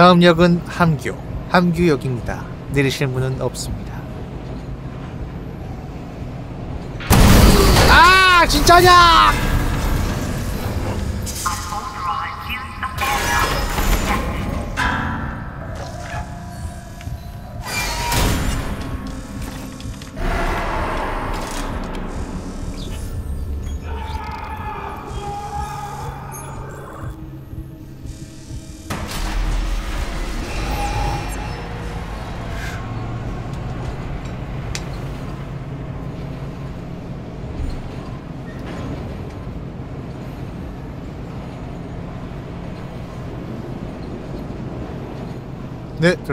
다음 역은 함교, 함교역입니다. 내리실 문은 없습니다. 아, 진짜냐?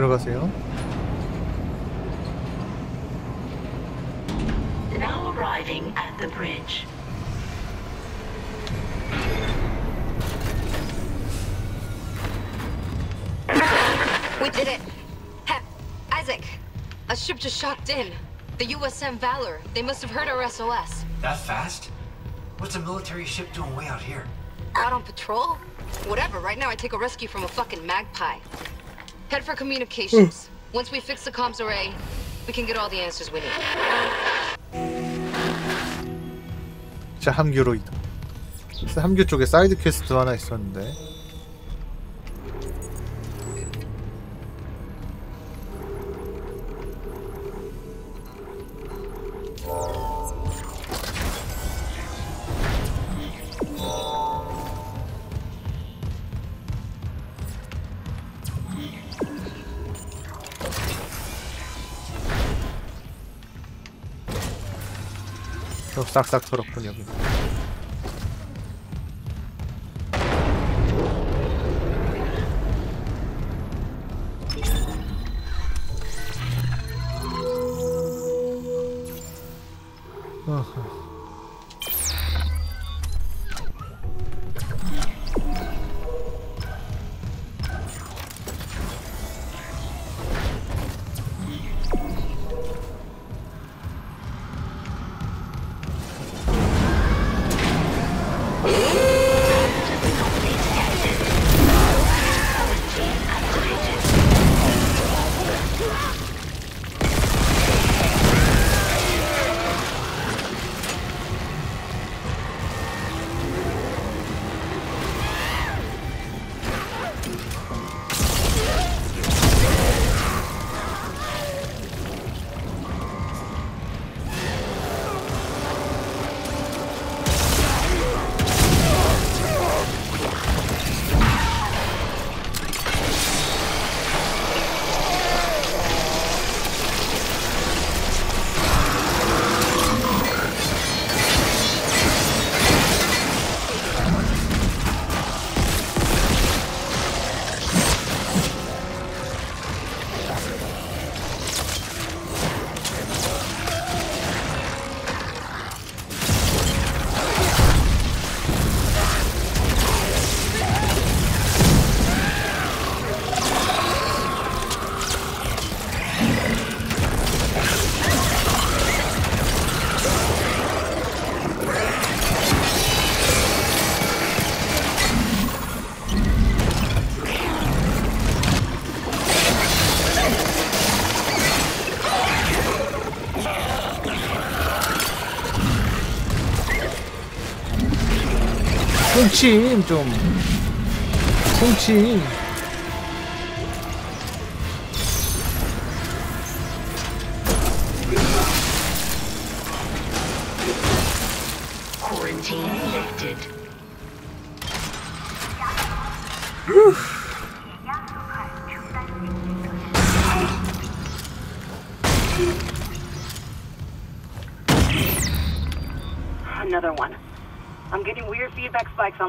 들어가세요. Now arriving at the bridge. We did it! Ha Isaac! A ship just shocked in. The USM Valor. They must have heard our SOS. That fast? What's a military ship doing way out here? Out on patrol? Whatever, right now I take a rescue from a fucking magpie. Head for communications. Once we fix the comms array, we can get all the answers we need. 자, 함교로 이동. 그래서 함교 쪽에 사이드 퀘스트 하나 있었는데. 싹싹 털었군 여기. 꽁침 좀. 꽁침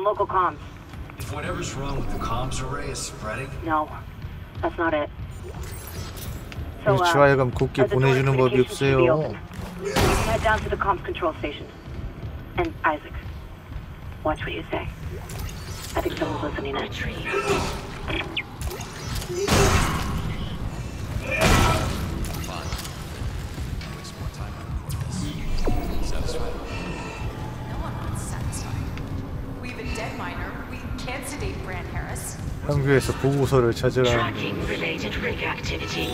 local comms. If whatever's wrong with the comms array is spreading, No, that's not it. So, uh, 지화여감 곱게 as the doors 보내주는 to 법이 communications should be 없어요 open. You can head down to the comms control station. And Isaac, watch what you say. I think someone's listening in. 보고서를 activity.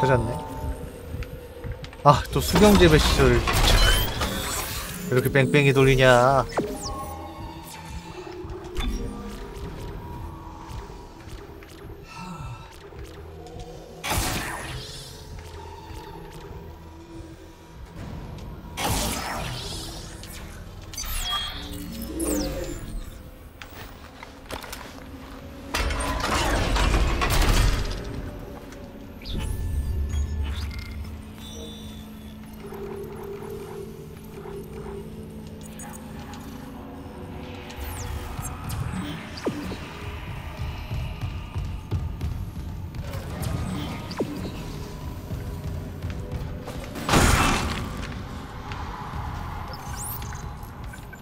찾았네. 아, 또 수경재배 시설. 이렇게 뺑뺑이 돌리냐.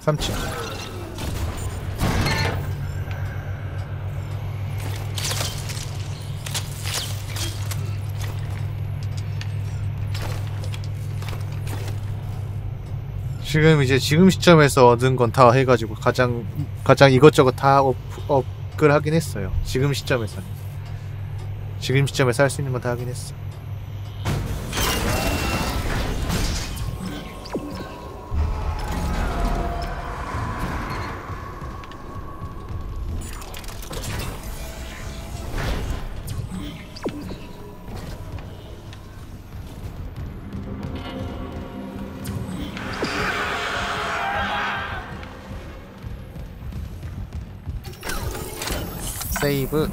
삼층 지금 이제 지금 시점에서 얻은 건 다 해가지고 가장 가장 이것저것 다 업, 업글 하긴 했어요. 지금 시점에서는 지금 시점에서 할 수 있는 건 다 하긴 했어. 세이브.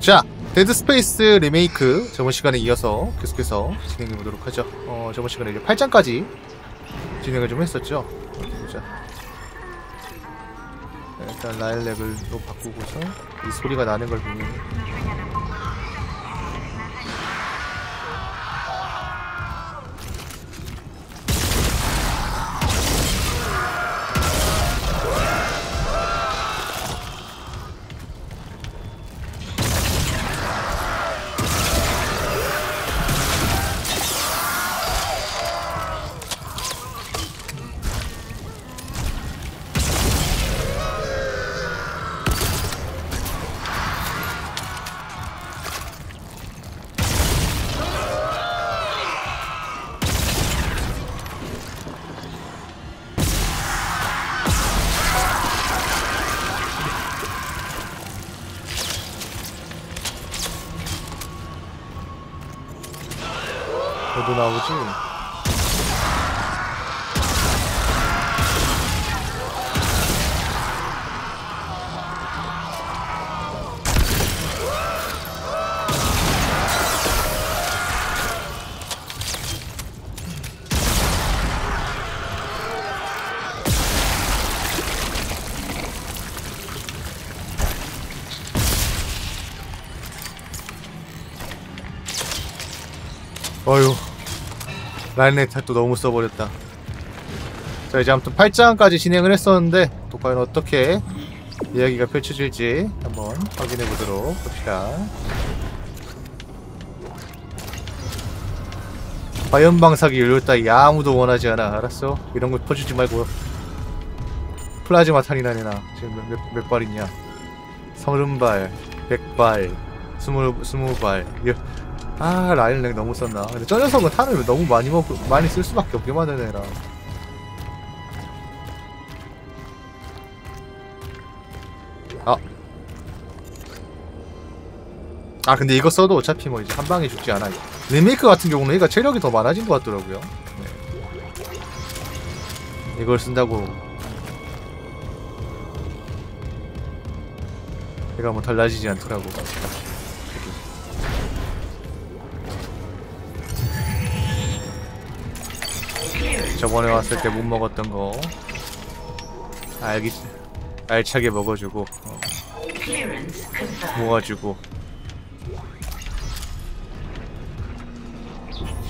자 데드 스페이스 리메이크 저번 시간에 이어서 계속해서 진행해 보도록 하죠. 어 저번 시간에 이제 8장까지 진행을 좀 했었죠. 보자 네, 일단 라일 레벨로 바꾸고서 이 소리가 나는 걸 보면 또 너무 써버렸다. 자 이제 아무튼 8장까지 진행을 했었는데 또 과연 어떻게 이야기가 펼쳐질지 한번 확인해 보도록 합시다. 과연방사기 열렸다 야 아무도 원하지 않아. 알았어? 이런 거 퍼주지 말고. 플라즈마 탄이 나네 나. 지금 몇, 몇, 몇 발이냐? 서른 발, 백 발, 스물 스무 발. 이거- 아 라일렉 너무 썼나? 근데 저 녀석은 탄을 너무 많이 먹 많이 쓸 수밖에 없게 만드는 애라. 아. 아 근데 이거 써도 어차피 뭐 이제 한 방에 죽지 않아. 리메이크 같은 경우는 얘가 체력이 더 많아진 것 같더라고요. 네. 이걸 쓴다고 얘가 뭐 달라지지 않더라고. 저번에 왔을 때 못 먹었던 거 알기 알차게 먹어주고 어. 모아주고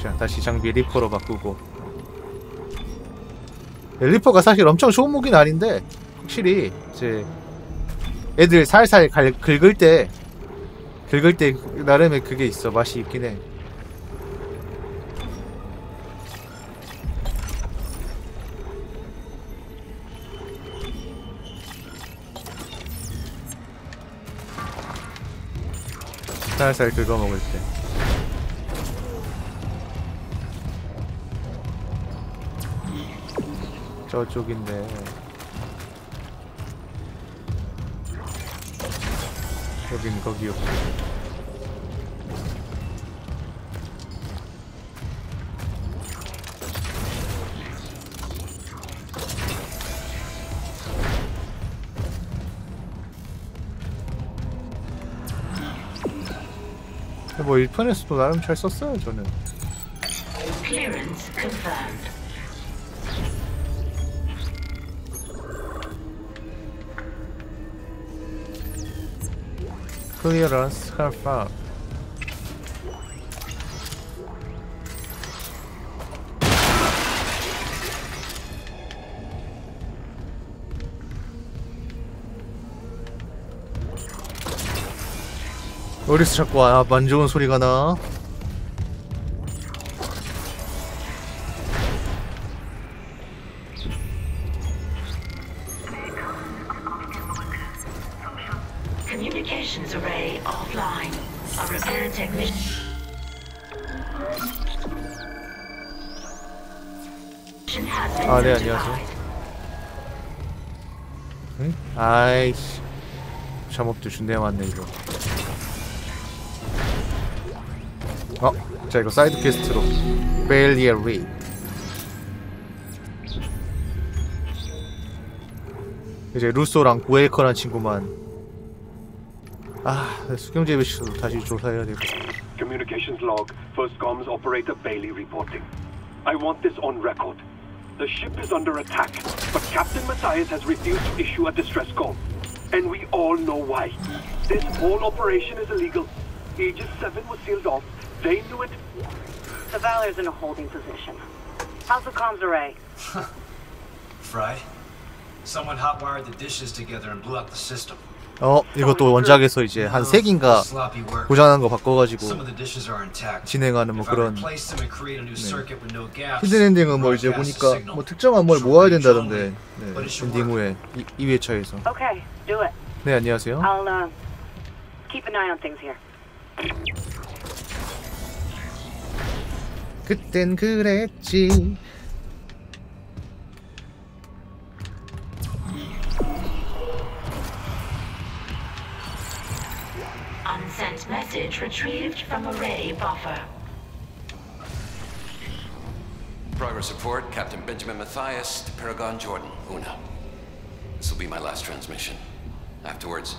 자 다시 장비 리퍼로 바꾸고 네, 리퍼가 사실 엄청 좋은 무기는 아닌데 확실히 이제 애들 살살 갈, 긁을 때 긁을 때 나름의 그게 있어 맛이 있긴 해. 살살 긁어 먹을 때. 저쪽인데. 여긴 거기였고. 1편에서도 나름 잘 썼어요 저는. 클리어런스 칼파 어디서 자꾸 아, 안 좋은 소리가 나? 아, 네. 안녕하세요. 응? 아이씨 잠업도 준대 왔네 이거 어? 자 이거 사이드 퀘스트로 벨리에리 이제 루소랑 구에이커란 친구만 아 수경재배 씨도 다시 조사해야 되고 Communications log. First comms operator Bailey reporting. I want this on record. The ship is under attack, but Captain Matthias has refused to issue a distress call. And we all know why. This whole operation is illegal. Aegis 7 was sealed off. They knew it. The Valor's in a holding position. How's the comms array? Fried. Someone hotwired the dishes together and blew out the system. 어 이것도 원작에서 이제 한 세 개인가. 고장난 거 바꿔가지고. 진행하는 뭐 그런 no gaps, 히든 엔딩은 뭐 이제 보니까. 뭐 특정한 뭘 모아야 된다던데 네, 엔딩. 후에 이, 2회차에서 Okay, do it. 네 안녕하세요 I'll, uh, keep an eye on things here. 그땐 그랬지 Unsent message retrieved from array buffer. Progress report, Captain Benjamin Matthias to Paragon Jordan, Una. This will be my last transmission. Afterwards,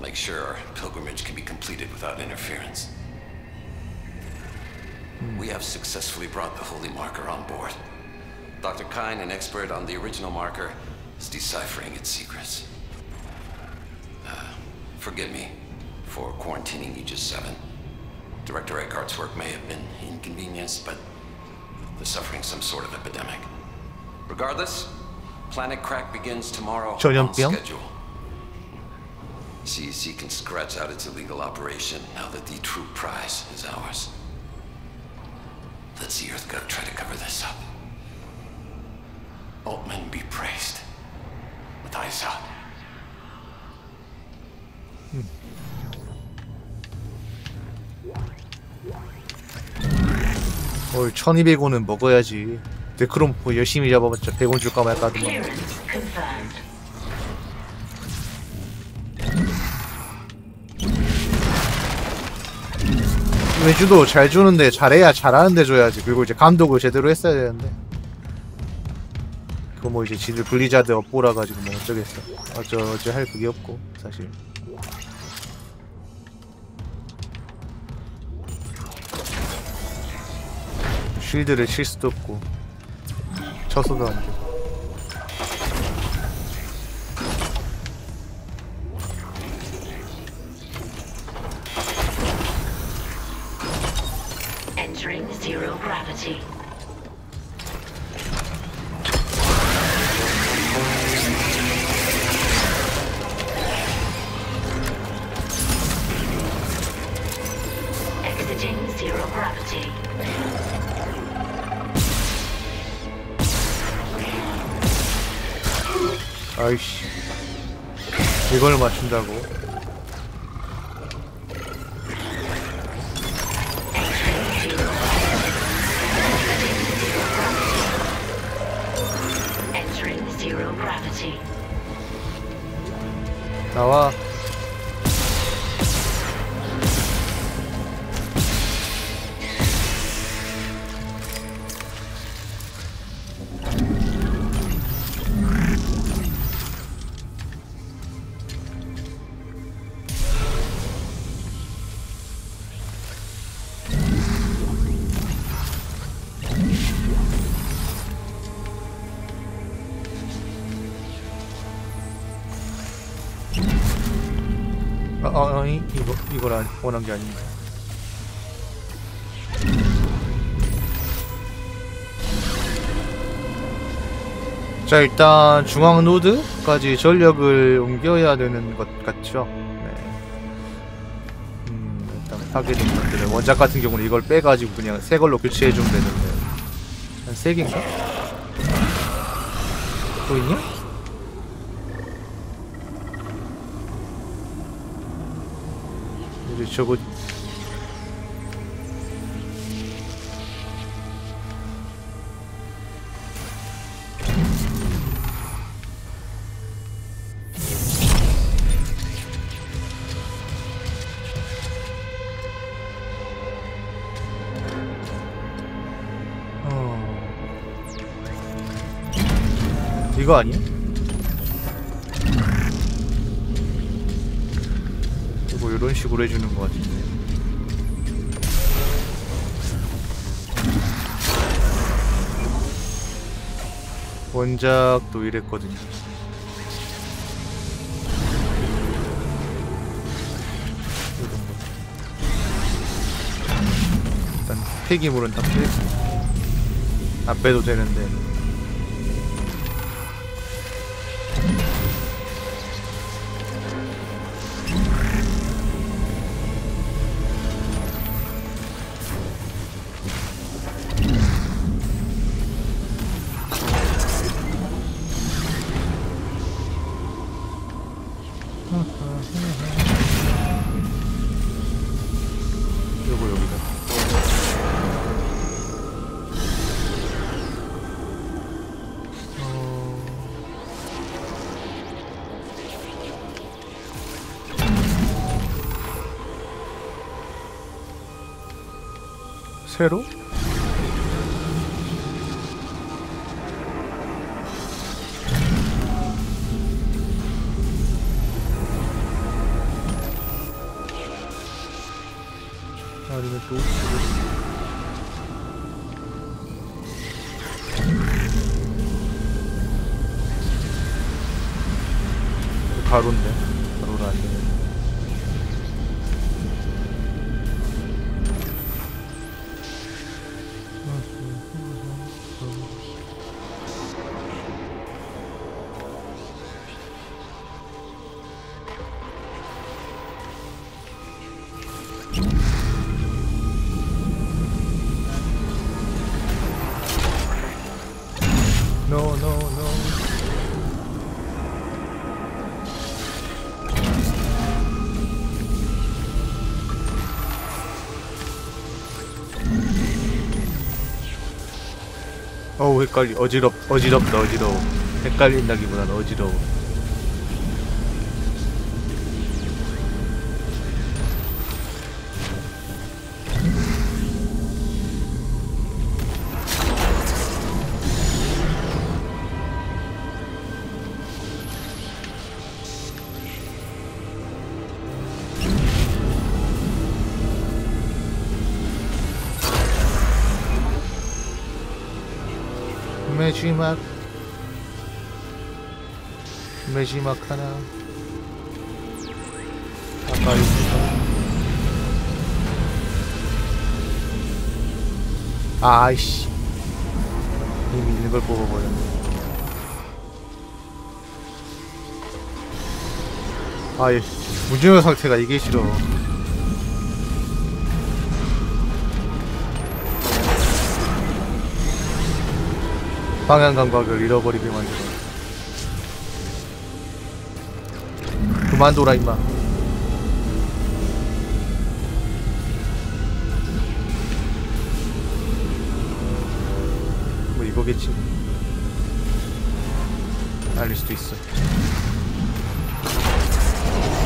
I'll make sure our pilgrimage can be completed without interference. We have successfully brought the holy marker on board. Dr. Kine, an expert on the original marker, is deciphering its secrets. Uh, forgive me for quarantining you just seven. Director Eckhart's work may have been inconvenienced, but they're suffering some sort of epidemic. Regardless, Planet Crack begins tomorrow on schedule. CEC can scratch out its illegal operation now that the true prize is ours. Let the Earthgov try to cover this up. Altman be praised. Matthias out. 어 1200원은 먹어야지 네크롬 뭐 열심히 잡아봤자 100원 줄까 말까 하더만 Clearance confirmed. 외주도 잘 주는데 잘해야 잘하는데 줘야지. 그리고 이제 감독을 제대로 했어야 되는데. 그거 뭐 이제 지들 블리자드 업보라 가지고 뭐 어쩌겠어. 어쩌 어쩌 할 그게 없고 사실. 쉴드를 칠 수도 없고. 쳐서도 안되 entering zero gravity. Exiting zero gravity. 아이씨 이걸 마신다고 나와 아, 원한 게 아닌가 자 일단 중앙 노드까지 전력을 옮겨야 되는 것 같죠 네. 음 일단 파괴된 것들을 원작 같은 경우는 이걸 빼가지고 그냥 새 걸로 교체해주면 되는데 한세 개인가? 또 있냐? 이제 저거 어... 이거 아니야? 식으로 해주는 것 같은데. 원작도 이랬거든요. 일단 폐기물은 다 빼고 안 빼도 되는데. 0 헷갈리 어지럽 어지럽다 어지러워. 헷갈린다기보다는 어지러워 매지막 하나? 아까 있었다 아이씨. 이미 있는 걸 뽑아버렸네. 아이 무중력 상태가 이게 싫어. 방향 감각을 잃어버리게 만들어 그만둬라 임마. 뭐 이거겠지. 알릴 수도 있어.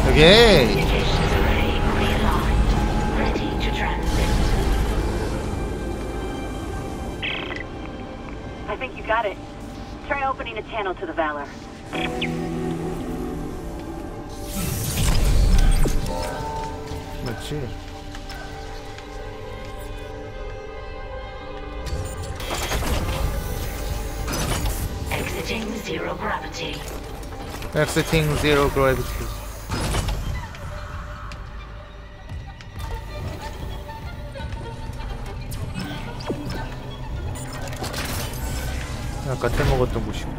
오케 Exiting zero gravity. 아까 태 먹었던 곳이고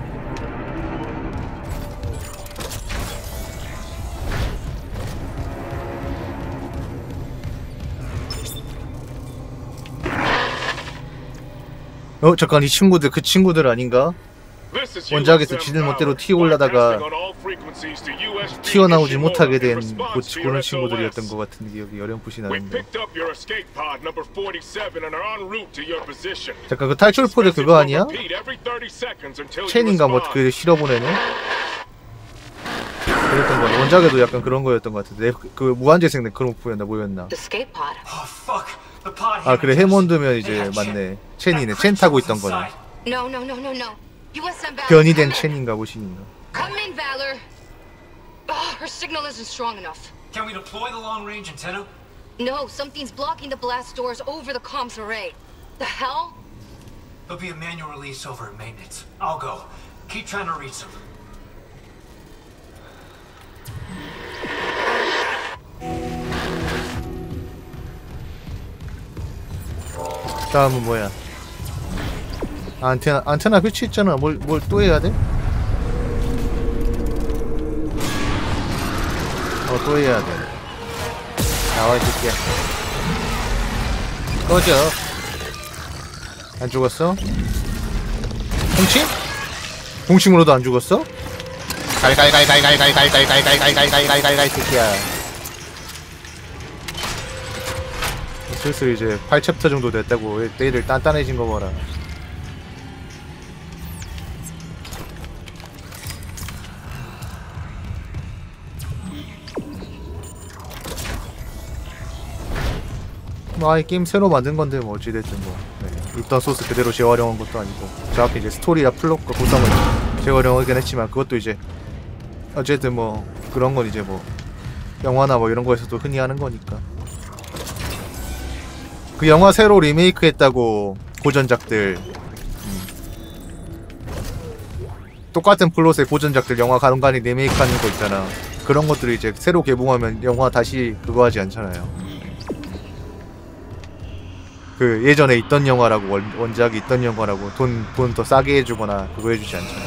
어 잠깐 이 친구들 그 친구들 아닌가? 원작에서 지들 멋대로 튀어올라다가 튀어나오지 못하게 된 그, 그런 친구들이었던 것 같은 기억이 어렴풋이 We 나는데 picked up your escape pod number 47 and are en route to your position. 잠깐 그 탈출 pod 그거 아니야? Repeat every 30 seconds until you 체인인가 뭐 respond. 그 실어보내는? 그랬던 거 원작에도 약간 그런 거였던 것 같은데 그, 그 무한재생 그런 포였나 뭐였나 Escape pod. Oh, fuck. The pod 아 그래. 해몬드면 이제 맞네 That 첸 타고 있던 거네 inside. No, no, no, no, no. USM Valor. 변이 된 come in. 체니인가 보시인가 Come in, Valor. Oh, her signal isn't strong enough. Can we deploy the long range antenna? No, something's blocking the blast doors over the comms array. The hell? There'll be a manual release over at maintenance. I'll go. Keep trying to reach them. 다음은 뭐야 아, 안테나 안테나 배치했잖아 뭘 뭘 또 해야 돼? 어또 해야 돼 나와 있을게 꺼져 안 죽었어? 홍침? 홍침으로도 안 죽었어? 갈갈갈갈갈갈갈갈갈갈갈갈갈갈갈갈 새끼야 슬슬 이제 8챕터 정도 됐다고 내일을 단단해진 거 봐라 뭐이 게임 새로 만든 건데 뭐 어찌됐든 뭐. 네. 있던 소스 그대로 재활용한 것도 아니고. 정확히 이제 스토리나 플롯과 구성을 재활용하긴 했지만 그것도 이제 어쨌든 뭐 그런 건 이제 뭐 영화나 뭐 이런 거에서도 흔히 하는 거니까. 그 영화 새로 리메이크 했다고 고전작들. 음. 똑같은 플롯의 고전작들 영화 간간히 리메이크 하는 거 있잖아. 그런 것들을 이제 새로 개봉하면 영화 다시 그거 하지 않잖아요 그 예전에 있던 영화라고 원, 원작이 있던 영화라고 돈 돈 더 싸게 해주거나 그거 해주지 않잖아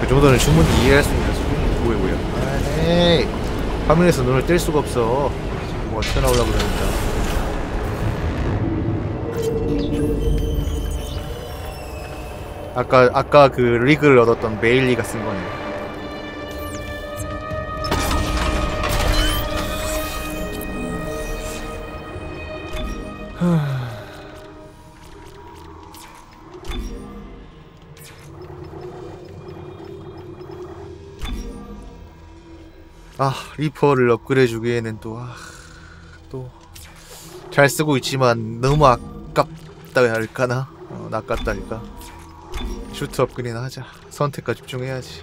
그 정도는 충분히 이해할 수 있는 수준이 아, 에이 화면에서 눈을 뗄 수가 없어. 지금 뭐 튀어나오려고 그러니까 아까 아까 그 리그를 얻었던 메일리가 쓴 거네 아 ripper를 업그레이드 주기에는 또또 잘 쓰고 있지만 너무 아깝다 할까나? 어, 아깝다 할까. 슈트 업그레이드 하자. 선택과 집중해야지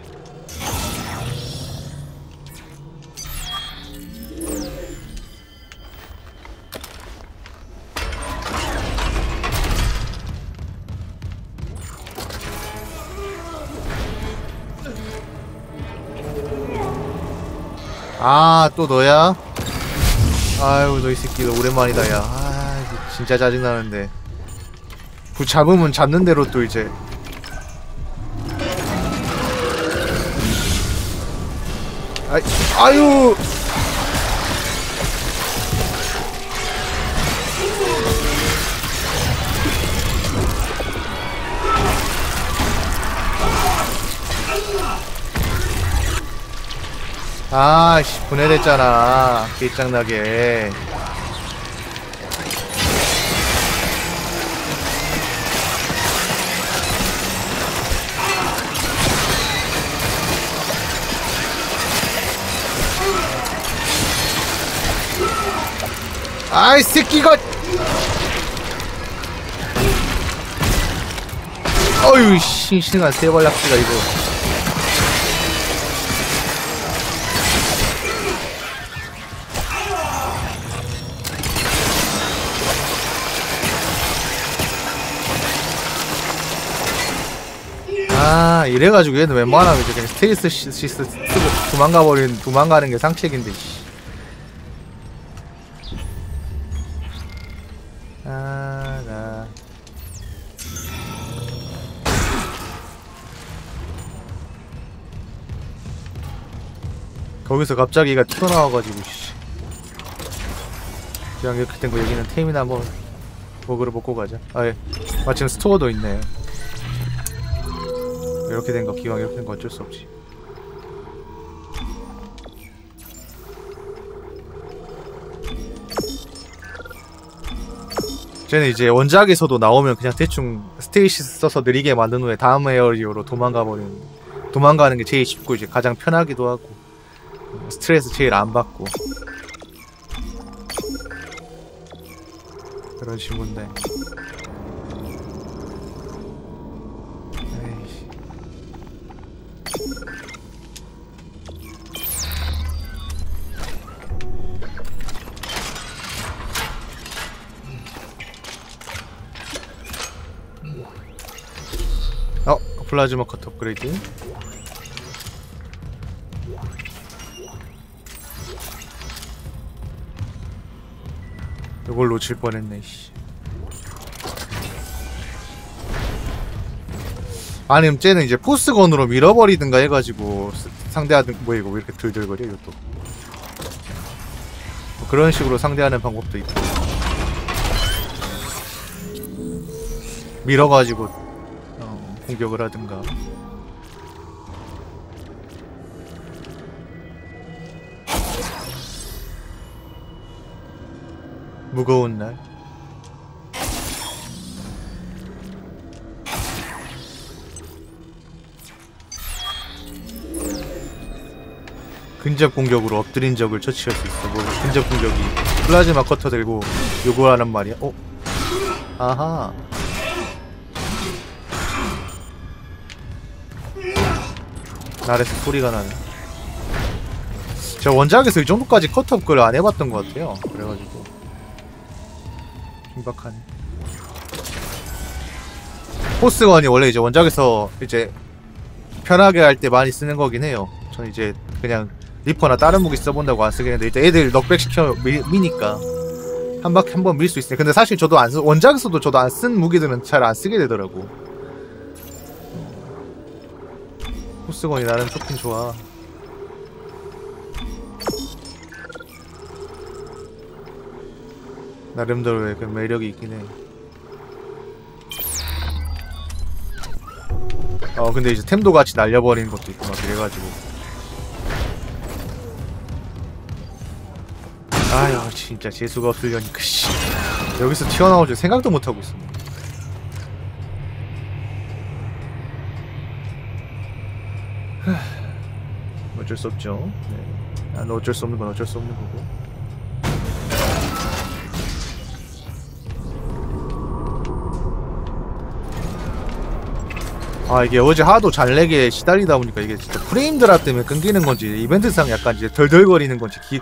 아 또 너야? 아유 너 이 새끼 너 오랜만이다 야. 아, 진짜 짜증나는데. 부 잡으면 잡는 대로 또 이제. 아이, 아유 아씨 분해됐잖아. 개짱나게 아이 새끼가 어휴 싱싱한 세발낙지가 이거 아 이래가지고 얘는 웬만하면 이제 그냥 stas- stasis 쓰고 도망가 버리는 도망가는 게 상책인데 씨. 아 나 거기서 갑자기 얘가 튀어나와가지고 씨. 그냥 이렇게 된 거 여기는 템이나 한번 먹으러 먹고 가자 아예 마침 스토어도 있네 이렇게 된 거 기왕 이렇게 된 거 어쩔 수 없지. 쟤는 이제 원작에서도 나오면 그냥 대충 stasis 써서 느리게 만든 후에 다음 area로 도망가 버리는 도망가는 게 제일 쉽고 이제 가장 편하기도 하고 스트레스 제일 안 받고. 그런 식인데 플라즈마 컷 업그레이드 이걸 놓칠 뻔했네 씨. 아니면 쟤는 이제 포스건으로 밀어버리든가 해가지고 스- 상대하든 뭐 이거 왜 이렇게 들들거려 이것도. 뭐 그런 식으로 상대하는 방법도 있고. 밀어가지고 어, 공격을 하든가 무거운 날 근접 공격으로 엎드린 적을 처치할 수 있어. 뭐 근접 공격이 플라즈마 커터 들고 요걸 하란 말이야. 어? 아하. 날에서 소리가 나네. 제가 원작에서 이 정도까지 컷업 걸 안 해봤던 것 같아요. 그래가지고 긴박하네. force gun이 원래 이제 원작에서 이제 편하게 할 때 많이 쓰는 거긴 해요. 전 이제 그냥 ripper나 다른 무기 써본다고 안 쓰긴 했는데 일단 애들 knockback 시켜 미, 미니까 한 바퀴 한 번 밀 수 있으니까 근데 사실 저도 안 쓰, 원작에서도 저도 안 쓴 무기들은 잘 안 쓰게 되더라고 포스건이 나는 좋긴 좋아. 나름대로의 그 매력이 있긴 해. 어 근데 이제 템도 같이 날려버리는 것도 있고 막 그래가지고. 아유 진짜 재수가 없으려니까 씨. 여기서 튀어나올 줄 생각도 못하고 하, 어쩔 수 없죠. 네. 난 어쩔 수 없는 건 어쩔 수 없는 거고. 아 이게 어제 하도 잘 내게 시달리다 보니까 이게 진짜 프레임 드랍 때문에 끊기는 건지 이벤트상 약간 이제 덜덜거리는 건지 기,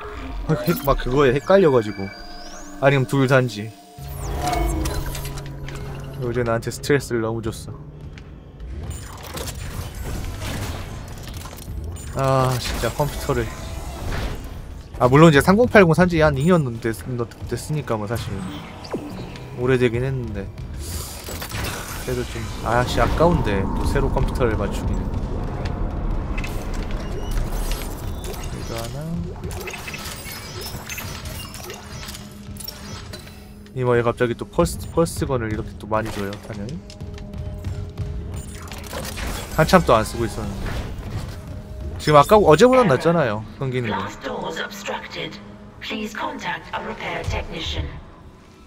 헷- 막 그거에 헷갈려가지고. 아니면 둘 단지. 어제 나한테 스트레스를 너무 줬어 아 진짜 컴퓨터를. 아 물론 이제 3080 산지 한 2년 됐, 됐으니까 뭐 사실 오래되긴 했는데. 그래도 좀 아씨 아까운데 또 새로 컴퓨터를 맞추기는. 이거 하나. 이모에 갑자기 또 펄스 펄스건을 이렇게 또 많이 줘요 타냐이 한참 또 안 쓰고 있었는데 지금 아까 어제보다 낫잖아요 끊기는 거.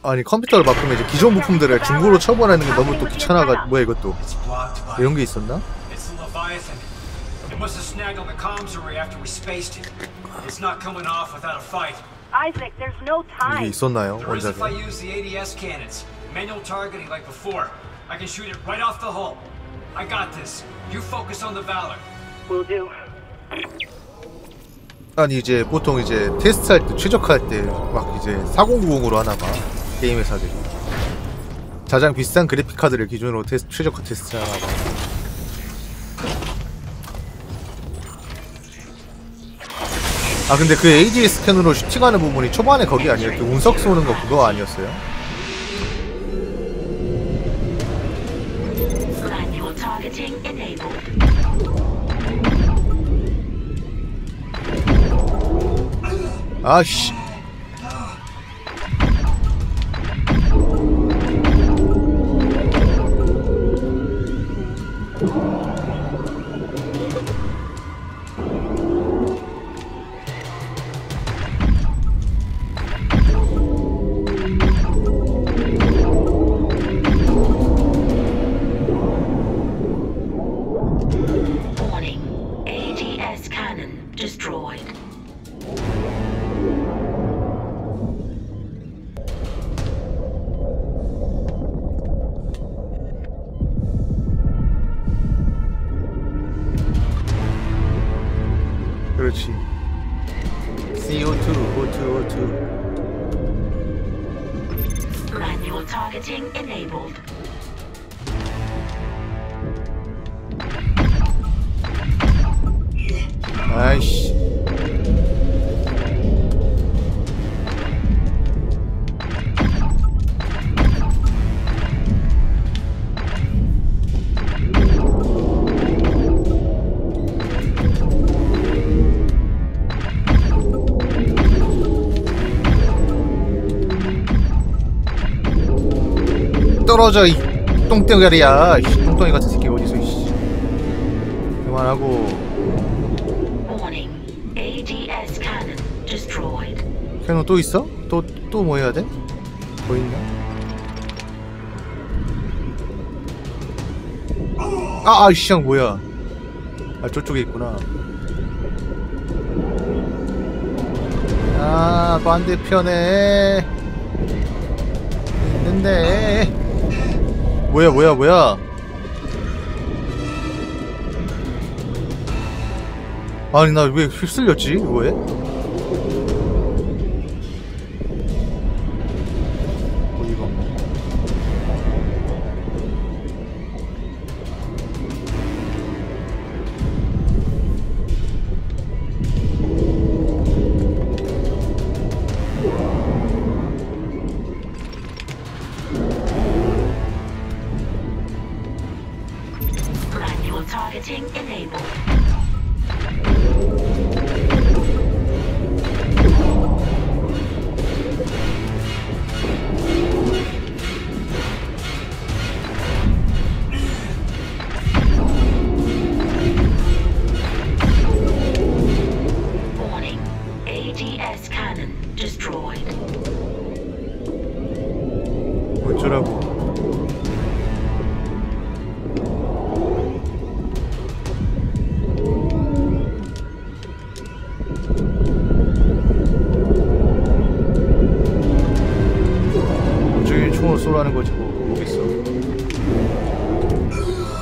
아니 컴퓨터를 바꾸면 이제 기존 부품들을 중고로 처분하는 게 너무 또 귀찮아가 뭐야 이것도. 이런 게 있었나? It's the Leviathan. It must have snagged on the comms array after we spaced it. It's not coming off without a fight. Isaac, there's no 이게. 있었나요 There is if I 원작에? use the ADS cannons. Manual targeting like before. I can shoot it right off the hull. I got this. You focus on the Valor. Will do. 아니 이제 보통 이제 테스트할 때 최적화할 때 막 이제 4090으로 하나 봐 게임 회사들이 가장 비싼 그래픽 카드를 기준으로 테스트, 최적화 테스트 하나 봐. 아 근데 그 AD 스캔으로 슈팅하는 부분이 초반에 거기 아니에요? 그 운석 쏘는 거 그거 아니었어요? 아씨 떨어져 이 똥덩어리야 이 똥덩이 같은 새끼 어디서 이씨 그만하고. 캐논 또 있어? 또 또 뭐 해야 돼? 뭐 있나? 아, 아, 씨앙 뭐야? 아, 저쪽에 있구나. 아, 반대편에 있는데. 뭐야, 뭐야, 뭐야? 아니, 나 왜 휩쓸렸지? 왜? 어이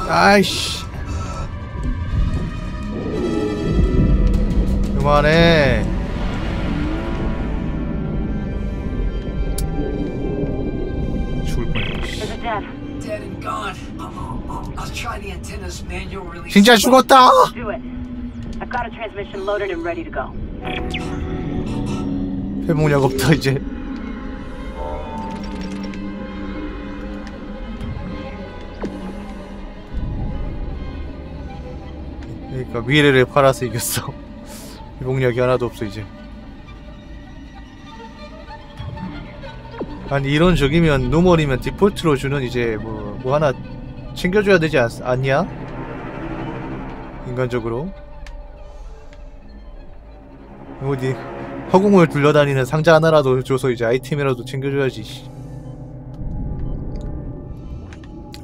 아이씨. 그만해. 죽을 release. 진짜 죽었다. Do it. I've got a transmission loaded and ready to go. 회복력 없다 이제. 그러니까 미래를 팔아서 이겼어. 회복력이 하나도 없어 이제. 아니 이런 적이면 노멀이면 디폴트로 주는 이제 뭐 뭐 하나 챙겨줘야 되지 않, 않냐? 인간적으로 어디 허공을 둘러다니는 상자 하나라도 줘서 이제 아이템이라도 챙겨줘야지.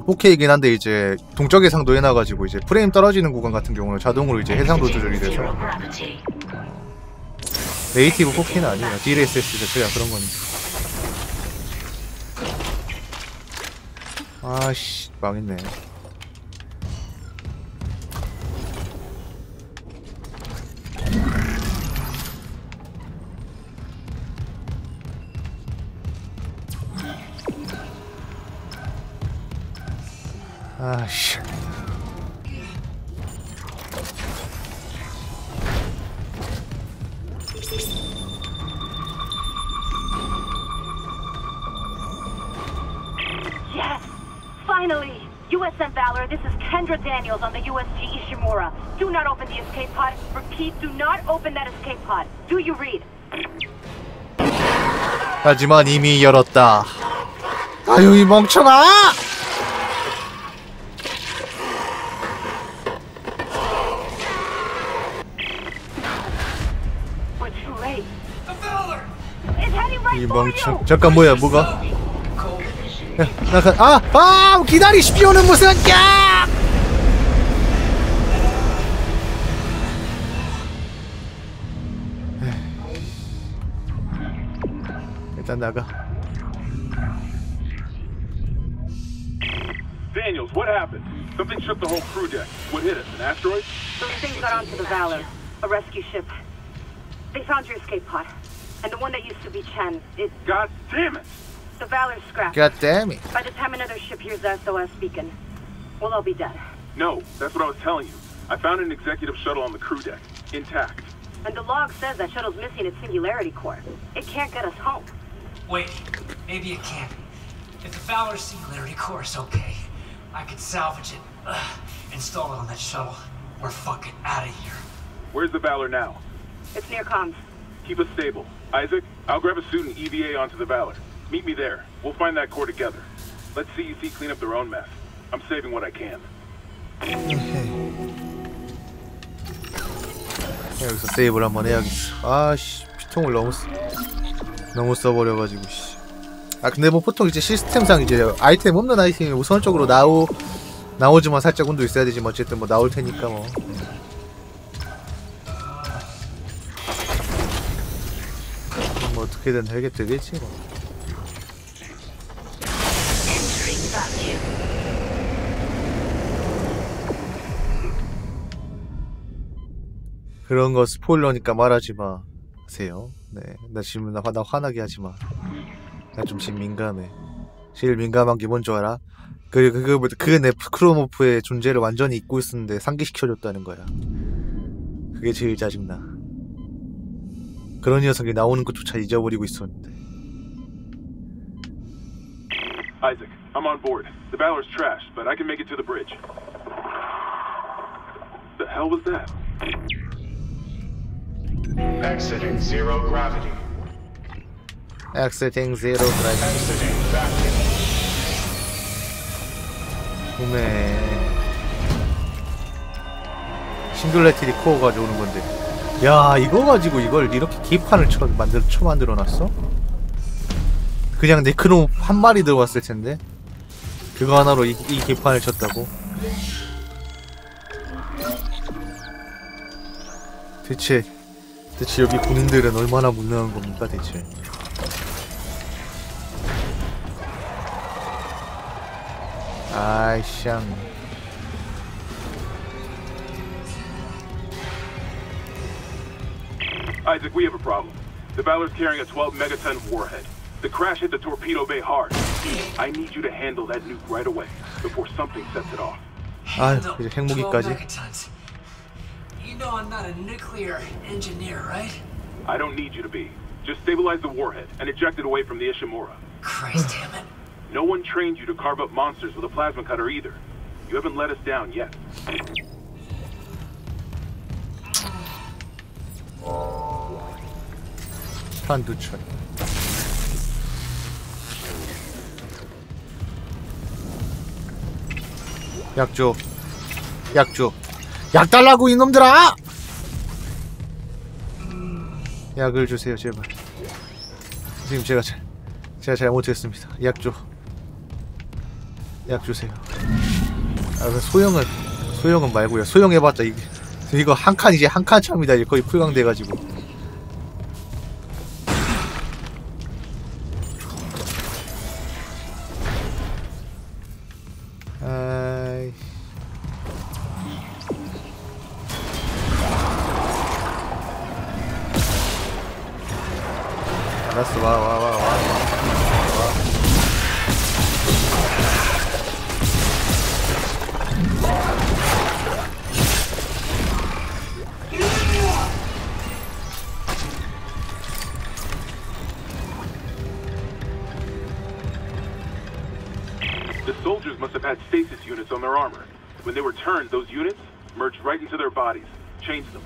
4K이긴 한데 이제 동적 해상도 해놔가지고 이제 프레임 떨어지는 구간 같은 경우는 자동으로 이제 해상도 조절이 돼서. 네이티브 4K는 아니에요. DLSS 자체가 그런 거니까. 아씨 망했네. 아씨. Yes! Finally! USM Valor, this is Kendra Daniels on the USG Ishimura. Do not open the escape pod. Repeat, do not open that escape pod. Do you read? 하지만 이미 열었다. 아유 이 멍청아! 멍청. 잠깐 뭐야 뭐가? Cold vision. 야, 나 가, 아, 아, 기다리십시오는 무슨 야! 일단 나가. Daniels, what happened? Something shook the whole crew deck. What hit us? An asteroid? Those things got onto the Valor, a rescue ship. They found your escape pod. And the one that used to be Chen, it, God damn it! the Valor's scrapped. God damn it. By the time another ship hears the SOS beacon, we'll all be dead. No, that's what I was telling you. I found an executive shuttle on the crew deck, intact. And the log says that shuttle's missing its singularity core. It can't get us home. Wait, maybe it can. If the Valor Singularity Core is okay, I could salvage it, ugh, install it on that shuttle. We're fucking out of here. Where's the Valor now? It's near comms. Keep us stable. Isaac, I'll grab a suit and EVA onto the Valor. Meet me there. We'll find that core together. Let CEC clean up their own mess. I'm saving what I can. 여기서 세이브를 한번 해야겠어. 아씨, 피통을 너무 쓰, 너무 써버려가지고 씨. 아 근데 뭐 보통 이제 시스템상 이제 아이템 없는 아이템이 우선적으로 나오 나오지만 살짝 운도 있어야 되지만 어쨌든 뭐 나올 테니까 뭐. 어떻게든 되게 되겠지 뭐. 그런 거 스포일러니까 말하지 마세요. 네, 나 지금 나, 화- 나 화나게 하지 마. 나 좀 지금 민감해. 제일 민감한 게 뭔 줄 알아? 그, 그, 그, 그내 크로모프의 존재를 완전히 잊고 있었는데 상기시켜줬다는 거야. 그게 제일 짜증나. 그런 녀석이 나오는 것조차 잊어버리고 있었는데. Isaac, I'm on board. The Valor's trashed, but I can make it to the bridge. The hell was that? Exiting zero gravity. Exiting zero gravity. Exiting vacuum. 구매. 싱글레티리 코어 가져오는 건데. 야, 이거 가지고 이걸 이렇게 기판을 쳐 만들 쳐 만들어 놨어? 그냥 네크로 한 마리 들어왔을 텐데. 그거 하나로 이, 이 기판을 쳤다고? 대체 대체 여기 군인들은 얼마나 무능한 겁니까 대체? 아이샹. Isaac, we have a problem. The Valor's carrying a 12 megaton warhead. The crash hit the torpedo bay hard. I need you to handle that nuke right away before something sets it off. 아유, Handle 이제 12 핵무기까지. megatons. You know I'm not a nuclear engineer, right? I don't need you to be. Just stabilize the warhead and eject it away from the Ishimura. Christ damn it. No one trained you to carve up monsters with a plasma cutter either. You haven't let us down yet. 탄두철. 약 줘. 약 달라고 이놈들아! 약을 주세요 제발 선생님 제가 잘 제가 잘못했습니다 약 줘. 약 주세요 아그 소형은 소형은 말고요 소형 해봤자 이게 이거 한 칸 이제 한 칸 차입니다. 이제 거의 풀강 돼가지고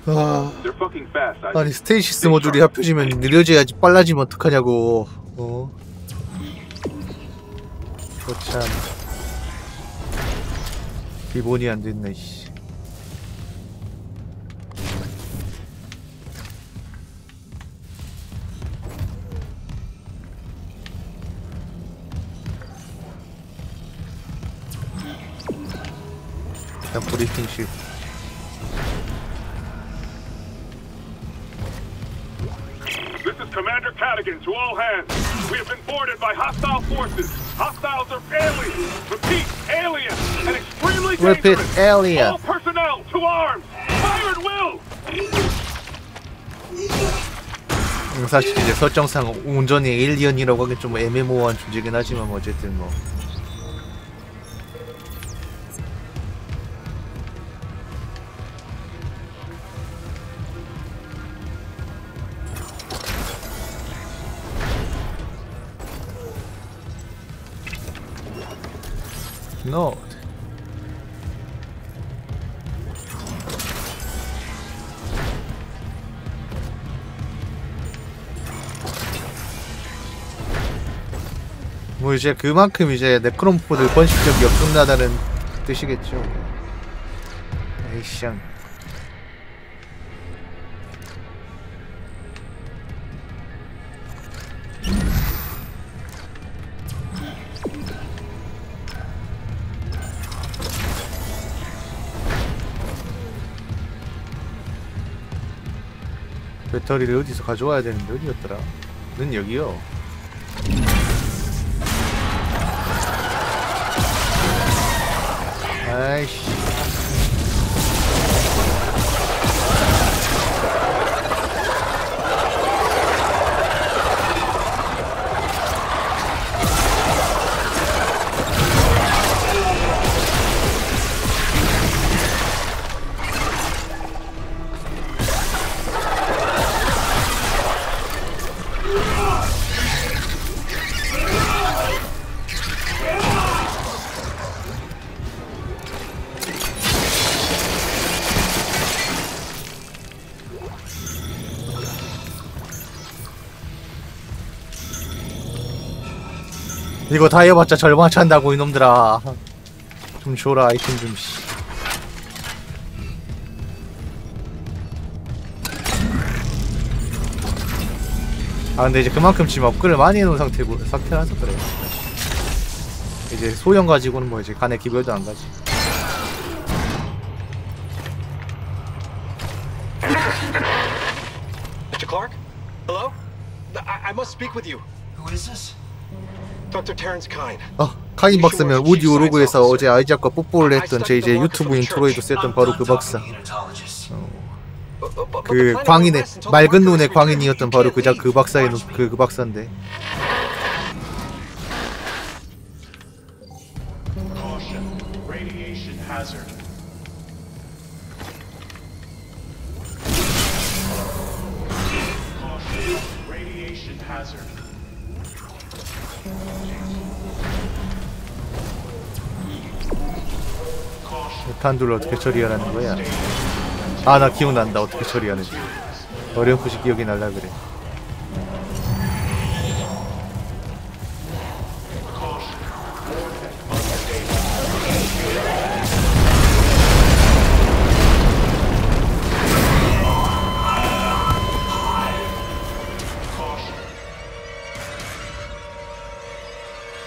아, 아니 스테이시스 모듈이 합쳐지면 느려져야지 빨라지면 어떡하냐고. 어? 거참. 기본이 안 됐네 씨. 일단 브리핑실. This Cadigan to all hands. We have been boarded by hostile forces. Hostiles are aliens. Repeat, aliens. And extremely Repeat, dangerous. alien. All personnel to arms. Fire at will. 음, 사실 이제 설정상 온전히 에일리언이라고 하긴 좀 애매모호한 존재긴 하지만 뭐 어쨌든 뭐 No. 뭐 이제 그만큼 이제 네크롬포드 번식력이 엄청나다는 뜻이겠죠. 에이쌍. 배터리를 어디서 가져와야 되는데 어디였더라? 는 여기요. 아이씨. 다 해봤자 절반 찬다고 이놈들아 좀 줘라 아이템 좀 씨. 아 근데 이제 그만큼 지금 업글을 많이 해놓은 상태고 상태라서 그래 이제 소형 가지고는 뭐 이제 간에 기별도 안 가지 Mr. Clark? Hello? I, I must speak with you. Who is this? 아 카인 박사면 audio log에서 어제 아이작과 뽀뽀를 했던 제 이제 유튜브 intro에도 쓰였던 바로 그 박사 the 그 광인의 맑은 눈의 광인이었던 바로 그, 자, 그 박사의 눈- 그, 그 박사인데 단둘로 어떻게 처리하라는 거야? 아, 나 기억난다. 어떻게 처리하는지. 어렴풋이 기억이 날라 그래.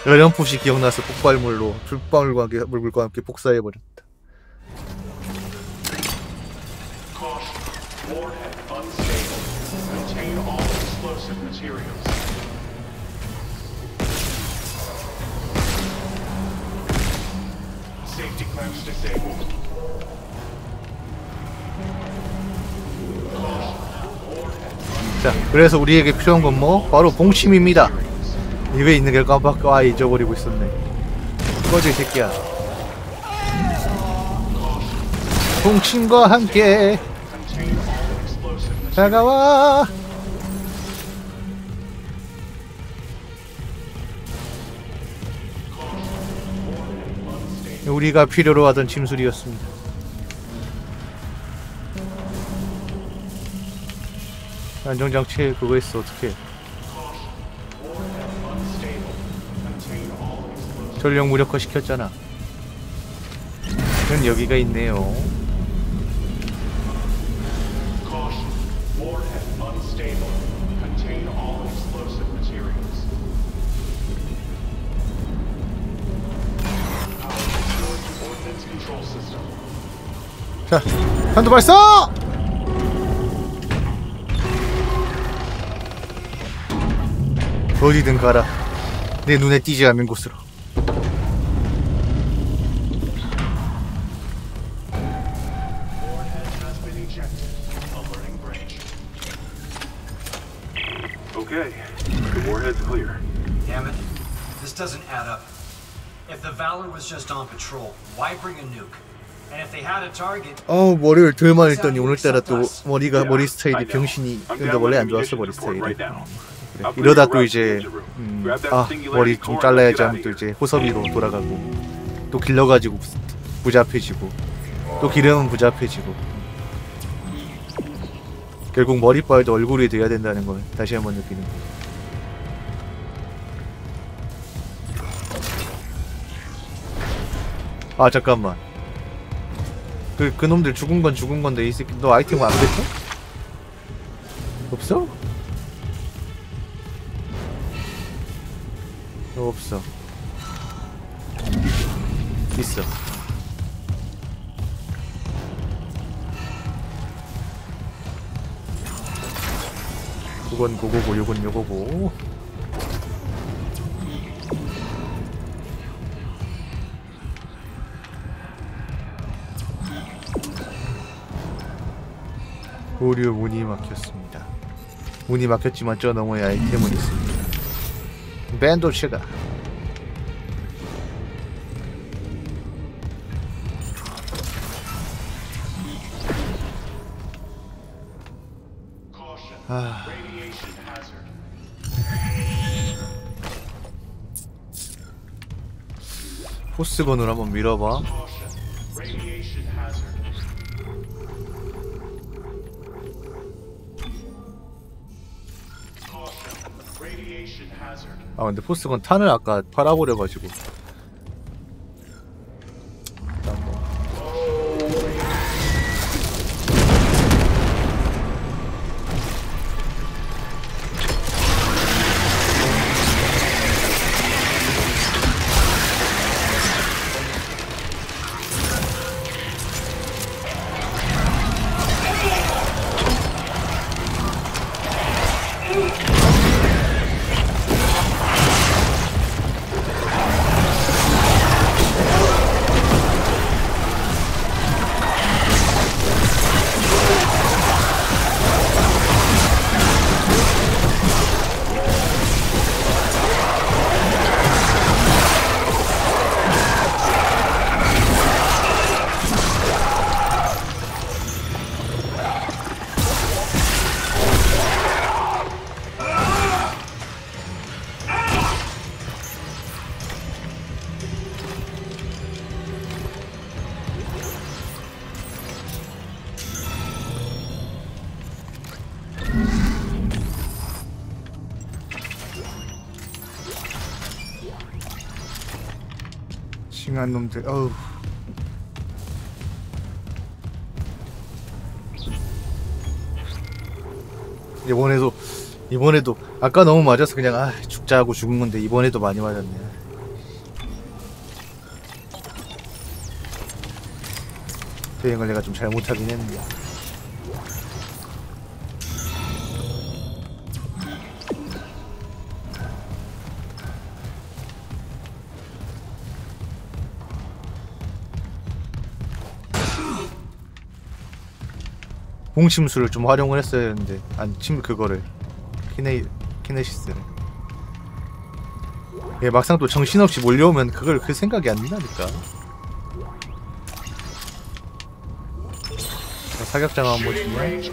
어렴풋이 기억나서 폭발물로 출방울과 함께 물굴과 함께 복사해버렸다. 자, 그래서 우리에게 필요한 건 뭐? 바로 봉침입니다. 입에 있는 게 깜빡 아 잊어버리고 있었네. 꺼져 이 새끼야. 봉침과 함께. 다가와. 우리가 필요로 하던 침술이었습니다. 안정장치 그거 있어 어떻게? 전력 무력화 시켰잖아. 전 여기가 있네요. 자, 한두 발사! 어디든 가라. 내 눈에 띄지 않는 곳으로. Warhead has been ejected. Alerting breach. Okay, the warhead's clear. Damn it. This doesn't add up. If the Valor was just on patrol, why bring a nuke? And if they had a target, 어우 머리를 덜만 했더니 오늘따라 또 머리가 머리 스타일이 병신이 근데 원래 안 좋았어 머리 스타일이 그래, 이러다 또 이제 음, 아 머리 좀 잘라야지 하면 또 이제 호섭이로 돌아가고 또 길러가지고 부- 부잡해지고 또 기르면 부잡해지고. 결국 머리빨도 얼굴이 돼야 된다는 걸 다시 한번 느끼는 거아 잠깐만. 그, 그 놈들 죽은 건 죽은 건데 이 새끼 너 아이템 안 됐어? 없어? 너 없어 있어 그건 그거고 요건 요거고 오류 문이 막혔습니다. 문이 막혔지만 저 너머에 아이템은 있습니다. 아, hazard. 포스건으로 한번 밀어봐. 아 근데 포스건 탄을 아까 팔아버려가지고. 이번에도 아까 너무 맞아서 그냥 아 죽자 하고 죽은 건데 이번에도 많이 맞았네. 대응을 내가 좀 잘못하긴 했는데 봉침술을 좀 활용을 했어야 했는데 아니 침 그거를. 키네 키네시스를 예 막상 또 정신없이 몰려오면 그걸 그 생각이 안 나니까. 자, 사격장 한번 보시면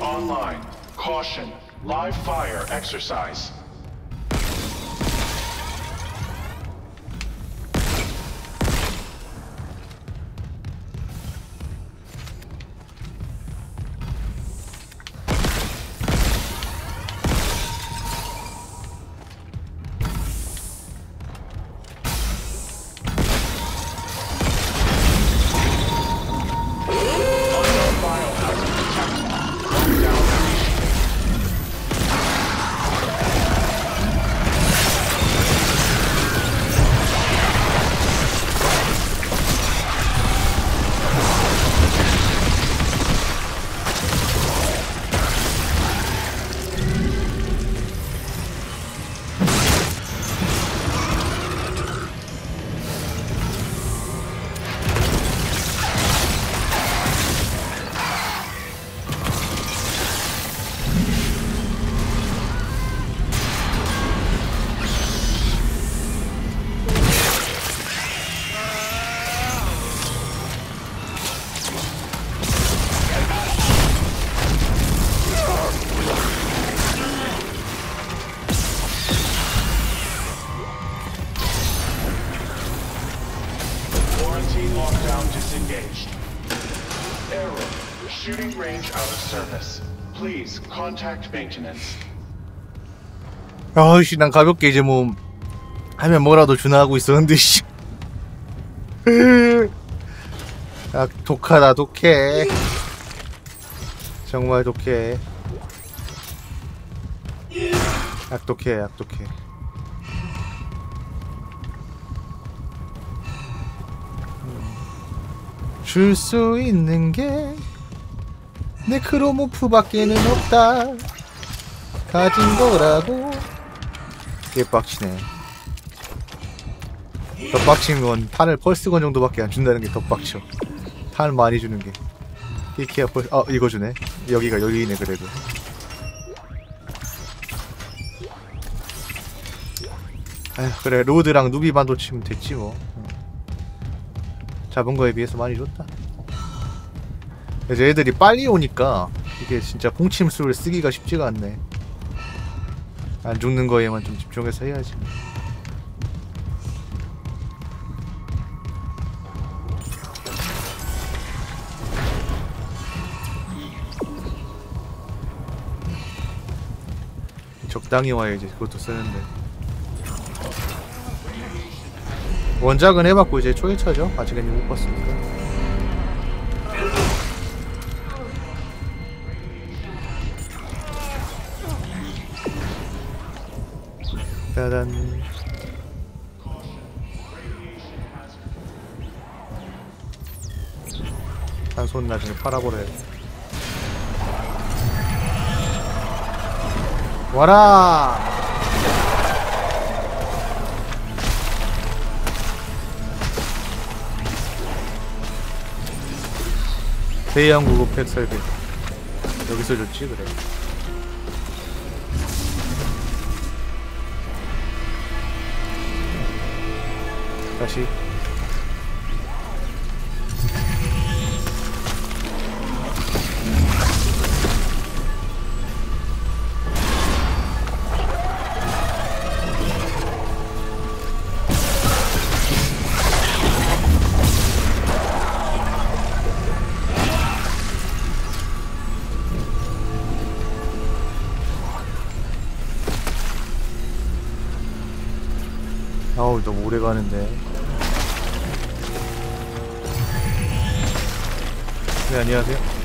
아이씨 난 가볍게 이제 뭐 하면 뭐라도 주나 하고 있었는데 씨. 아 독하다 독해. 정말 독해. 악독해 악독해. 줄 수 있는 게 네크로모프밖에는 없다. 가진 거라고 개빡치네. 더 빡친 건 탄을 펄스건 정도밖에 안 준다는 게 더 빡쳐. 탄 많이 주는 게. 키키야 펄.. 아 이거 주네. 여기가 여기네 그래도. 아휴 그래. 로드랑 누비 반도 치면 됐지 뭐. 응. 잡은 거에 비해서 많이 줬다 이제 애들이 빨리 오니까 이게 진짜 봉침술을 쓰기가 쉽지가 않네. 안 죽는 거에만 좀 집중해서 해야지. 적당히 와야지 그것도 쓰는데. 원작은 해봤고 이제 초회차죠? 아직은 못 봤으니까 짜잔 단손 나중에 팔아보래. 와라! 대형 구급 팩 설계 여기서 줬지 그래 다시. 아우 너무 오래 가는데 안녕하세요.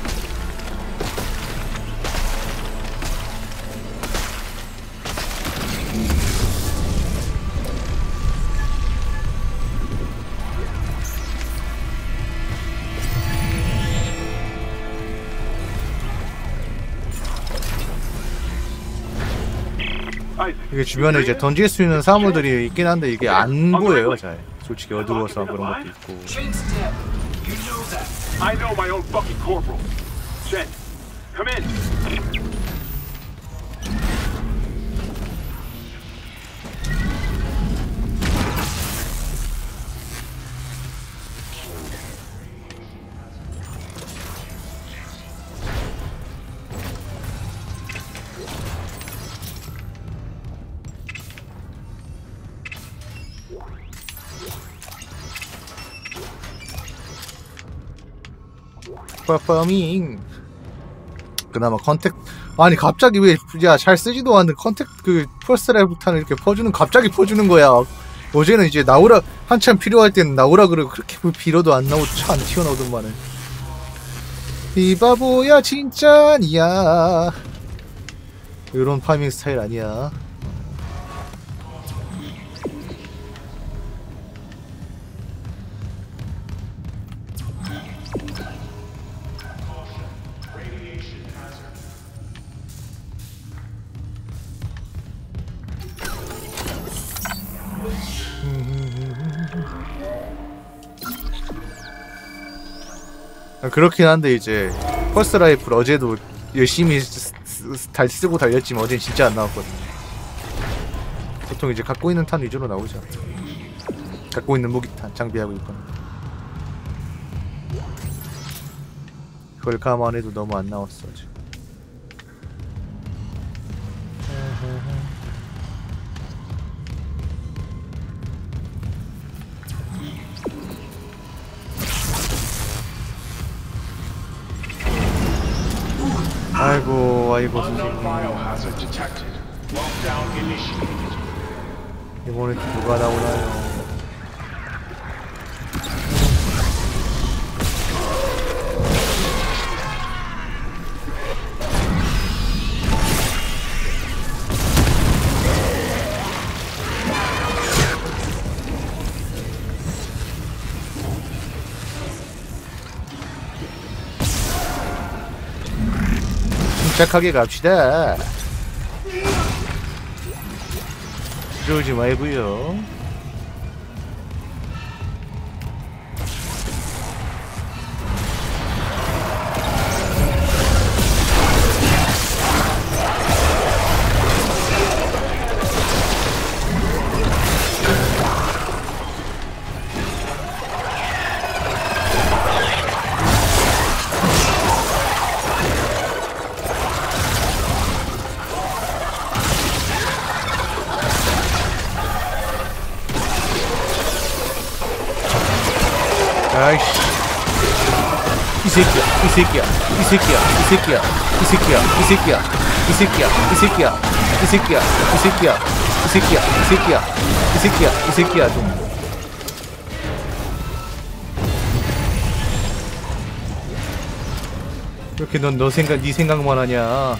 이게 주변에 이제 던질 수 있는 사물들이 있긴 한데 이게 안 보여요 잘 솔직히 어두워서 그런 것도 있고 I know my own fucking corporal. Jen, come in. 퍼퍼밍 그나마 컨택 아니 갑자기 왜야잘 쓰지도 않는 컨택 그 퍼스트라이브탄을 이렇게 퍼주는 갑자기 퍼주는 거야. 어제는 이제 나오라 한참 필요할 때는 나오라 그러고 그렇게 빌어도 안 나오고 차안 튀어나오던만은 이 바보야 진짜 아니야 이런 파밍 스타일 아니야 그렇긴 한데 이제 pulse rifle 어제도 열심히 달 쓰고 달렸지만 어제는 진짜 안 나왔거든. 보통 이제 갖고 있는 탄 위주로 나오죠. 갖고 있는 무기탄 장비하고 있거나. 그걸 감안해도 너무 안 나왔어 지 아이고 아이고 선생님. 이번에 또 누가 나오나요? 침착하게 갑시다. 그러지 말고요. 이 새끼야, 이 새끼야, 이 새끼야, 이 새끼야, 이 새끼야, 이 새끼야, 이 새끼야, 이 새끼야, 이 새끼야, 이 새끼야, 이 새끼야, 이 새끼야, 이 새끼야 좀. 이렇게 넌 너 생각, 네 생각만 하냐?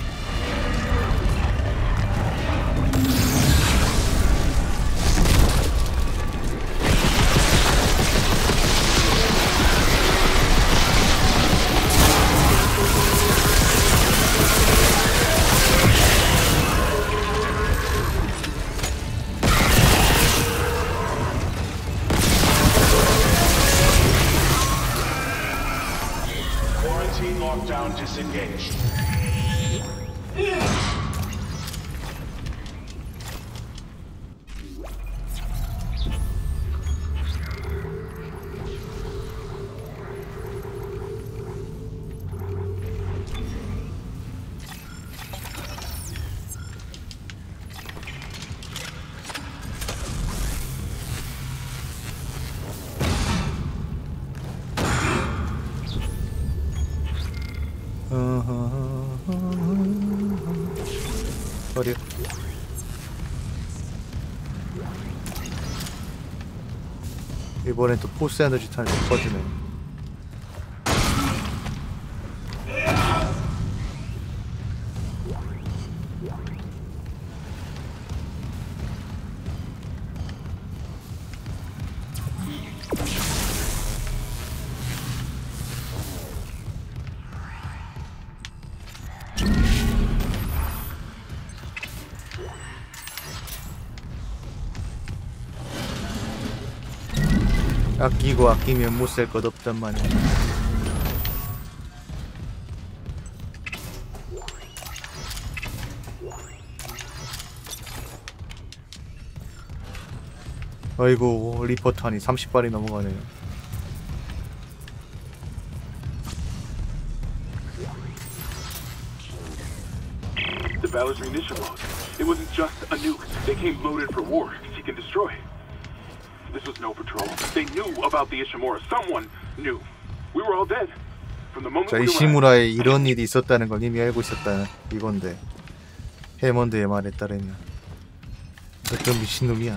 보스 에너지 탄이 없어지네 아끼고 아끼면 못 살 것 없단 말이야. 아이고 리포탄이 30발이 넘어가네요. The Valor's munition log. It wasn't just a nuke. They came loaded for war, seek and destroy. This was no patrol. They knew about the Ishimura. Someone knew. We were all dead. From the moment 자. 이시무라에 이런 일이 있었다는 걸 이미 알고 있었다는 이건데 해먼드의 말에 따르면 어떤 미친놈이야.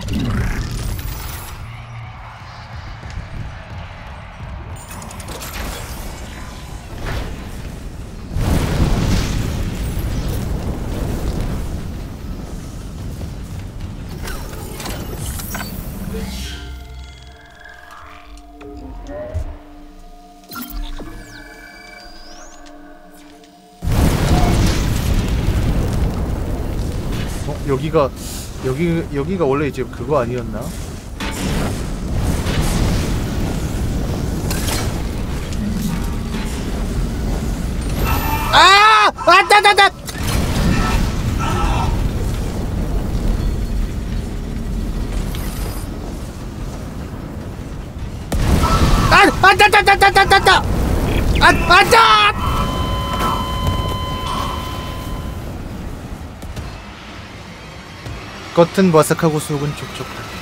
여기가 여기 여기가 원래 이제 그거 아니었나? 아! 아따다다! 아! 아따따따따따따! 아! 아따! 겉은 바삭하고 속은 촉촉한. 오.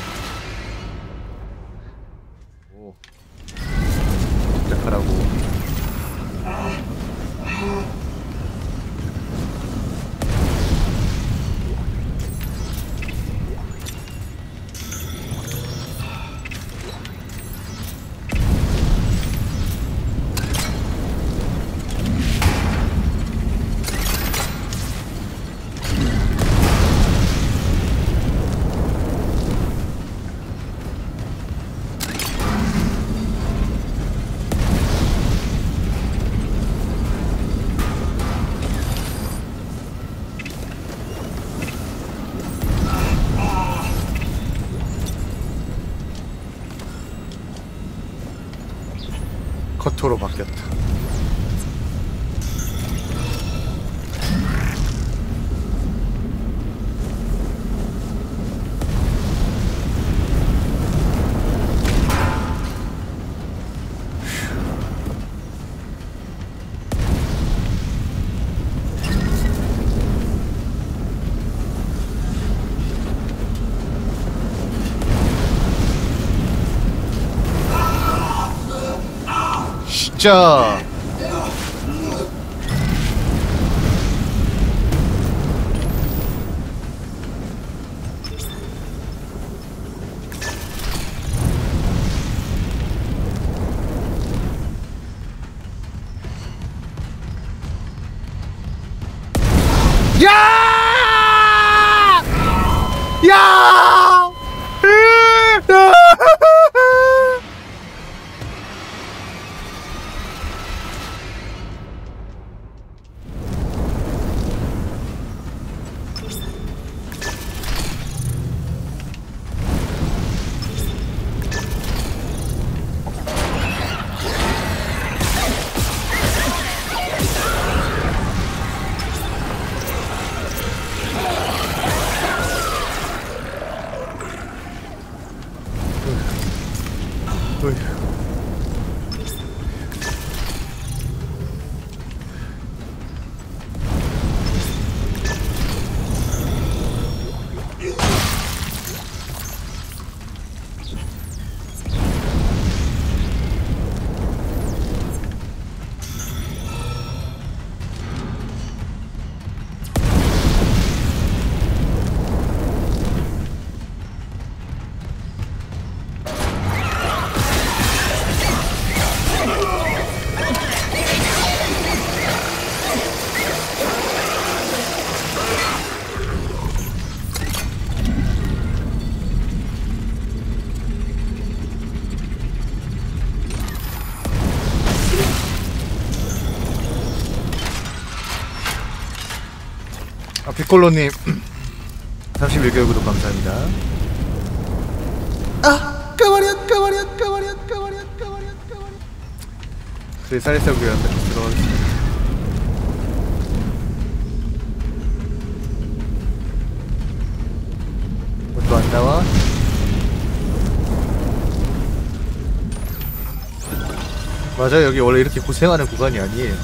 진 아, 빅콜로님 31개월 구독 감사합니다. 아, 까마리야, 까마리야, 까마리야, 까마리야. 저희 쌀쌀구이 안 들어가겠습니다. 뭐또 안 나와? 맞아 여기 원래 이렇게 고생하는 구간이 아니에요.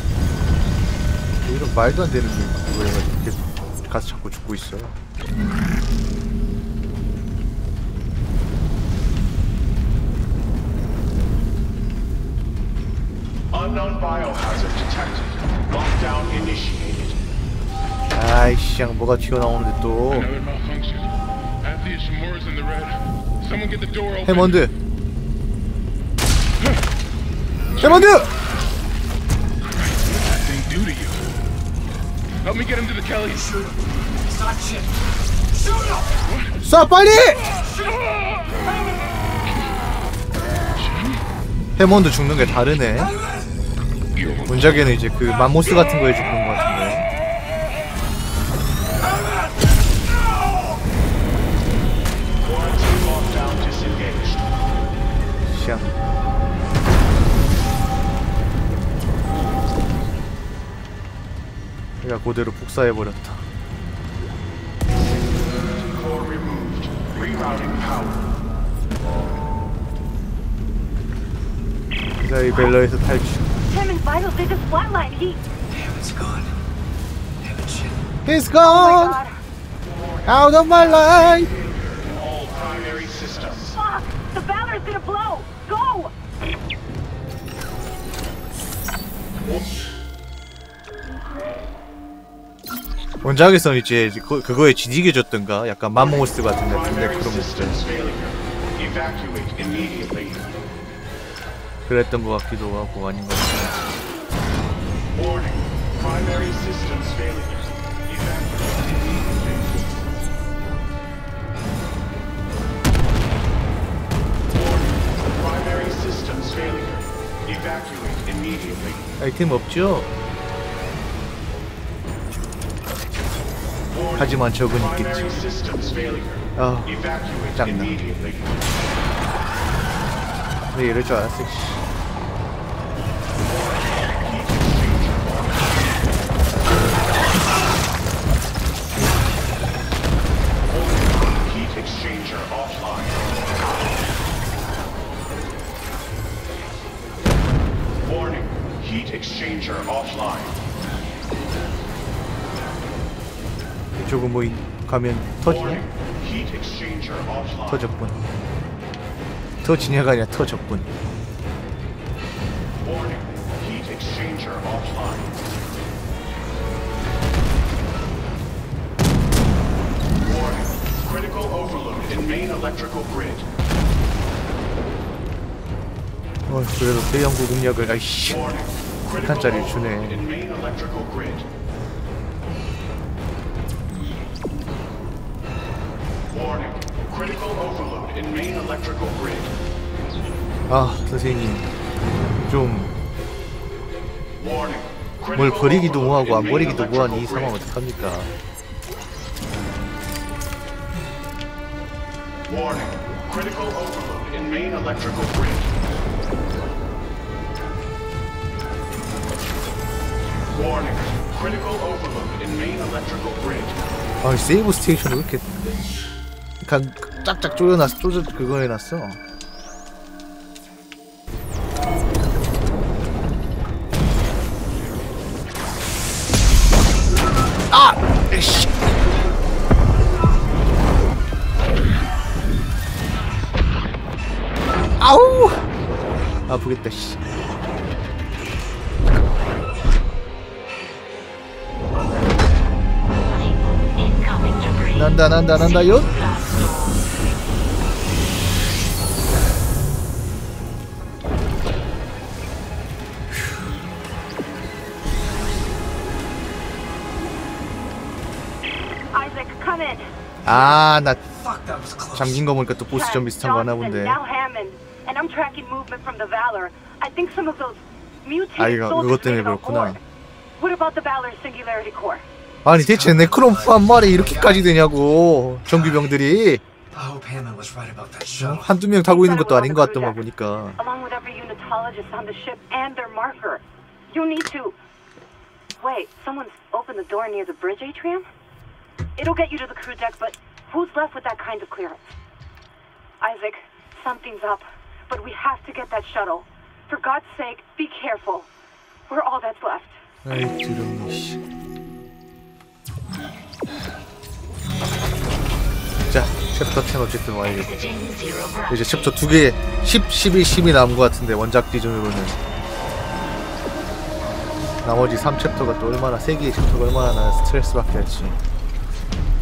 이런 말도 안 되는 게 이렇게 가서 자꾸 죽고 있어요. Unknown biohazard detected. Lockdown initiated. 아이씨, 양 뭐가 튀어나오는데 또. 해먼드. 해먼드! 쏴 빨리! 해먼드 죽는 게 다르네. 문작에는 이제 그 맘모스 같은 거에 복사해버렸다. Core removed. Rerouting power. 이사이 벨러에서 탈출. Tim and Vitals, they just flatlined. He. Damn, it's gone. Heaven shit. He's Oh my gone god. out of my life. 원작에서는 이제 그, 그거에 지지개졌던가 약간 맘모스 같은 Primary 그런 immediately. 그랬던 것 같기도 하고 아닌 것. Evacuate immediately. 아이템 없죠? 하지만 적은 있겠지. 아 짱나. 왜 이럴 줄 알았어 가면 offline. 터졌군 터지냐가 아니라 터졌군 Warning. Heat exchanger offline. Warning. Critical overload in main electrical grid. 어 그래도 대형 구급력을 아이씨 Warning. Critical 폭탄짜리 overload 주네 아 선생님 좀 뭘 버리기도 뭐하고 안 버리기도 뭐하니 이 상황. 어떡합니까. 아 세이브 스테이션을 왜 이렇게 간 짝짝 쪼여놨어 쪼져 그거 해놨어 아! 에이씨 아우 아프겠다 씨. 난다 난다 난다 요 아나 was close. 잠긴 거 보니까 또 보스 좀 비슷한 거 하나 본데 아, 이거- 그것 때문에 그렇구나. 아니 대체 네크롬프 한 마리 이렇게까지 되냐고 정규병들이 어? 한두 명 타고 있는 것도 아닌 것 보니까. You need to. Wait, someone's opened the door near the bridge atrium? It'll get you to the crew deck, but who's left with that kind of clearance? Isaac, something's up, but we have to get that shuttle. For God's sake, be careful. We're all that's left. 아이 드럼이 씨. 자 챕터 10 어쨌든 완료. 이제 챕터 두 개 10, 11, 10이 남은 것 같은데 원작 기준으로는 나머지 3챕터가 또 얼마나 3개의 챕터가 얼마나 나 스트레스 받게 할지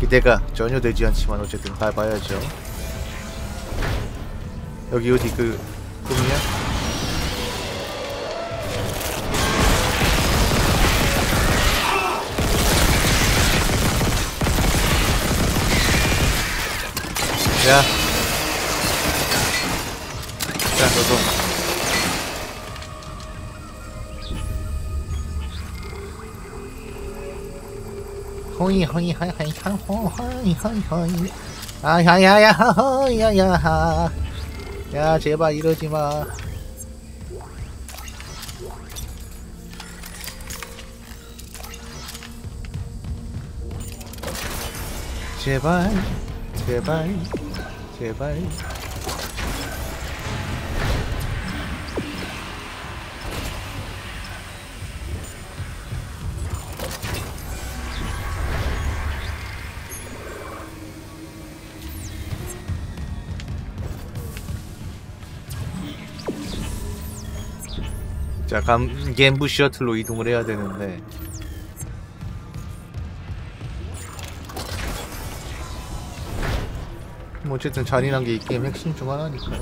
기대가 전혀 되지 않지만 어쨌든 다 봐야죠 여기 어디 그 꿈이야? 야. 자, 너도. 호이 호이 하이 하이 하 호이 하이 하이 아야야야 호야야 야 제발 이러지 마. 제발 제발 제발 자, 감, 갬부 셔틀로 이동을 해야 되는데 뭐 어쨌든 잔인한 게 이 게임 핵심 중 하나니까요.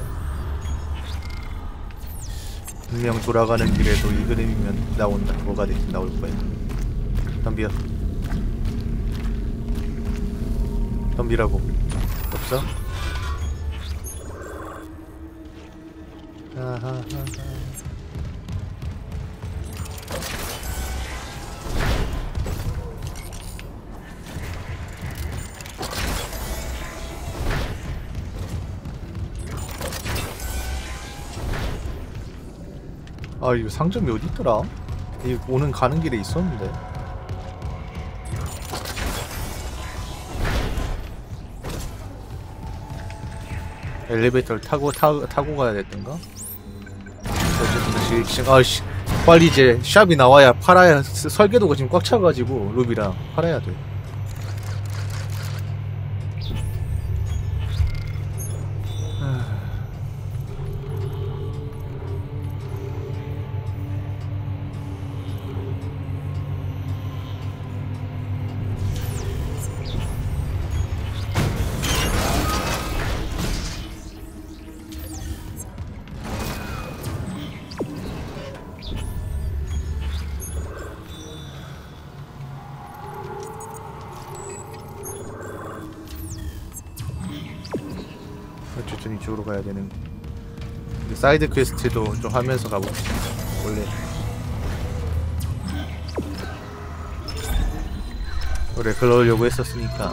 분명 돌아가는 길에도 이 그림이면 나온다. 뭐가 됐든 나올 거야. 덤비야. 덤비라고. 없어? 아하하하. 아 이거 상점이 어디 있더라? 이 오는 가는 길에 있었는데. 엘리베이터를 타고 타, 타고 가야 됐던가? 어쨌든 다시 지금 아씨 빨리 이제 샵이 나와야 팔아야 스- 설계도가 지금 꽉 차가지고 루비랑 팔아야 돼. 사이드 퀘스트도 좀 하면서 가봅시다. 원래 그래 그러려고 했었으니까.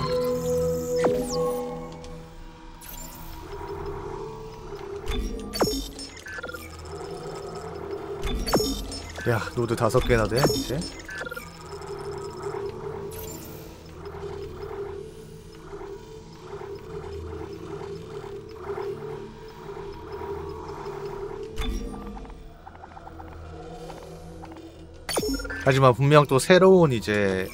야 노드 다섯 개나 돼 이제. 하지만 분명 또 새로운 이제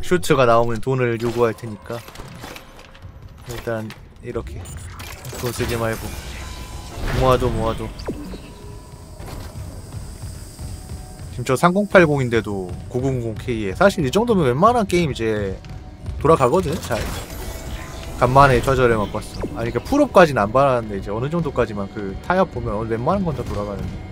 슈트가 나오면 돈을 요구할 테니까 일단 이렇게 돈 쓰지 말고 모아도 모아도 지금 저 3080인데도 9900K에 사실 이 정도면 웬만한 게임 이제 돌아가거든 잘. 간만에 좌절을 맛봤어. 아니 그니까 풀옵까지는 안 바랐는데 이제 어느 정도까지만 그 타협 보면 웬만한 건 다 돌아가는데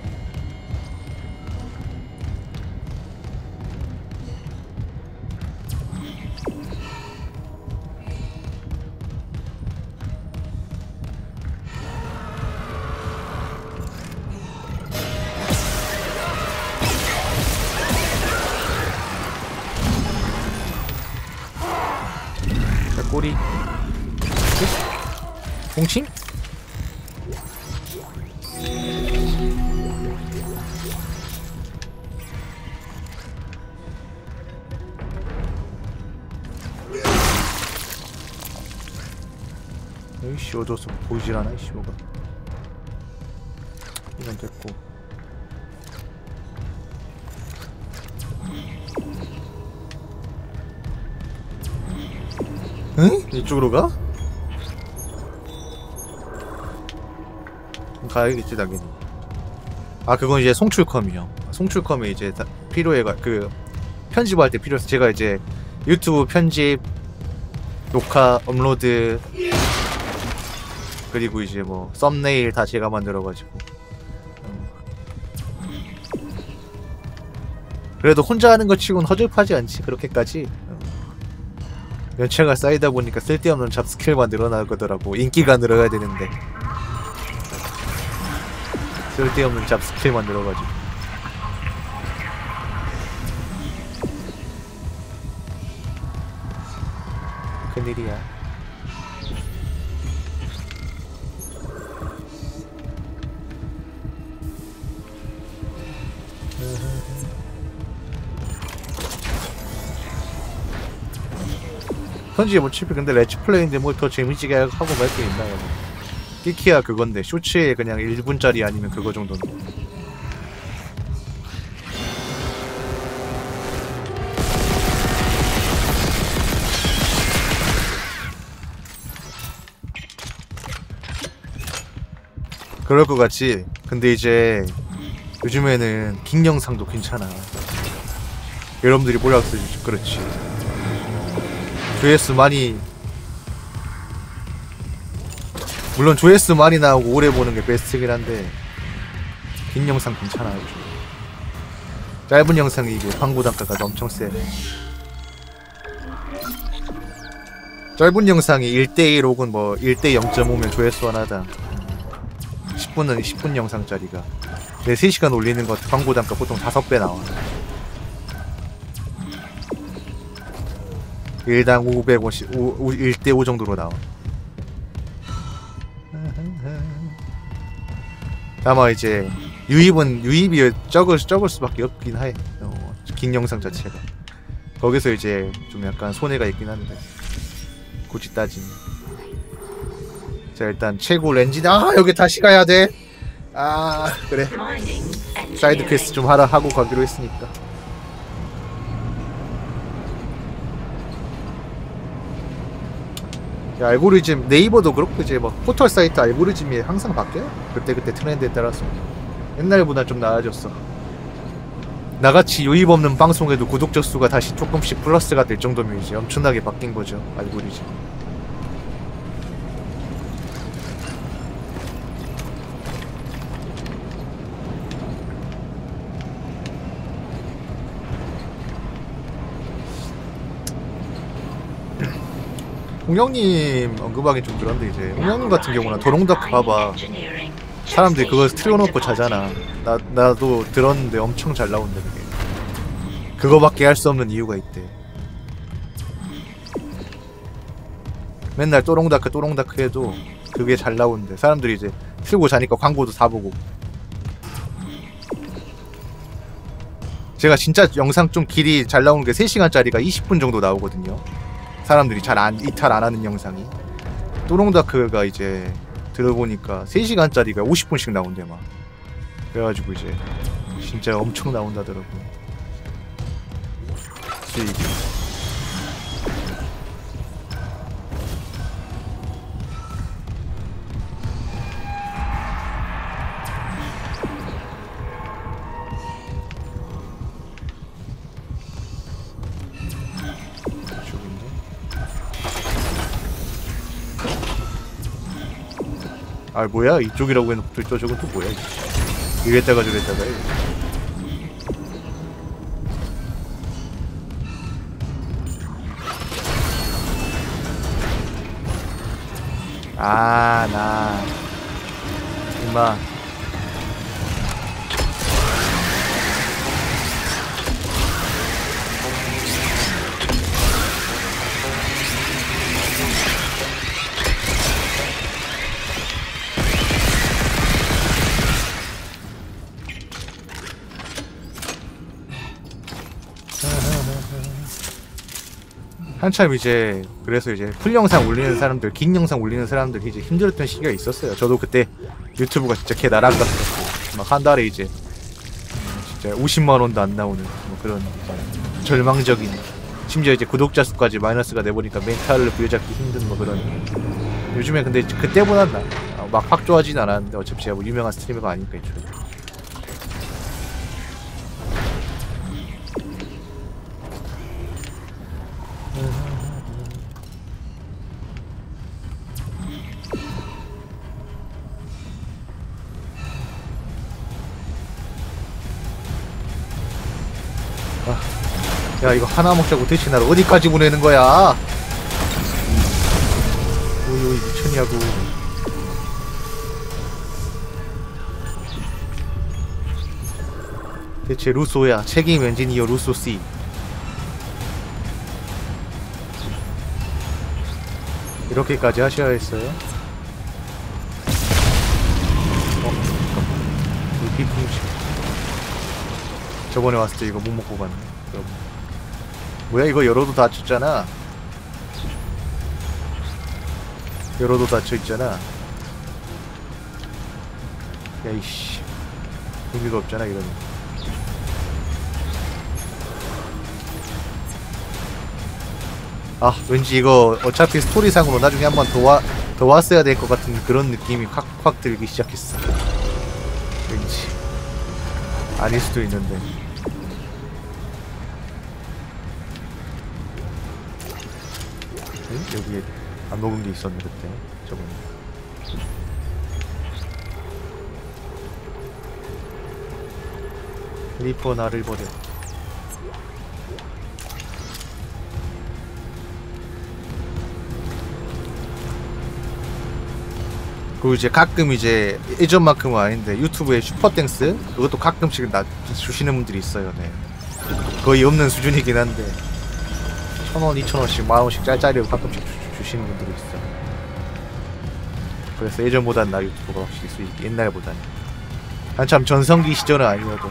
지워져서 보이질 않아 이씨 뭐가 이건 됐고 응? 이쪽으로 가? 가야겠지 당연히 아 그건 이제 송출컴이요 송출컴이 이제 다 필요해가 그 편집할 때 필요해서 제가 이제 유튜브 편집 녹화 업로드 그리고 이제 뭐 썸네일 다 제가 만들어가지고 음. 그래도 혼자 하는 것 치곤 허접하지 않지 그렇게까지 음. 연체가 쌓이다 보니까 쓸데없는 잡스킬만 늘어나거더라고 인기가 늘어야 되는데 쓸데없는 잡스킬만 늘어가지고 현지 뭐 치피 근데 레츠플레이인데 뭐 더 재미지게 하고 말 게 있나요? 끼키야 그건데 쇼츠에 그냥 1분짜리 아니면 그거 정도인데 그럴 것 같지? 근데 이제 요즘에는 긴 영상도 괜찮아. 여러분들이 쓰지 그렇지 조회수 많이 물론 조회수 많이 나오고 오래 보는 게 베스트긴 한데 긴 영상 괜찮아 요즘. 짧은 영상이 이게 광고 단가가 엄청 세. 짧은 영상이 1대1 혹은 뭐 1대 0.5면 조회수 하나당 10분은 10분 영상짜리가. 내 3시간 올리는 것 광고 단가 보통 5배 나와 1당 550, 1대5 정도로 나와. 아마 이제 유입은 유입이 적을 적을 수밖에 없긴 해. 어, 긴 영상 자체가. 거기서 이제 좀 약간 손해가 있긴 한데 굳이 따지면. 자 일단 최고 렌즈 아 여기 다시 가야 돼. 아 그래. side quest 좀 하라 하고 가기로 했으니까. 알고리즘 네이버도 그렇고 이제 막 포털 사이트 알고리즘이 항상 바뀌어요. 그때 그때 트렌드에 따라서 옛날보다 좀 나아졌어. 나같이 유입 없는 방송에도 구독자 수가 다시 조금씩 플러스가 될 정도면 이제 엄청나게 바뀐 거죠 알고리즘. 홍영님 언급하기 좀 그런데 이제 홍영님 같은 경우는 도롱다크 봐봐 사람들이 그걸 틀어놓고 자잖아. 나, 나도 들었는데 엄청 잘 나온대 그게. 그거밖에 할 수 없는 이유가 있대. 맨날 또롱다크 또롱다크 해도 그게 잘 나온대. 사람들이 이제 틀고 자니까 광고도 다 보고. 제가 진짜 영상 좀 길이 잘 나오는 게 3시간짜리가 20분 정도 나오거든요 사람들이 잘 안 이탈 안 하는 영상이. 또롱다크가 이제 들어보니까 3시간짜리가 50분씩 나온대 막. 그래가지고 이제 진짜 엄청 나온다더라고 수익이 아 뭐야? 이쪽이라고 해놓고 또 저쪽은 또 뭐야? 이랬다가 저랬다가. 아나. 임마 한참 이제 그래서 이제 풀 영상 올리는 사람들, 긴 영상 올리는 사람들이 이제 힘들었던 시기가 있었어요. 저도 그때 유튜브가 진짜 개 나락 같았고 막 한 달에 이제 진짜 50만 원도 안 나오는 뭐 그런 절망적인 심지어 이제 구독자 수까지 마이너스가 돼보니까 멘탈을 부여잡기 힘든 뭐 그런 요즘에 근데 그때보단 막확 좋아지진 않았는데 어차피 제가 뭐 유명한 스트리머가 아니니까 이쪽 야 이거 하나 먹자고 대체 나를 어디까지 보내는 거야 오이 오이 미쳤냐고 대체 루소야 책임 엔지니어 루소 C 이렇게까지 하셔야 했어요? 어. 저번에 왔을 때 이거 못 먹고 갔네. 여러분. 뭐야 이거 열어도 닫혔잖아. 열어도 닫혀 있잖아. 야이씨. 의미가 없잖아 이러면. 아 왠지 이거 어차피 스토리상으로 나중에 한번 더, 와, 더 왔어야 될 것 같은 그런 느낌이 확확 들기 시작했어 왠지 아닐 수도 있는데 응? 여기에 안 먹은 게 있었네 그때 저번에 리퍼 나를 버려 그리고 이제 가끔 이제 예전만큼은 아닌데 유튜브에 Super Thanks 그것도 가끔씩 나 주시는 분들이 있어요. 네. 거의 없는 수준이긴 한데 천 원, 이천 원씩, 만 원씩 짤짤이로 가끔씩 주, 시는 분들이 있어. 그래서 예전보단 나 유튜브가 확실히 수익 옛날보다는 한참 전성기 시절은 아니어도.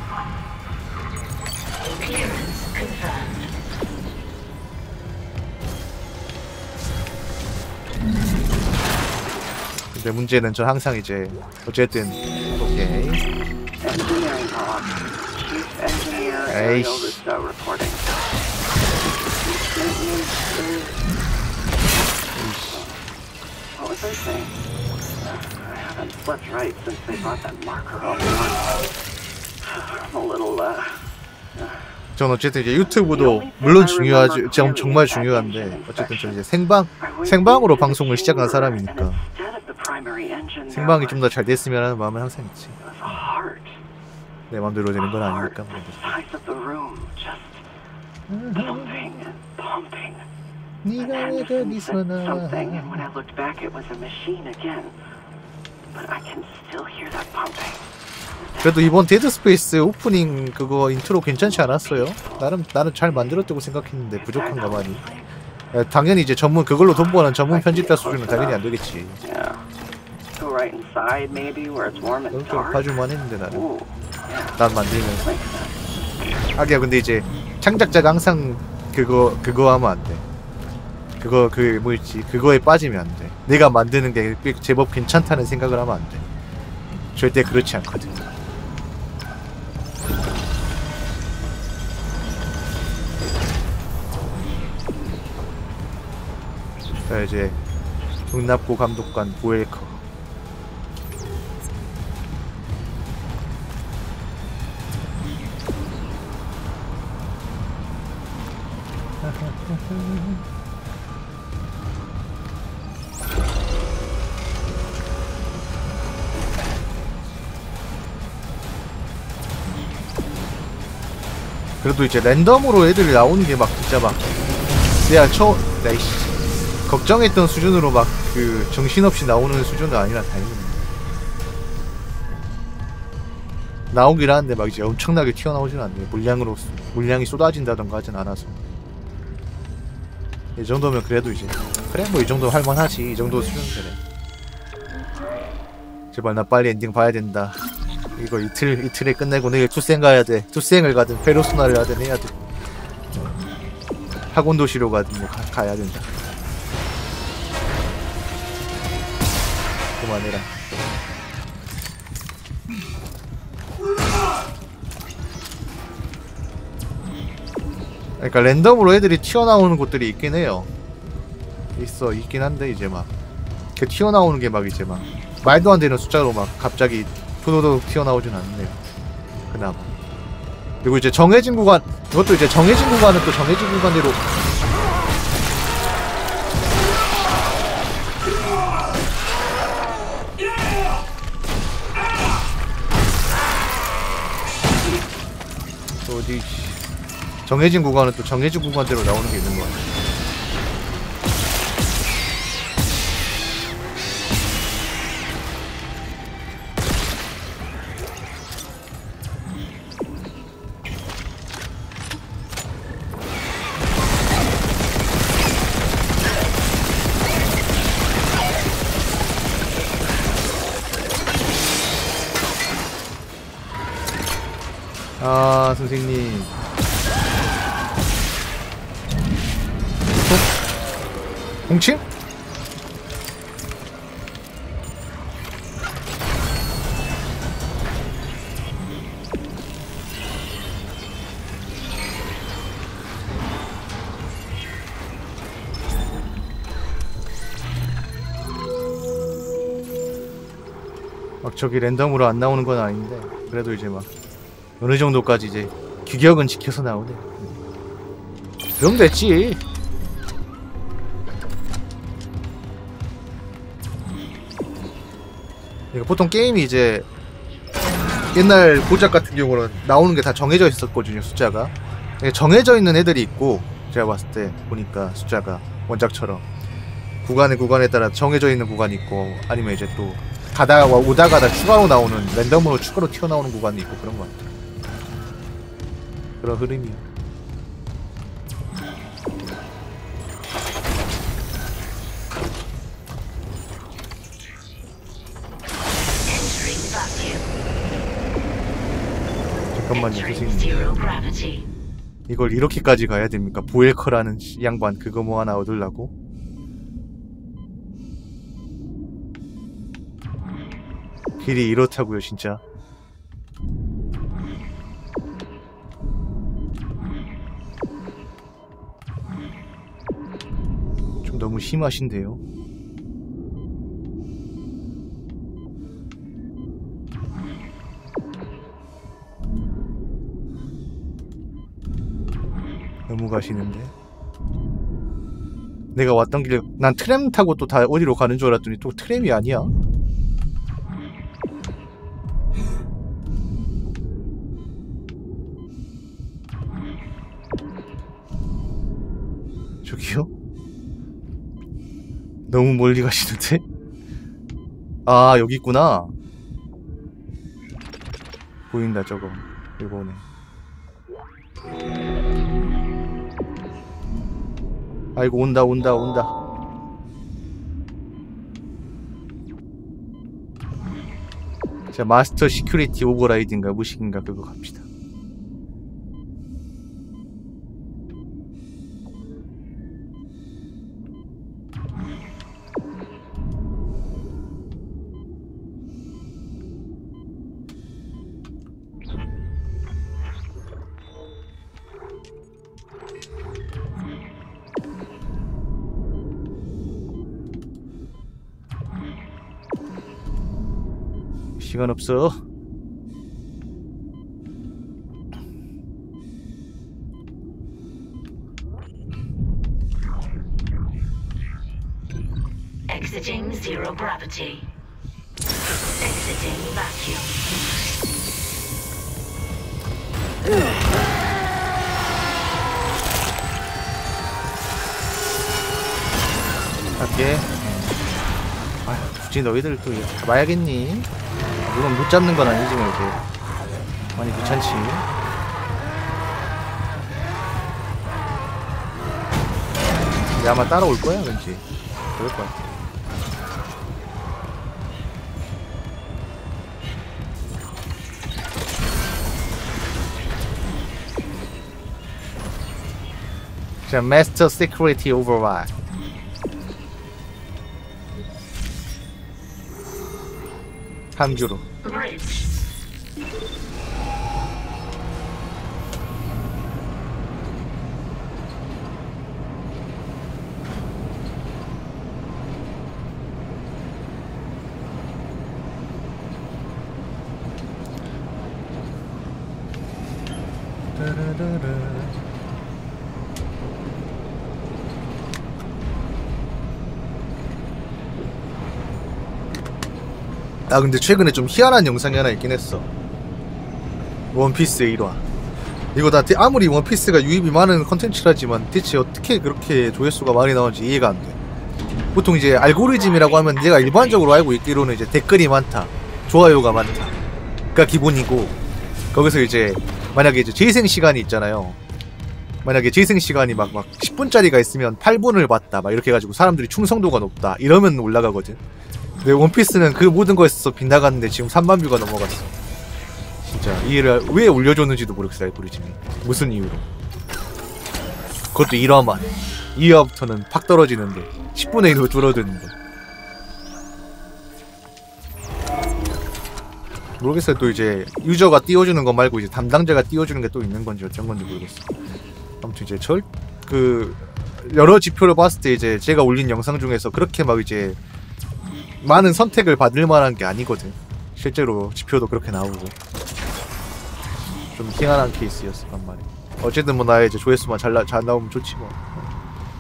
근데 문제는 전 항상 이제 어쨌든 오케이. Chief Uh, I haven't slept right since they brought that marker online. I'm a little, uh, 전 어쨌든 이제 유튜브도 물론 중요하지 정- 정말 중요한데 어쨌든 전 이제 생방 생방으로 방송을 시작한 사람이니까 생방이 좀 더 잘 됐으면 하는 마음은 항상 있지. 내 맘대로 되는 건 아니니까 The size of the room, just pumping and pumping. 네가 왜 거기서 Something, and 나와 when I looked back, it was a machine again. But I can still hear that pumping. 그래도 이번 데드 스페이스 오프닝 그거 인트로 괜찮지 않았어요? 나름 나는 잘 만들었다고 생각했는데 부족한가 많이. 야, 당연히 이제 전문 그걸로 돈 버는 전문 편집자 수준은 당연히 안 되겠지. 좀. 봐줄만 했는데 나는. 난 만들면서. 하기야 근데 이제 창작자가 항상 그거 그거 하면 안 돼. 그거 그 뭐였지 그거에 빠지면 안 돼. 내가 만드는 게꽤 제법 괜찮다는 생각을 하면 안 돼. 절대 그렇지 않거든. 자 이제 동납고 감독관 보엘커. 그래도 이제 랜덤으로 애들이 나오는 게 막 진짜 막 내가 처 나이씨. 걱정했던 수준으로 막 그 정신없이 나오는 수준은 아니라 다행이네 나오긴 하는데 막 이제 엄청나게 튀어나오진 않네 물량으로 물량이 쏟아진다던가 하진 않아서. 이 정도면 그래도 이제 그래 뭐 이 정도 할만하지. 이 정도 수준 그래. 제발 나 빨리 엔딩 봐야 된다 이거 이틀 이틀에 끝내고 내일 투생 가야 돼 투생을 가든 Persona를 하든 해야 돼 학원 도시로 가든 뭐 가, 가야 된다. 그만해라. 그러니까 랜덤으로 애들이 튀어나오는 곳들이 있긴 해요. 있어 있긴 한데 이제 막 그 튀어나오는 게 막 이제 막 말도 안 되는 숫자로 막 갑자기 도도독 튀어나오진 않네요. 그나마. 그리고 이제 정해진 구간 이것도 이제 정해진 구간은 또 정해진 구간대로 또 어디 정해진 구간은 또 정해진 구간대로 나오는 게 있는 거 같아. 아 저기 랜덤으로 안 나오는 건 아닌데 그래도 이제 막 어느 정도까지 이제 규격은 지켜서 나오네. 그럼 됐지. 그러니까 보통 게임이 이제 옛날 고작 같은 경우는 나오는 게 다 정해져 있었거든요 숫자가 정해져 있는 애들이 있고 제가 봤을 때 보니까 숫자가 원작처럼 구간에 구간에 따라 정해져 있는 구간이 있고 아니면 이제 또 가다가 오다 가다 추가로 나오는 랜덤으로 추가로 튀어나오는 구간이 있고 그런 것 같아요 그런 흐름이. 잠깐만요 선생님. 이걸 이렇게까지 가야 됩니까? 보엘커라는 씨- 양반 그거 뭐 하나 얻으려고? 길이 이렇다고요 진짜. 좀 너무 심하신데요? 너무 가시는데? 내가 왔던 길에 난 트램 타고 또 다 어디로 가는 줄 알았더니 또 트램이 아니야 저기요? 너무 멀리 가시는데? 아 여기 있구나. 보인다 저거. 오네. 아이고 온다 온다 온다. 자 master security override인가 무식인가 그거 갑시다 시간 없어 Exiting zero gravity. Exiting vacuum. 갈게 아 굳이 너희들 또 잡아야겠니? 물론 못 잡는 건 아니지만 이제 많이 귀찮지 근데 아마 따라올 거야 왠지 그럴 것 같아 자, Master Security Override. 함교로. Bridge. 아 근데 최근에 좀 희한한 영상이 하나 있긴 했어. 원피스의 1화. 이거 다 대- 아무리 원피스가 유입이 많은 컨텐츠라지만 대체 어떻게 그렇게 조회수가 많이 나오는지 이해가 안 돼. 보통 이제 알고리즘이라고 하면 내가 일반적으로 알고 있기로는 이제 댓글이 많다. 좋아요가 많다. 가 기본이고 거기서 이제 만약에 이제 재생 시간이 있잖아요. 만약에 재생 시간이 막 막 10분짜리가 있으면 8분을 봤다. 막 이렇게 해가지고 사람들이 충성도가 높다. 이러면 올라가거든 근데 원피스는 그 모든 거에서 빗나갔는데 지금 3만 뷰가 넘어갔어. 진짜 이해를 왜 올려줬는지도 모르겠어 알고리즘이 무슨 이유로. 그것도 1화만. 2화부터는 팍 떨어지는데 10분의 1로 줄어드는데. 모르겠어요. 또 이제 유저가 띄워주는 거 말고 이제 담당자가 띄워주는 게 또 있는 건지 어쩐 건지 모르겠어. 아무튼 이제 절 그 여러 지표를 봤을 때 이제 제가 올린 영상 중에서 그렇게 막 이제 많은 선택을 받을 만한 게 아니거든. 실제로 지표도 그렇게 나오고 좀 희한한 케이스였어 간 말이야. 어쨌든 뭐 나의 이제 조회수만 잘, 나, 잘 나오면 좋지 뭐.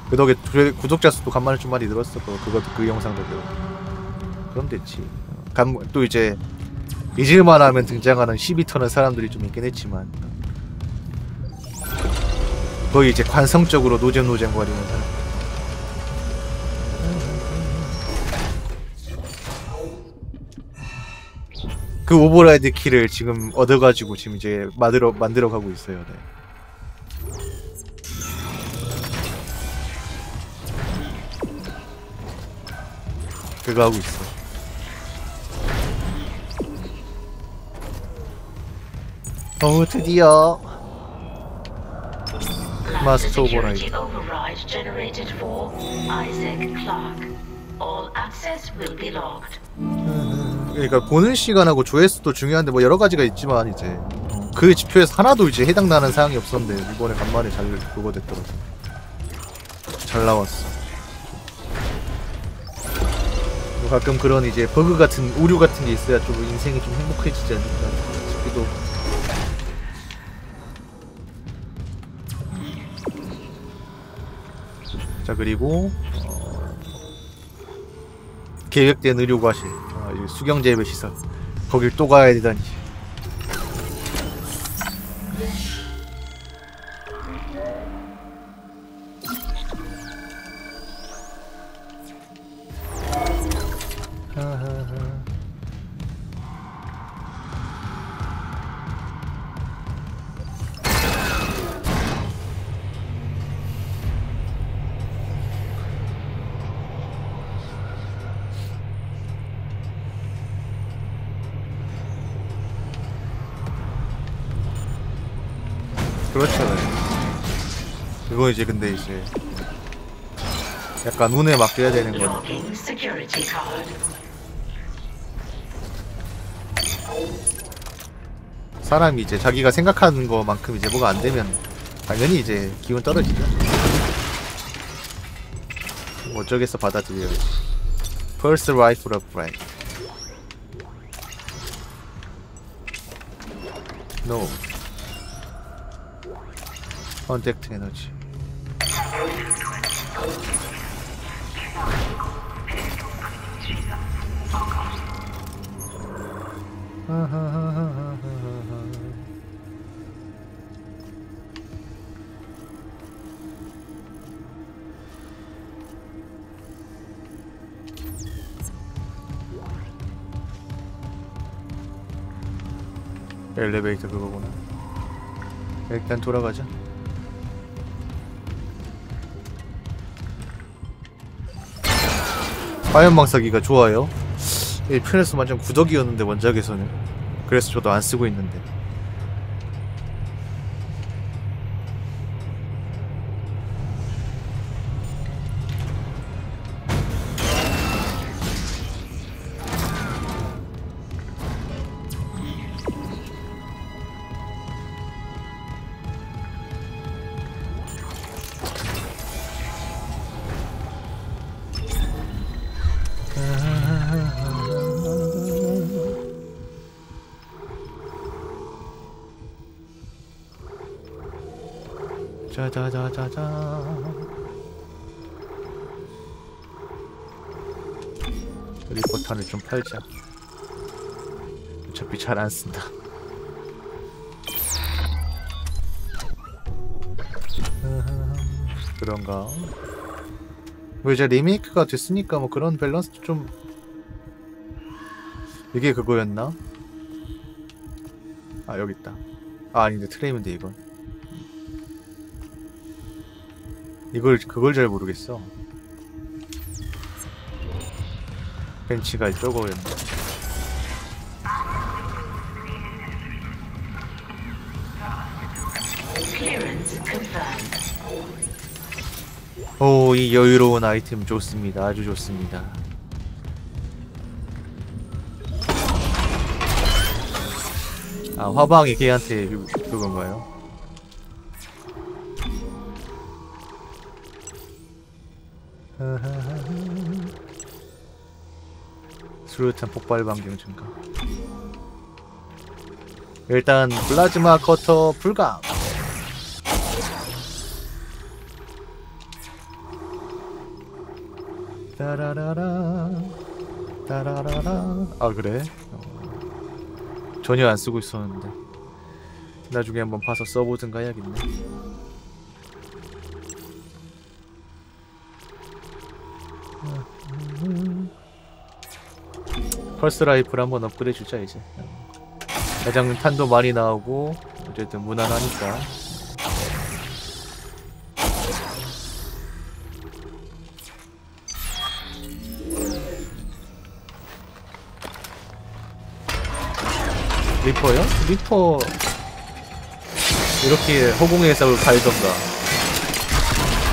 그 덕에 조- 구독자 수도 간만에 좀 많이 늘었어. 그 그것도 그 영상도 그. 그럼 됐지. 어, 간, 또 이제 잊을만 하면 등장하는 시비 터는 사람들이 좀 있긴 했지만 거의 이제 관성적으로 노잼노잼 거리는 사람. 그 오버라이드 키를 지금 얻어가지고 지금 이제 만들어 만들어 가고 있어요. 네. 그거 하고 있어. 어 드디어 마스터 오버라이드. All access will be logged. 그러니까 보는 시간하고 조회수도 중요한데 뭐 여러 가지가 있지만 이제 어, 그 지표에서 하나도 이제 해당나는 사항이 없었는데 이번에 간만에 잘 그거 됐더라고. 잘 나왔어. 뭐 가끔 그런 이제 버그 같은 오류 같은 게 있어야 좀 인생이 좀 행복해지지 않을까 싶기도. 자 그리고 어, 계획된 의료 과실 어, 수경재배 시설. 거길 또 가야 되다니 이제 근데 이제 약간 운에 맡겨야 되는 card. 사람이 이제 자기가 생각하는 것만큼 이제 뭐가 안 되면 당연히 이제 기분 떨어지죠. 뭐 어쩌겠어 받아들여야지. First rifle upgrade. No. Contact energy. 엘리베이터 그거구나. 일단 돌아가자. 화염방사기가 좋아요. 이 편에서 완전 구덕이었는데 원작에서는. 그래서 저도 안 쓰고 있는데. 팔자. 어차피 잘 안 쓴다. 그런가? 뭐 이제 리메이크가 됐으니까 뭐 그런 밸런스도 좀 이게 그거였나? 아 여기 있다. 아 아닌데 트레이인데 이건. 이걸 그걸 잘 모르겠어 벤치가 confirmed. 오, 이 여유로운 아이템 좋습니다. 아주 좋습니다. 아, 화방이 걔한테 그- 그건가요? 수류탄 폭발 반경 증가. 일단 플라즈마 커터 불감. 따라라라 따라라라 아 그래? 어. 전혀 안 쓰고 있었는데 나중에 한번 봐서 써보든가 해야겠네 pulse rifle 한번 업그레이드 주자 이제. 대장 탄도 많이 나오고 어쨌든 무난하니까. ripper요? ripper. 이렇게 허공에서 갈던가.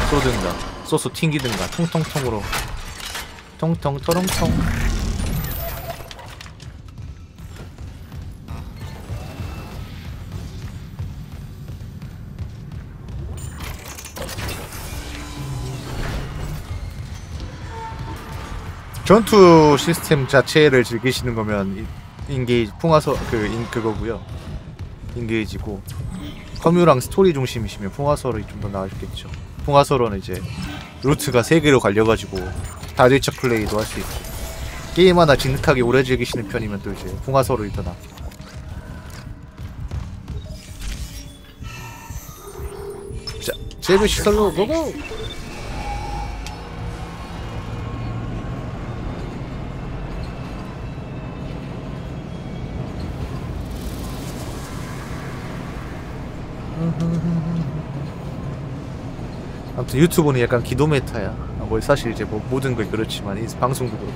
쏘든가. 쏘쏘 튕기든가. 통통통으로. 통통 토롱통 전투 시스템 자체를 즐기시는 거면 이- Engage 풍화서 그 인, 그거고요 인게이지고 커뮤랑 스토리 중심이시면 풍화설이 좀더 나으시겠죠 풍화설은 이제 루트가 세 개로 갈려가지고 다대처 플레이도 할 수 있고 게임 하나 진득하게 오래 즐기시는 편이면 또 이제 풍화설이 더 나. 자, 제브 시설로 고고! 아무튼 유튜브는 약간 기도 메타야. 아, 뭐 사실 이제 뭐 모든 걸 그렇지만 이 방송도 그렇고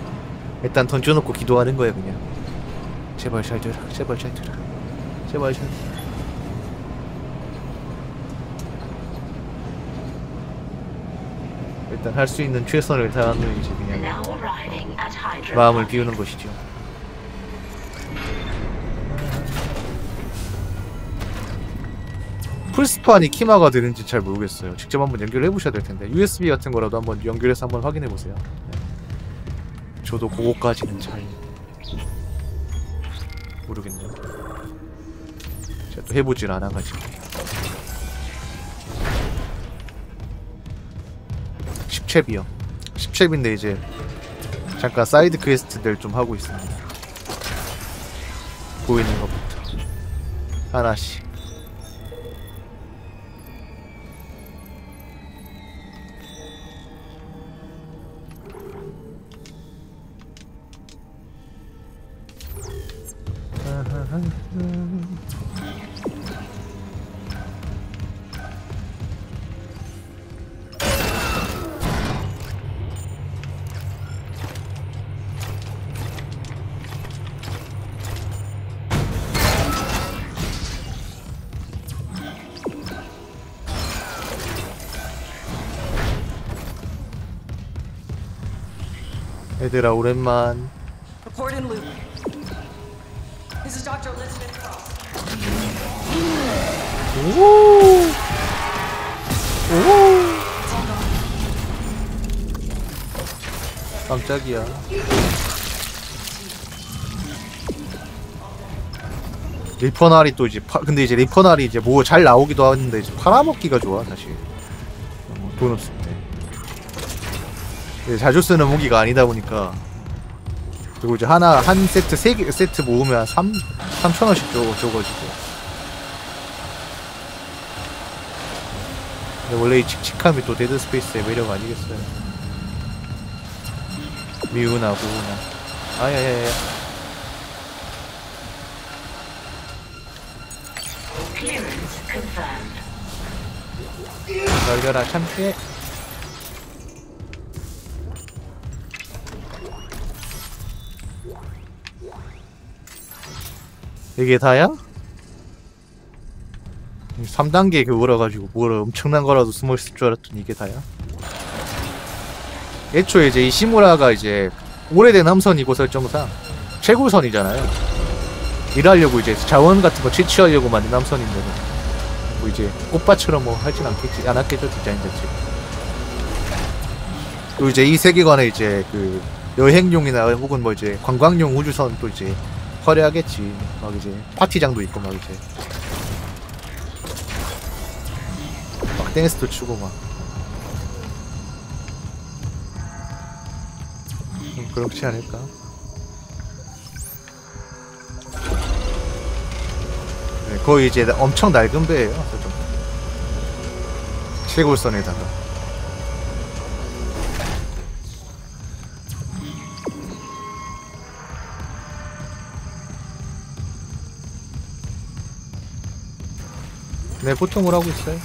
일단 던져놓고 기도하는 거야 그냥. 제발 잘 되라. 제발 잘 되라. 제발 잘. 되라. 일단 할 수 있는 최선을 다하는 이제 그냥. 마음을 비우는 것이죠. 풀스판이 키마가 되는지 잘 모르겠어요. 직접 한번 연결해 보셔야 될 텐데 USB 같은 거라도 한번 연결해서 한번 확인해 보세요. 네. 저도 그거까지는 잘 모르겠네요. 제가 또 해보질 않아가지고. 10챕이요. 10챕인데 이제 잠깐 side quest들 좀 하고 있습니다. 보이는 것부터 하나씩. 얘들아 오랜만. Report in loop. This is Dr. Elizabeth Cross. 오. 오. 깜짝이야. 리퍼날이 또 이제 파, 근데 이제 리퍼날이 이제 뭐 잘 나오기도 하는데 이제 팔아먹기가 좋아 사실 어, 돈 이제 자주 쓰는 무기가 아니다 보니까. 그리고 이제 하나 한 세트 세 개 세트 모으면 한 3, 3천 원씩 줘, 줘가지고. 원래 이 칙칙함이 또 Dead Space의 매력 아니겠어요? 미우나 고우나 아야야야. 열려라 참깨 이게 다야? 3단계 그거라 가지고 뭐라 엄청난 거라도 숨어있을 줄 알았더니 이게 다야? 애초에 이제 이 시무라가 이제 오래된 함선이고 설정상 최고선이잖아요 일하려고 이제 자원 같은 거 채취하려고 만든 함선인데 뭐 이제 꽃밭처럼 뭐 하진 않겠지 않았겠죠 디자인 자체 그리고 이제 이 세계관에 이제 그 여행용이나 혹은 뭐 이제 관광용 우주선 또 이제 화려하겠지 막 이제 파티장도 있고 막 이제 막 댄스도 추고 막좀 그렇지 않을까 네, 거의 이제 엄청 낡은 배예요. 저쪽. 시골선에다가. 네, 보통을 하고 있어요.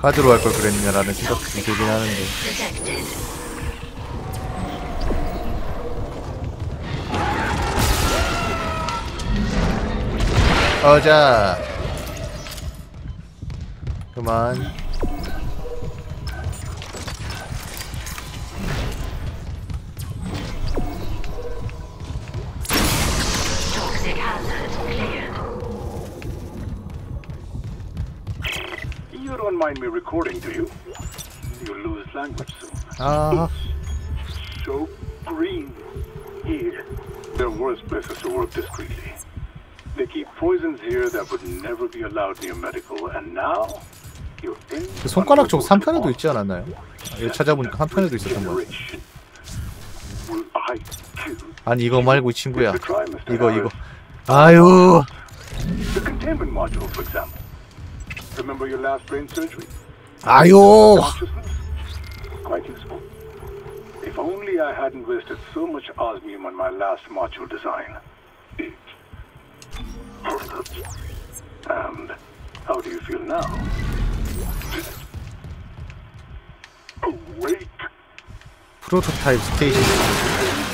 카드로 할 걸 그랬냐라는 생각이 들긴 하는데. 어자 그만 don't mind me recording, do you? You'll lose language soon. 아 So green here. There are worse places to work discreetly. They keep poisons here that would never be allowed near medical, and now you're in. 그 손가락 쪽 3편에도 있지 않았나요? 아, 이거 찾아보니까 한 편에도 있었던 거 같아 Will I kill 아니 이거 말고 이 친구야 이거 이거 아유 the containment module, for example? Remember your last brain surgery? Ayo! Consciousness? Quite useful. If only I hadn't wasted so much osmium on my last module design. and how do you feel now? Awake! Prototype station.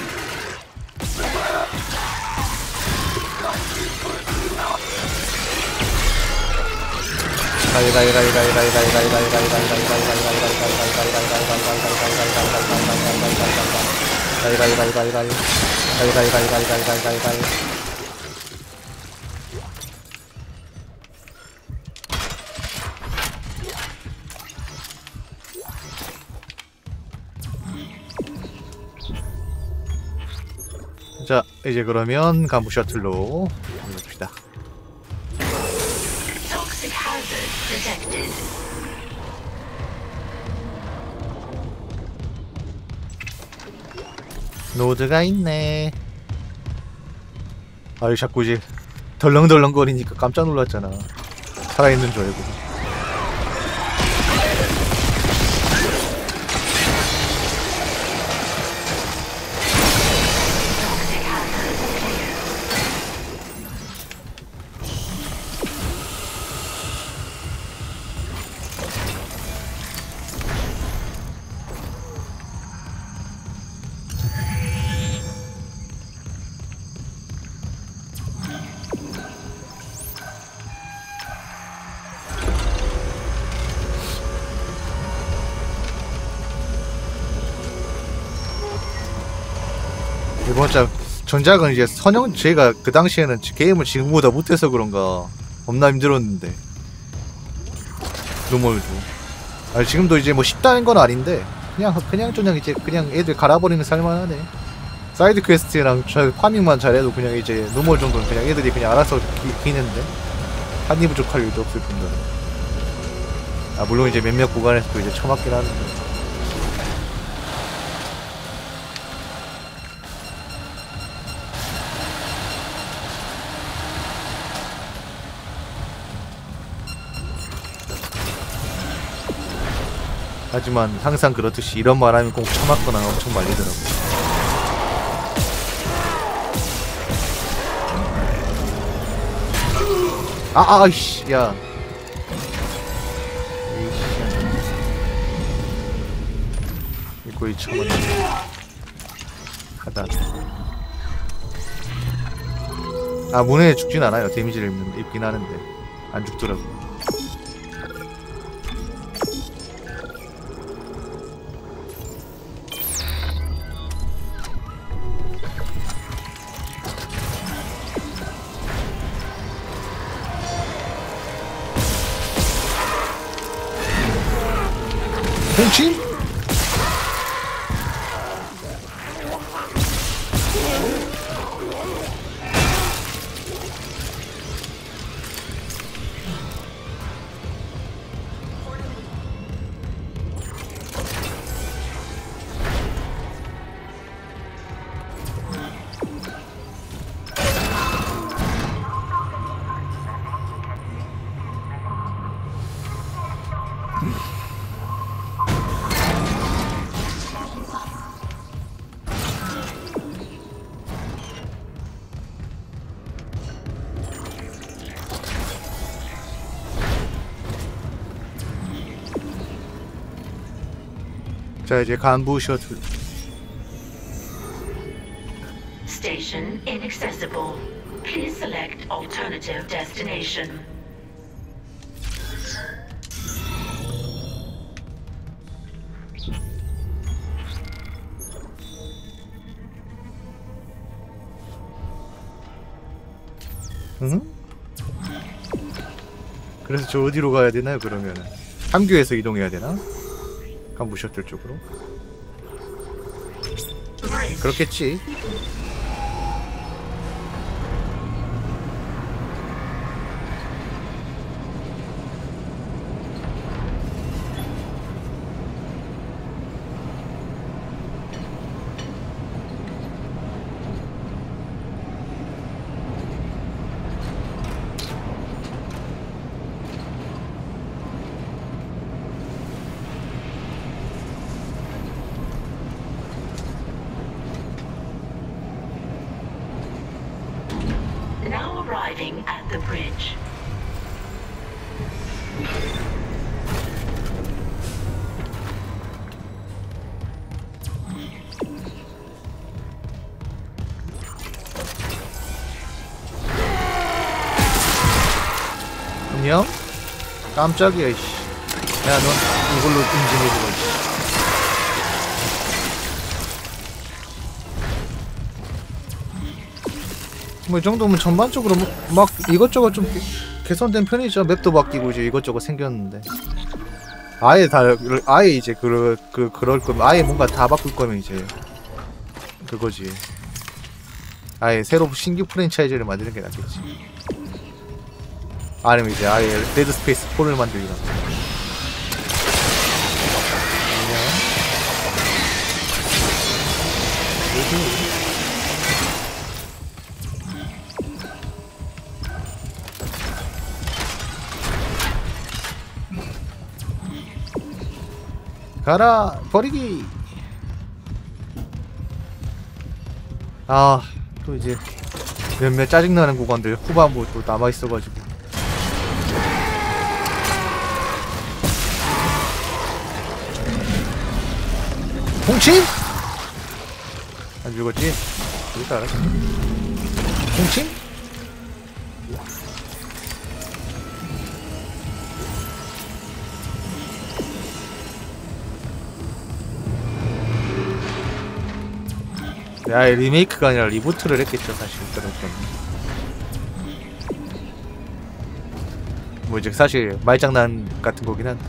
자 이제 그러면 간부 셔틀로 봅시다 detected. 노드가 있네. 아유 자꾸 이제 덜렁덜렁거리니까 깜짝 놀랐잖아. 살아있는 줄 알고 전작은 이제 선형 제가 그 당시에는 지- 게임을 지금보다 못해서 그런가 겁나 힘들었는데. normal도 아 지금도 이제 뭐 쉽다는 건 아닌데 그냥 그냥 그냥 이제 그냥 애들 갈아버리는 살만하네. side quest랑 저 파밍만 잘해도 그냥 이제 normal 정도는 그냥 애들이 그냥 알아서 기, 기는데. 탄이 부족할 일도 없을 뿐더러. 아 물론 이제 몇몇 구간에서도 이제 처맞긴 하는데 하지만 항상 그렇듯이 이런 말 하면 꼭 처맞거나 엄청 말리더라고 아, 아이씨, 야. 이거 이 처맞네. 하단. 아, 문에 죽진 않아요. 데미지를 입는, 입긴 하는데. 안 죽더라고. 뭉 자 이제 간부 셔틀 Station inaccessible. Please select alternative destination. 응? 그래서 저 어디로 가야 되나요 그러면은 함교에서 이동해야 되나? 간부 셔틀 쪽으로. 그렇겠지 안녕? 깜짝이야 이씨. 야 넌 이걸로 인증해주고 이씨. 뭐이 정도면 전반적으로 뭐- 막 이것저것 좀 개- 개선된 편이죠. 맵도 바뀌고 이제 이것저것 생겼는데. 아예 다 아예 이제 그, 그 그럴 거면 아예 뭔가 다 바꿀 거면 이제 그거지. 아예 새로 신규 프랜차이즈를 만드는 게 낫겠지 아니면 이제 아예 Dead Space 4를 만들기나. 가라 버리기! 아 또 이제 몇몇 짜증나는 구간들 후반부 또 남아있어가지고 홍침? 안 죽었지? 죽었다 알았어 홍침? 야 리메이크가 아니라 리부트를 했겠죠 사실 뭐 이제 사실 말장난 같은 거긴 한데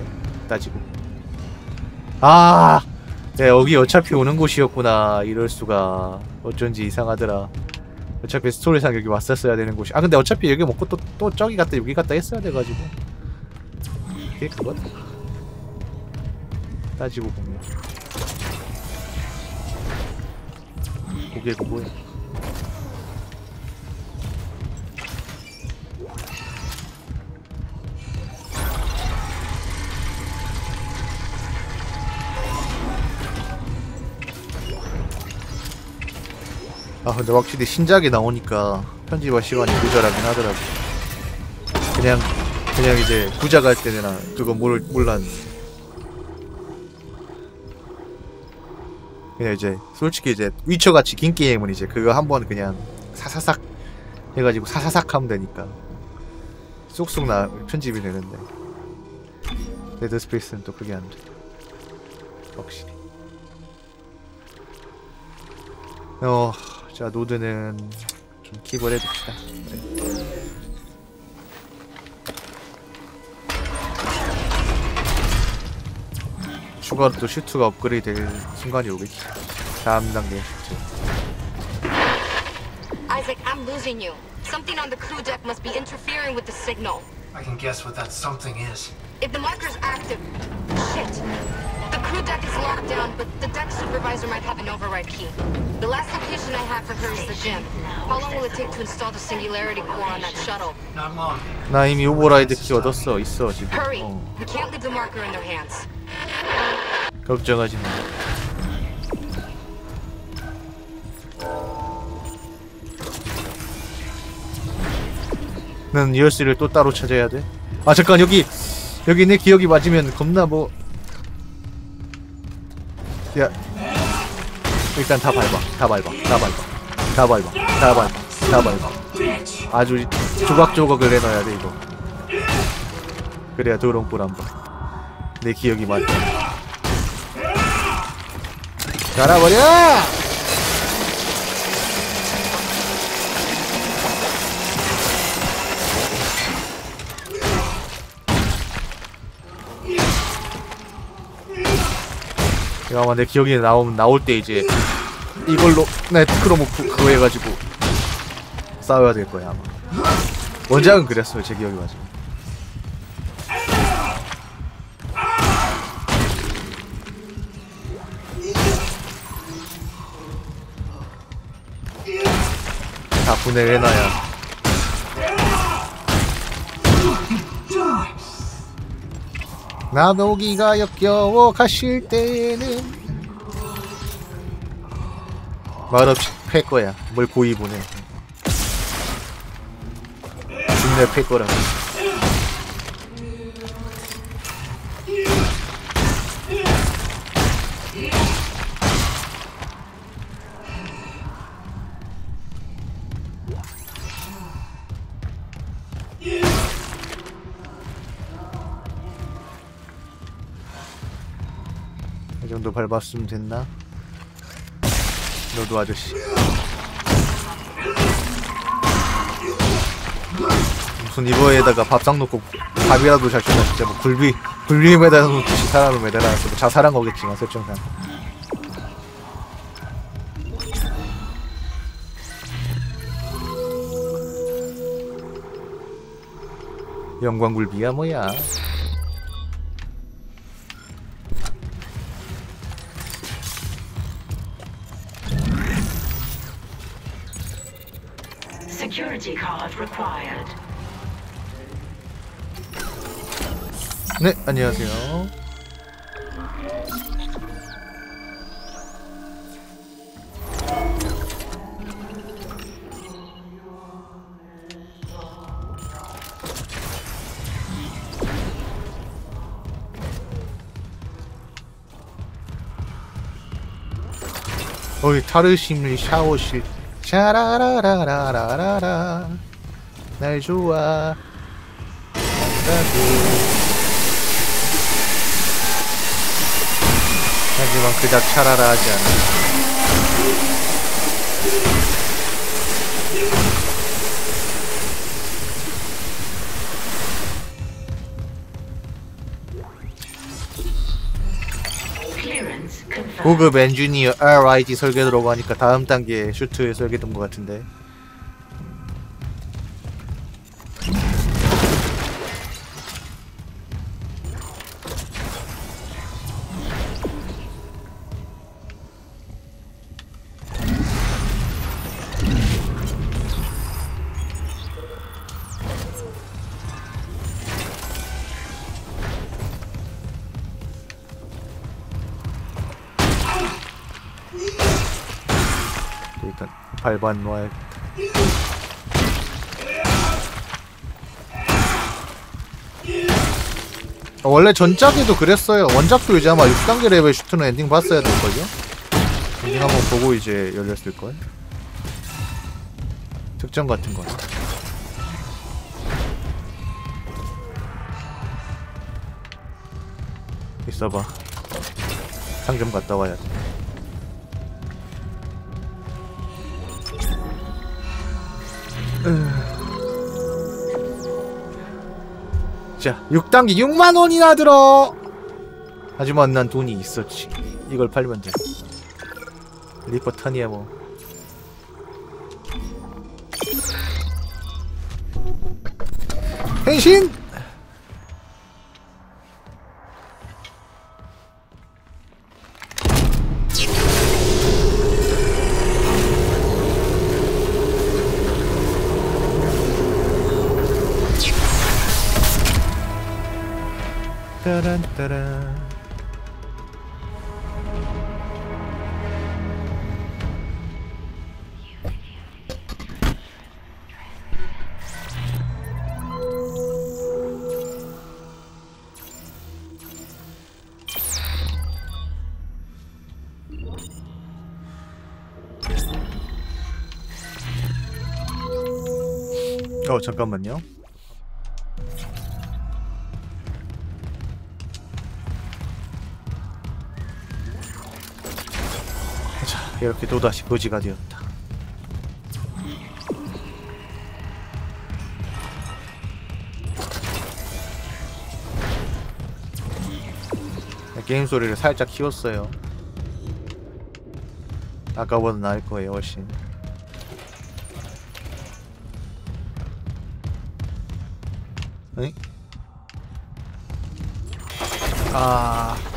따지고 아 야 여기 어차피 오는 곳이었구나. 이럴 수가. 어쩐지 이상하더라. 어차피 스토리상 여기 왔었어야 되는 곳이. 아 근데 어차피 여기 먹고 또, 또 저기 갔다 여기 갔다 했어야 돼가지고. 그게 그거다 따지고 보면. 그게 그거야 아 근데 확실히 신작이 나오니까 편집할 시간이 모자라긴 하더라고. 그냥 그냥 이제 구작 할 아, 그거 모를 몰랐는데 그냥 이제 솔직히 이제 위쳐같이 긴 게임은 이제 그거 한번 그냥 사사삭 해가지고 사사삭 하면 되니까. 쏙쏙 나 편집이 되는데. Dead Space는 또 그게 안돼. 확실히. 어, 자 node는 좀 킵을 해둡시다. 네. 추가로 또 슈트가 업그레이드 될 순간이 오겠지. 다음 단계 슈트. Isaac, I'm losing you. Something on the crew deck must be interfering with the signal. I can guess what that something is. If the marker's active, shit. The crew deck is locked down, but the deck supervisor might have an override key. The last location I have for her is the gym. How long will it take to install the singularity core on that shuttle? Not long. 나 이미 오버라이드 키 얻었어. 있어 지금. Hurry. 어, We can't leave the marker in their hands. 걱정하지 마. 난 열쇠를 또 따로 찾아야 돼. 아 잠깐 여기 여기 내 기억이 맞으면 겁나 뭐. 야 일단 다 밟아, 다 밟아, 다 밟아, 다 밟아, 다 밟아, 다 밟아. 아주 조각조각을 해놔야 돼 이거. 그래야 도롱불 안 봐. 내 기억이 맞다. 갈아버려! 이거 아마 내 기억이 나오면 나올 때 이제 이걸로 네트크로모프 그거 해가지고 싸워야 될 거야 아마. 원작은 그랬어요 제 기억이 맞으면. 다 분해해놔야 나노기가 역겨워 가실 때는 말없이 패 거야. 뭘 고이 보내 준내 패 거라고 정도 밟았으면 됐나? 너도 아저씨. 무슨 이거에다가 밥상 놓고 밥이라도 잘 주면 진짜 뭐 굴비 굴비 매달아 놓듯이 사람을 매달아서 뭐 자살한 거겠지만 설정상 영광굴비야 뭐야 Security card required. 네 안녕하세요 어이 타르심리 샤워실 샤라라라라라라 날 좋아. 하지만 그닥 차라라 하지 않아 고급 엔지니어 RIT 설계도라고 하니까 다음 단계 슈트 설계도인 것 같은데 일단 밟아 놓아야 어, 원래 전작에도 그랬어요. 원작도 이제 아마 6단계 레벨 슈트는 엔딩 봤어야 될걸요? 엔딩 한번 보고 이제 열렸을걸? 특전 같은 거. 있어봐. 상점 갔다 와야 돼. 자, 6단계 6만 원이나 들어. 하지만 난 돈이 있었지. 이걸 팔면 돼. 리퍼 턴이야 뭐.変身! 잠깐만요. 자 이렇게 또다시 거지가 되었다. 게임 소리를 살짝 키웠어요. 아까보다 나을 거예요 훨씬. 아. Entering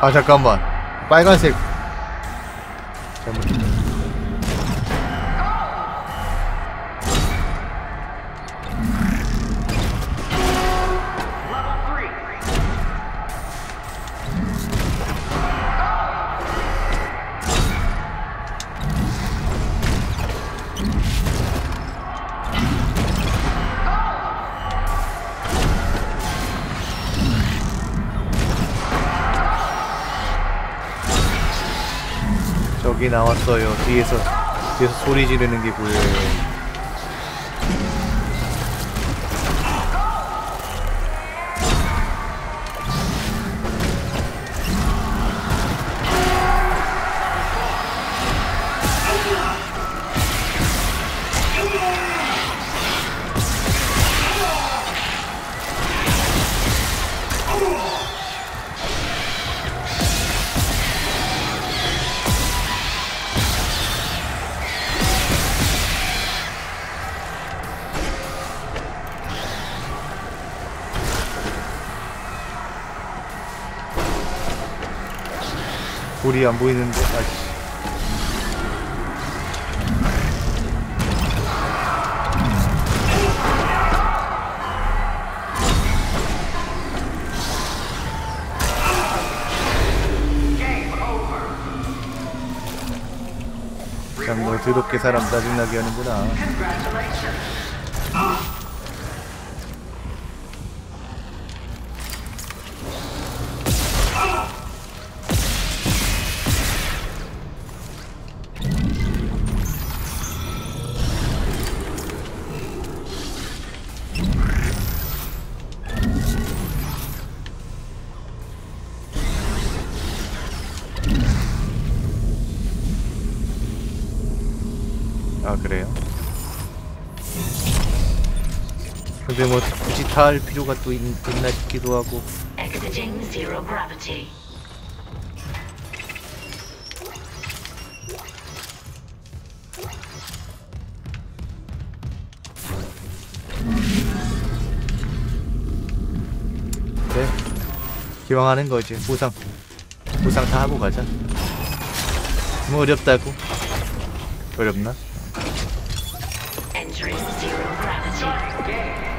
아 잠깐만. 빨간색 뒤에서 뒤에서 소리 지르는 게 보여요 안 보이는데 아씨 더럽게 사람 짜증나게 하는구나. 근데 뭐 굳이 다 할 필요가 또 있, 있나 싶기도 하고. 그래 기왕 하는 거지 보상 보상 다 하고 가자 뭐 어렵다고 어렵나? Entering zero gravity.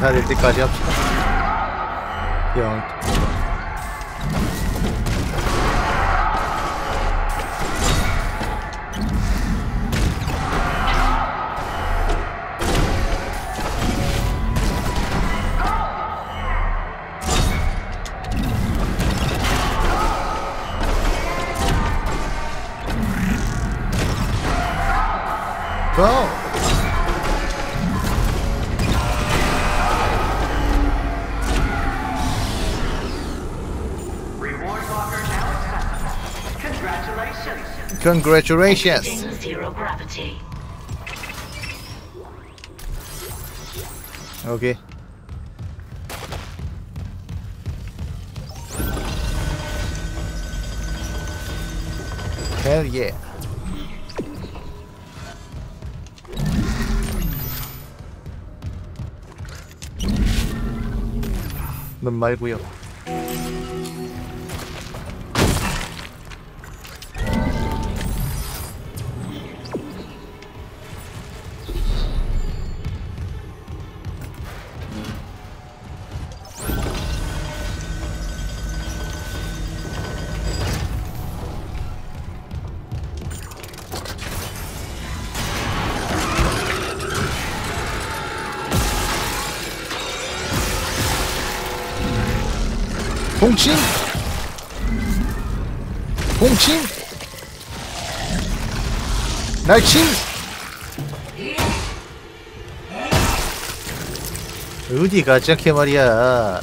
시간 다 Congratulations! Okay. Hell yeah. The light wheel. 봉침! 봉침! 날침! 어디 가지 않게 말이야.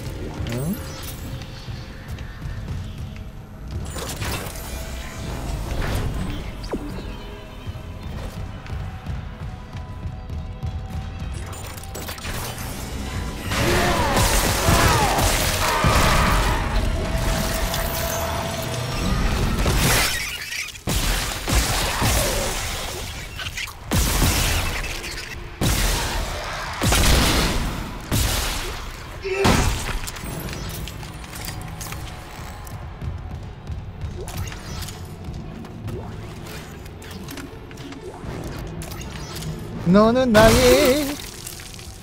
너는 나의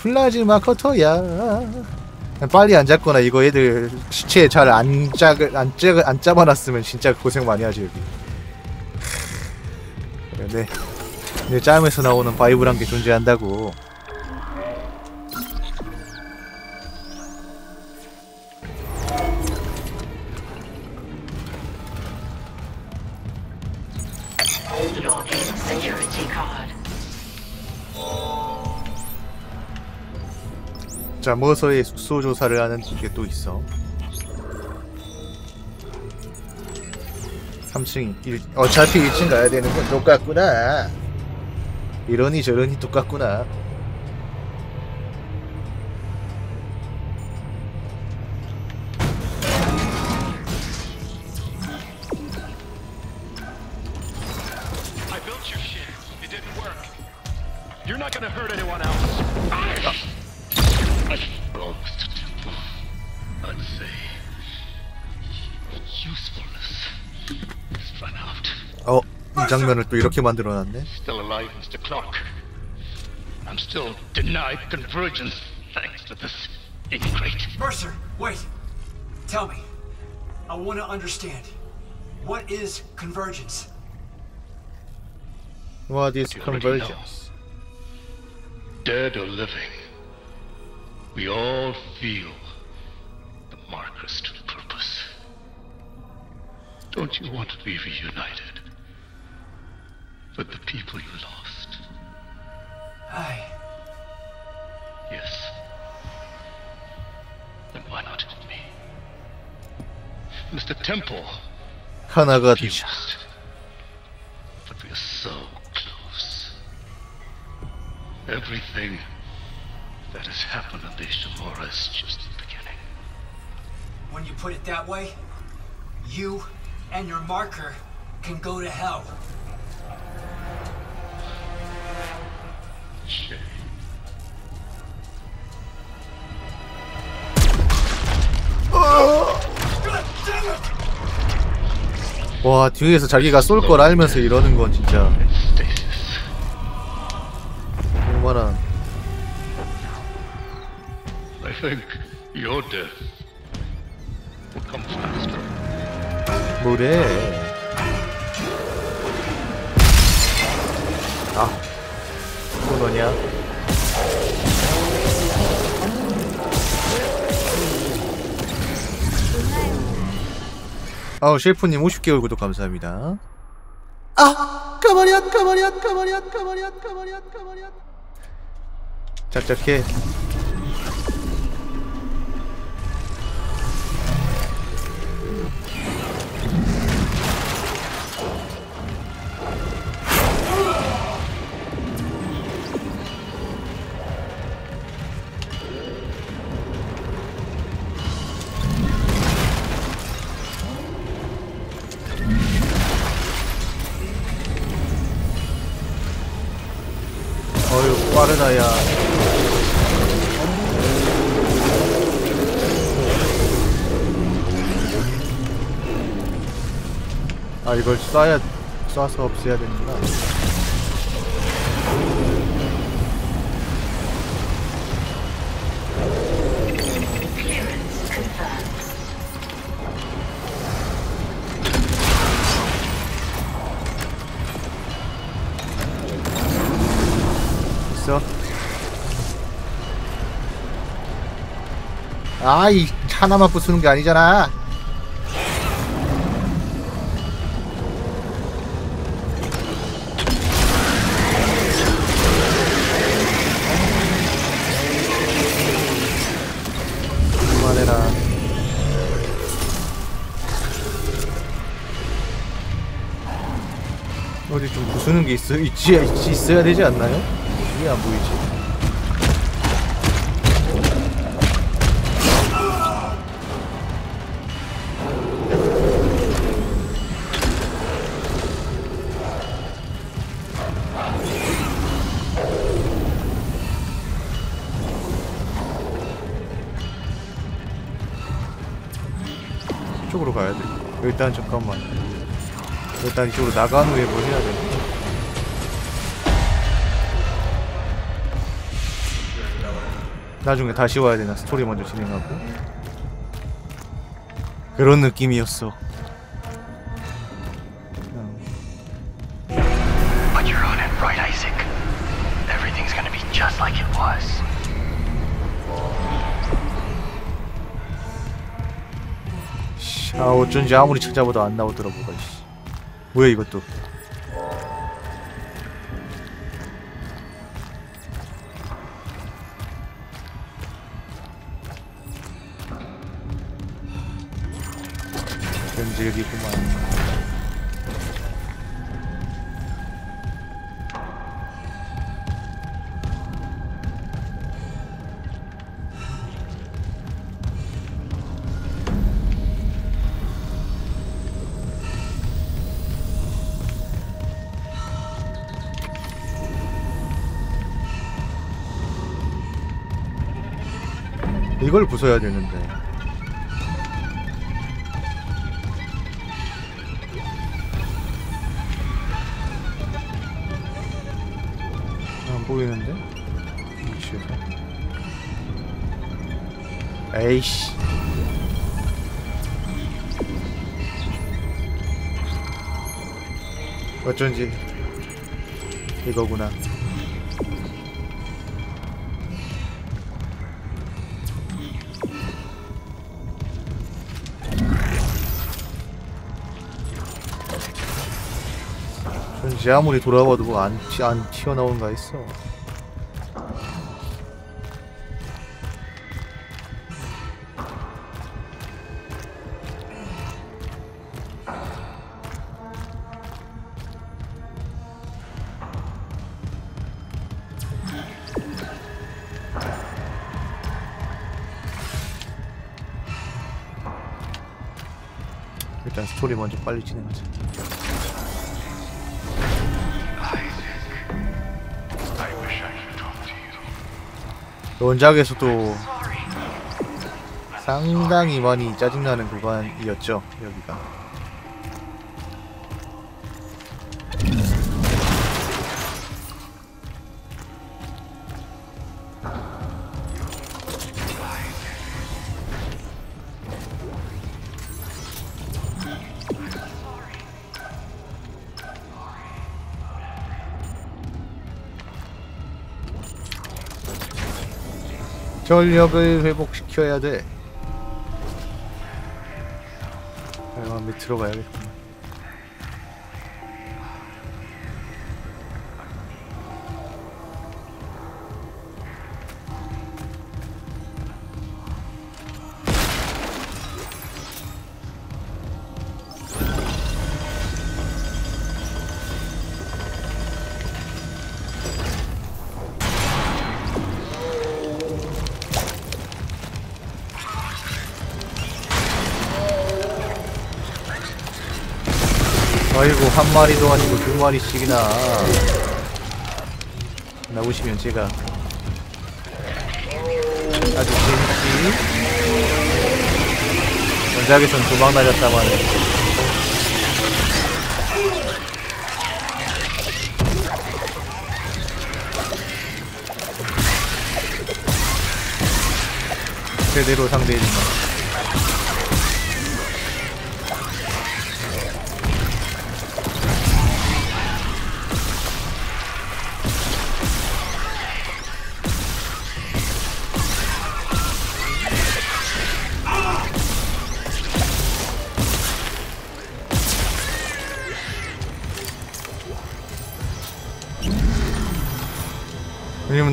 플라즈마 커터야. 빨리 안 잡거나 이거 애들 시체 잘안 짜, 안 짜, 안 잡아놨으면 진짜 고생 많이 하지 여기. 네, 네 짬에서 나오는 바이브란 게 존재한다고. 자, 머서의 숙소 조사를 하는 게 또 있어. 3층, 1, 어차피 1층 가야 되는 건 똑같구나. 이러니 저러니 똑같구나. 또 이렇게 만들어놨네. Still alive, Mr. Clark. I'm still denied convergence thanks to this ingrate. Mercer, wait. Tell me. I want to understand. What is convergence? What is You already know. convergence? Dead or living, we all feel the marker's true purpose. Don't you want to be reunited But the people you lost. I. Yes. Then why not help me? Mr. Temple. Hanagot. But we are so close. Everything that has happened on the Ishimura is just the beginning. When you put it that way, you and your marker can go to hell. 와, 뒤에서 자기가 쏠 걸 알면서 이러는 건 진짜 faster. 뭐래? 아, 또 너냐? 아우 셰프님 50개월 구독 감사합니다. 아, 까마리앗, 까마리앗, 까마리앗, 까마리앗, 까마리앗, 까마리앗. 짝짝해. 빠르다, 야. 아, 이걸 쏴야, 쏴서 없애야 됩니다. 아이 하나만 부수는 게 아니잖아 어디 좀 부수는 게 있어 있지 있, 있어야 되지 않나요? 이게 안 보이지. 이쪽으로 가야 돼. 일단 잠깐만. 일단 이쪽으로 나간 후에 뭘 해야 돼? 나중에 다시 와야 되나 스토리 먼저 진행하고 그런 느낌이었어 아 어쩐지 아무리 찾아봐도 안 나오더라 뭐가 씨. 뭐야 이것도 이걸 부숴야 되는데. 안 보이는데? 에이씨. 어쩐지 이거구나 전지 아무리 돌아봐도 뭐안 안 튀어나온가 했어. 일단 스토리 먼저 빨리 진행하자. 원작에서도 상당히 많이 짜증나는 구간이었죠 여기가 전력을 회복시켜야 돼. 내가 밑으로 가야겠구나. 마리도 아니고 두 마리씩이나. 나오시면 제가 아주 재밌지 전작에선 도망 다녔다고 하는 제대로 상대해준다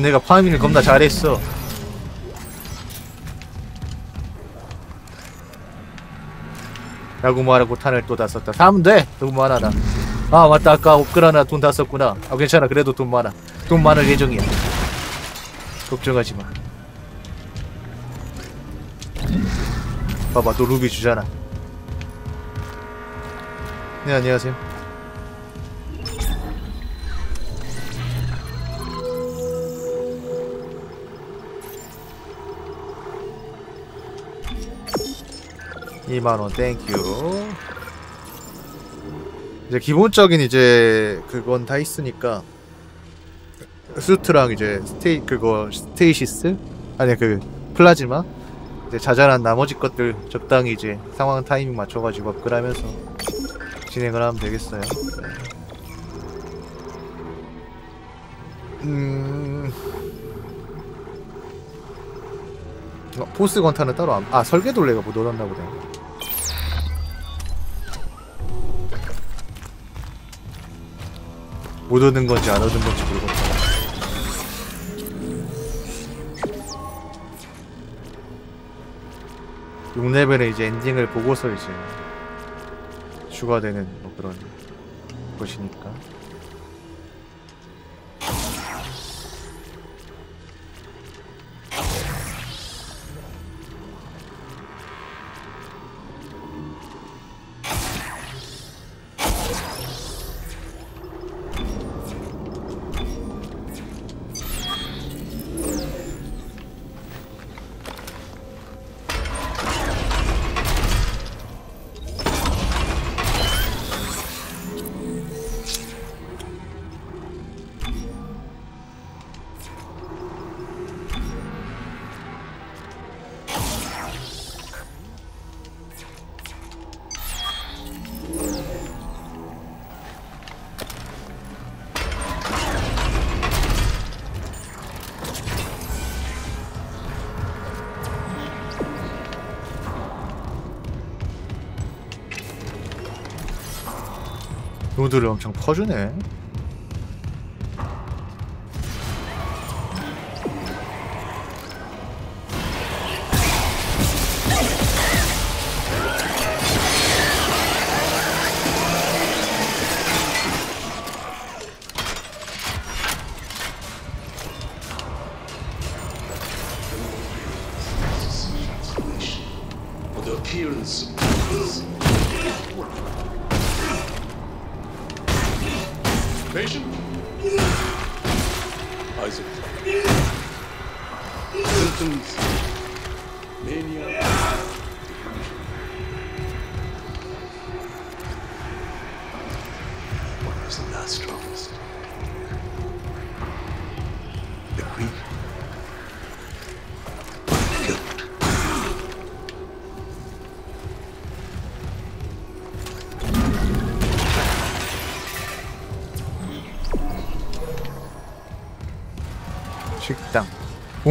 내가 파밍을 겁나 잘했어. 라고 말하고 탄을 또 다 썼다. 사면 돼! 너무 많아, 나. 아, 맞다. 아까 옷글 하나 돈 다 썼구나. 아, 괜찮아. 그래도 돈 많아. 돈 많을 예정이야. 걱정하지 마. 봐봐, 또 루비 주잖아. 네, 안녕하세요. 이만원 thank you 이제 기본적인 이제 그건 다 있으니까 수트랑 이제 스테이 그거 stasis 아니 그 플라즈마 이제 자잘한 나머지 것들 적당히 이제 상황 타이밍 맞춰가지고 업글하면서 진행을 하면 되겠어요. 음. 보스 건타는 따로 안... 아 설계 돌레가 뭐 넣어놨나 보네. 못 얻은 건지 안 얻은 건지 모르겠다. 육 레벨에 이제 엔딩을 보고서 이제 추가되는 뭐 그런 것이니까. 노드를 엄청 퍼주네.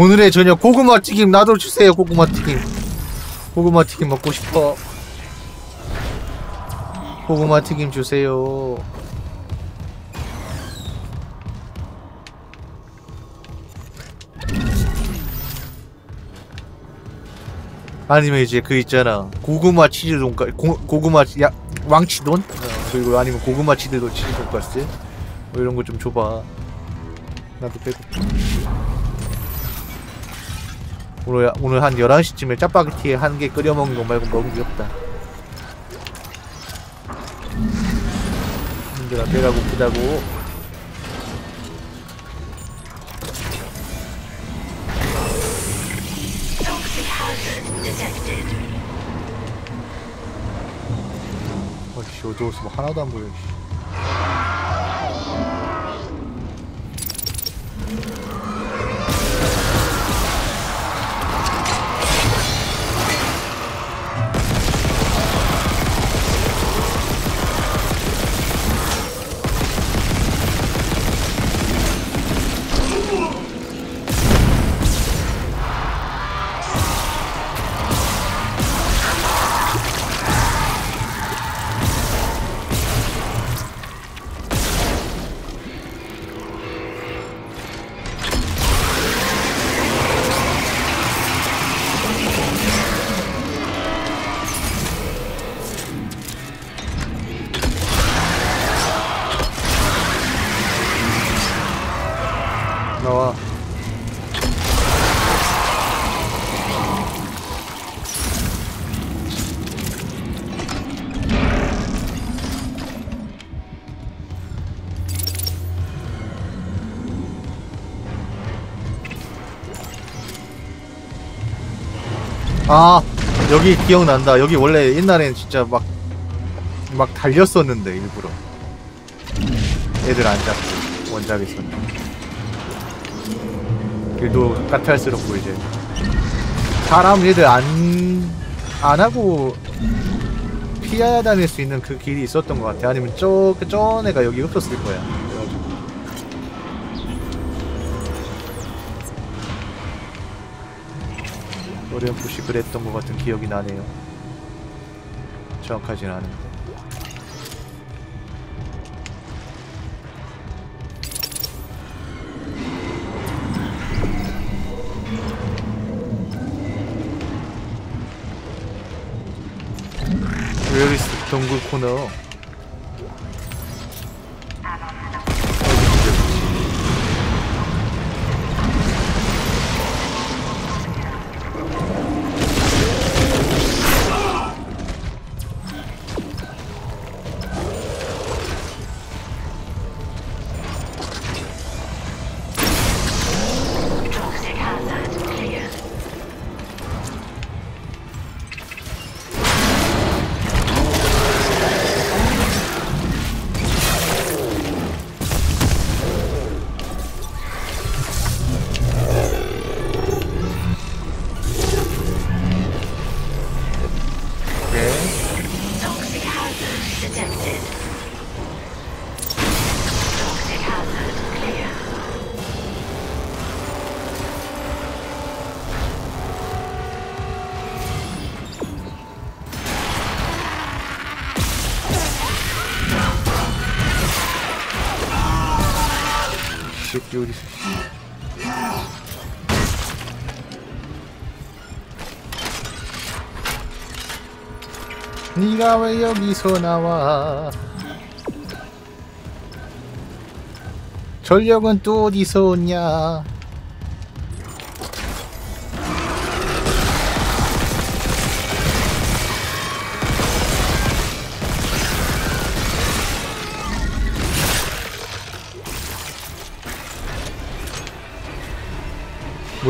오늘의 저녁 고구마 튀김 나도 주세요. 고구마 튀김. 고구마 튀김 먹고 싶어. 고구마 튀김 주세요. 아니면 이제 그 있잖아 고구마 치즈 돈까 고, 고구마 치- 야 왕치돈 어, 그리고 아니면 고구마 치즈 돈 치즈 돈까스 뭐 이런 거 좀 줘봐 나도 배고파 오늘 오늘 한 11시쯤에 짜파게티에 한개 끓여 먹는 거 말고 먹은 게 없다 힘들어 배가 고프다고. 어씨 어두워서 뭐 하나도 안 보여 여기 기억난다. 여기 원래 옛날엔 진짜 막 막 달렸었는데 일부러. 애들 안 잡고 원작에서는 길도 까탈스럽고 이제. 사람 애들 안 안 하고 피해야 다닐 수 있는 그 길이 있었던 것 같아. 아니면 저, 저 애가 여기 없었을 거야 어렴풋이 그랬던 것 같은 기억이 나네요 정확하진 않은데 the 동굴 코너? 어디서 네가 왜 여기서 나와? 전력은 또 어디서 오냐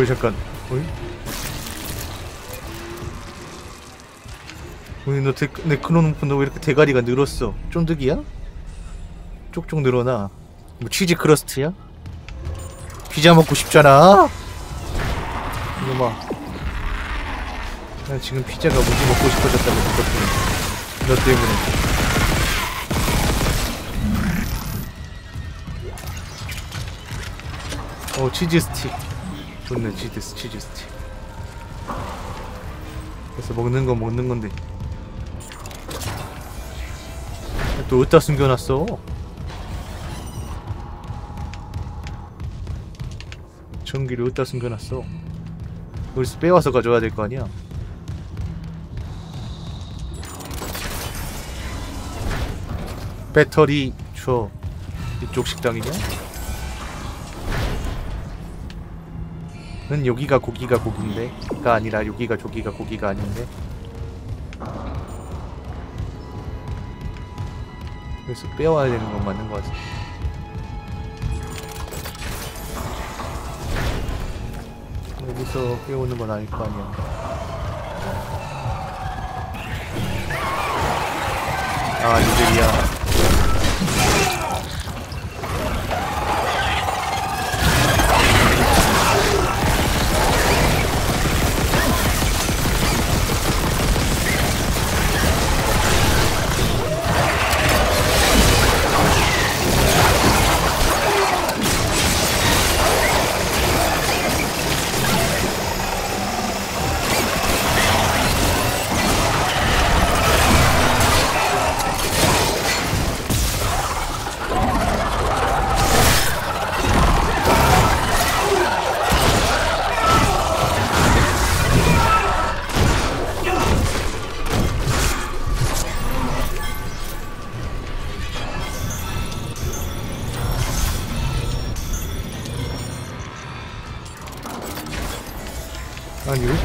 뭘 잠깐 어이? 어이 너 데, Necromorph 너왜 이렇게 대가리가 늘었어. 쫀득이야? 쪽쪽 늘어나. 뭐 치즈 crust야? 피자 먹고 싶잖아. 이놈아. 난 지금 피자가 무지? 먹고 싶어졌다고 너 덕분에 너 때문에. 어 치즈 스틱 좋네 치즈 치즈 스틱. 그래서 먹는 건 먹는 건데. 또 어디다 숨겨놨어? 전기를 어디다 숨겨놨어? 여기서 빼와서 가져와야 될 거 아니야? 배터리 줘 이쪽 식당이냐? 는 여기가 고기가 고기인데가 아니라 여기가 조기가 고기가 아닌데. 그래서 빼와야 되는 건 맞는 것 같아. 여기서 빼오는 건 아닐 거 아니야. 아 이들이야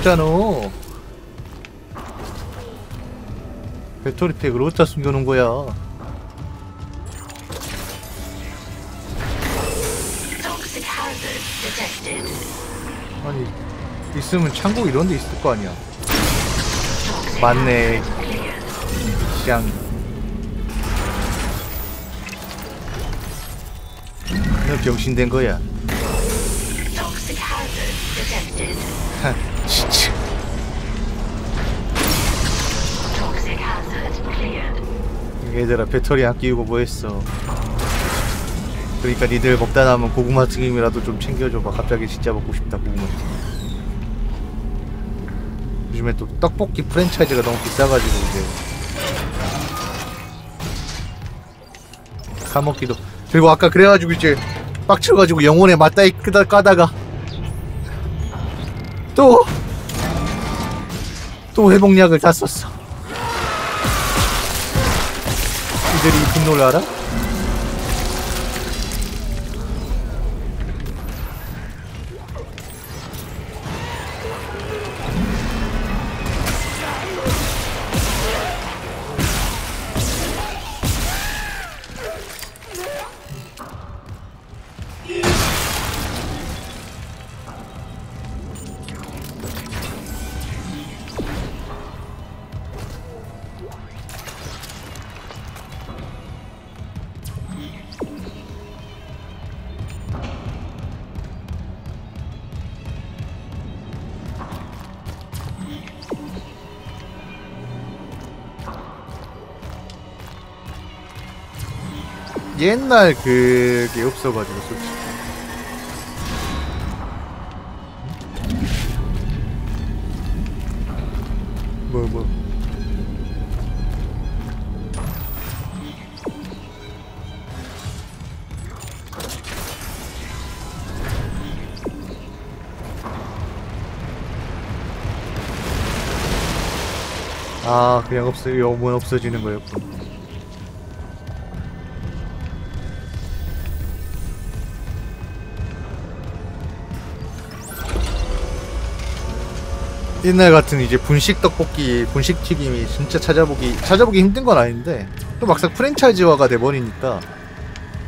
아니 없잖아. 배터리 팩을 어디다 숨겨놓은 거야. 아니 있으면 창고 이런 데 있을 거 아니야. 맞네. 그냥 너 병신된 거야 얘들아 배터리 안 끼우고 뭐 했어? 그러니까 니들 먹다 남은 고구마 튀김이라도 좀 챙겨줘봐. 갑자기 진짜 먹고 싶다 고구마 튀김. 요즘에 또 떡볶이 프랜차이즈가 너무 비싸가지고 이제. 사먹기도. 그리고 아까 그래가지고 이제 빡쳐가지고 영혼에 맞다이 끄다 까다가. 또! 또 회복약을 다 썼어 이들이 이 분노를 알아? 옛날 그게 없어가지고 솔직히 뭐 뭐. 아 그냥 없어 영문 없어지는 거였군. 옛날 같은 이제 분식 떡볶이, 분식 튀김이 진짜 찾아보기 찾아보기 힘든 건 아닌데 또 막상 프랜차이즈화가 돼버리니까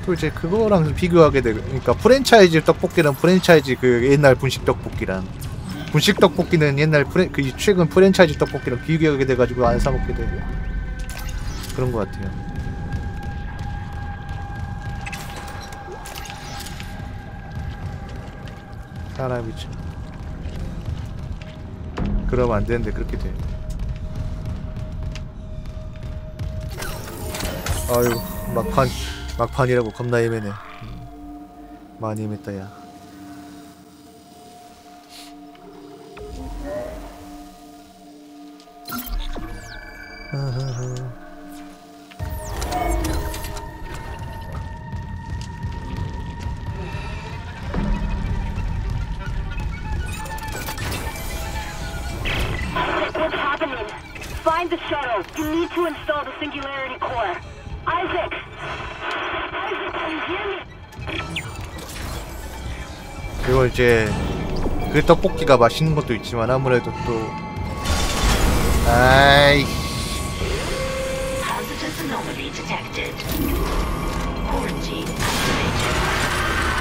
또 이제 그거랑 비교하게 되니까 그러니까 프랜차이즈 떡볶이랑 프랜차이즈 그 옛날 분식 떡볶이랑 분식 떡볶이는 옛날 프랜 그 최근 프랜차이즈 떡볶이랑 비교하게 돼가지고 안 사 먹게 되고 그런 것 같아요. 사람이 참. 그러면 안 되는데 그렇게 돼. 아유 막판 막판이라고 겁나 예매네. 음, 많이 예매다 야. What's 이제 그 떡볶이가 맛있는 것도 있지만 아무래도 또 아이.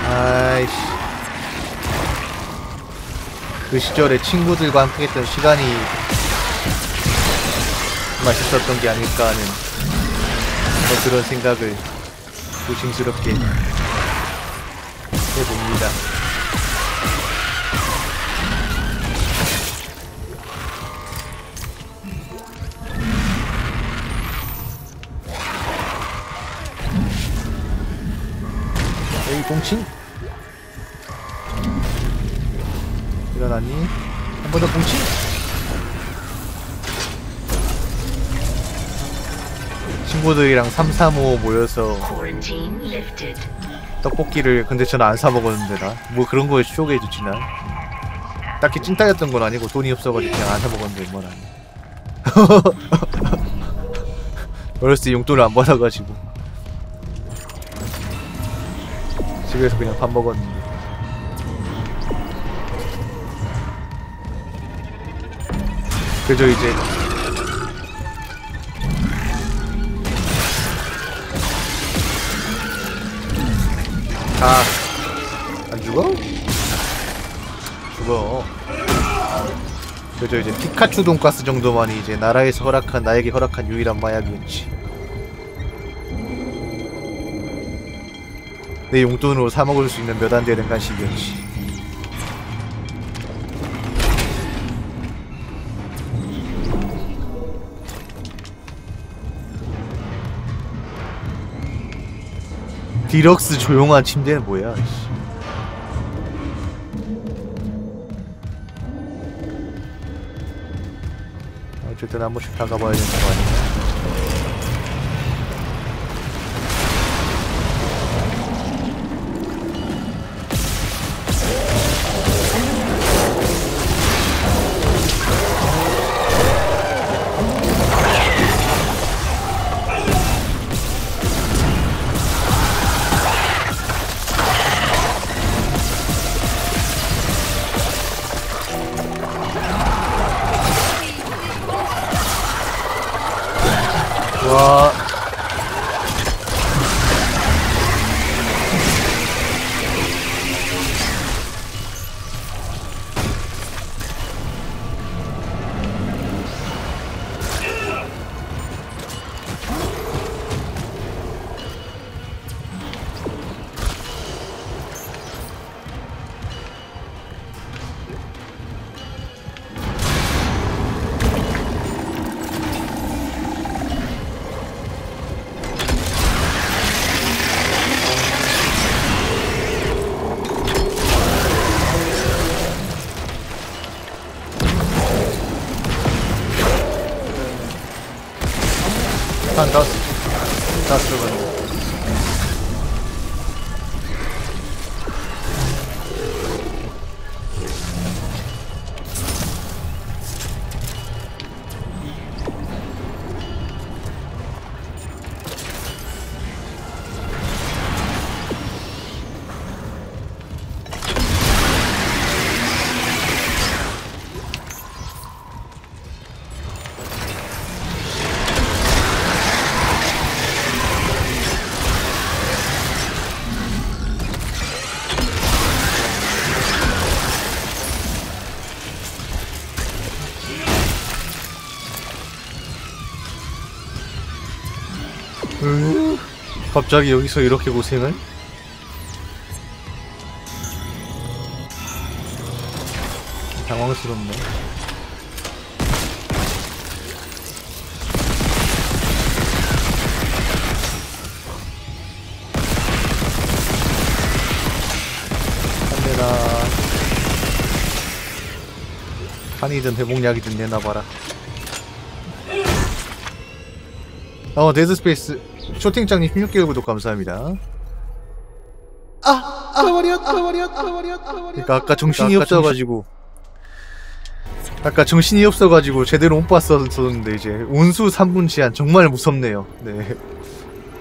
아이씨 그 시절에 친구들과 함께 했던 시간이 맛있었던 게 아닐까 하는 뭐 그런 생각을 조심스럽게 해봅니다. 친구들이랑 335 모여서. 떡볶이를 근데 저는 안 사 먹었는데 나. 뭐 그런 거에 추억해 주지 나 딱히 찐따였던 건 아니고 돈이 없어가지고 그냥 안 사 먹었는데 뭐라 어렸을 때 용돈을 안 받아가지고. 집에서 그냥 밥 먹었는데. 그저 이제 아, 안 죽어? 죽어. 그저 이제 피카츄 돈가스 정도만이 이제 나라에서 허락한 나에게 허락한 유일한 마약이었지. 내 용돈으로 사 먹을 수 있는 몇 안 되는 간식이었지. 디럭스 조용한 침대는 뭐야? 씨. 어쨌든 한 번씩 다 가봐야 되는 거 아니야? 갑자기 여기서 이렇게 고생을? 당황스럽네. 안되나. 한이든 회복약이든 내놔봐라. 어, 데드스페이스 쇼팅장님 16개월 구독 감사합니다. 아, 커버리었, 커버리었, 커버리었, 커버리었. 그러니까 아까 정신이 없어가지고 아까 정신이 없어가지고 제대로 못 봤었는데 이제 운수 3분 제한 정말 무섭네요. 네.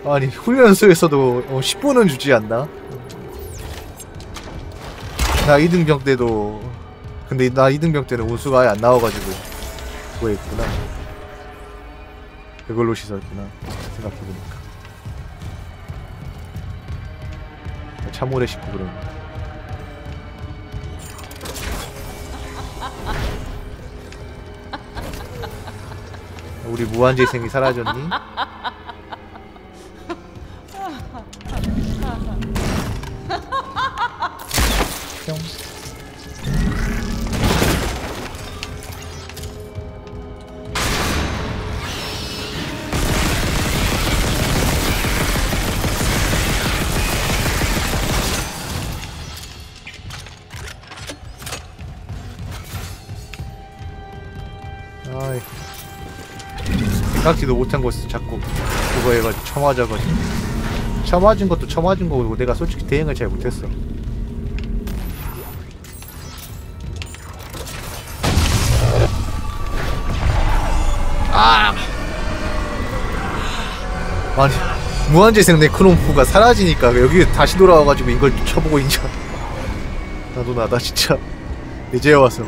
아니 훈련소에서도 어, 10분은 주지 않나? 나 2등병 때도 근데 나 2등병 때는 운수가 아예 안 나와가지고 그거 했구나. 그걸로 씻었구나 생각해보니 참 오래 씻고 그러네 우리 무한재생이 사라졌니? 뿅. 생각지도 못한 곳에서 자꾸 그거 해가지고 처맞아가지고 처맞은 것도 처맞은 거고 내가 솔직히 대응을 잘 못했어 아! 아니 무한재생 네크롬프가 사라지니까 여기 다시 돌아와가지고 이걸 쳐보고 있냐 나도 나다 진짜 이제 와서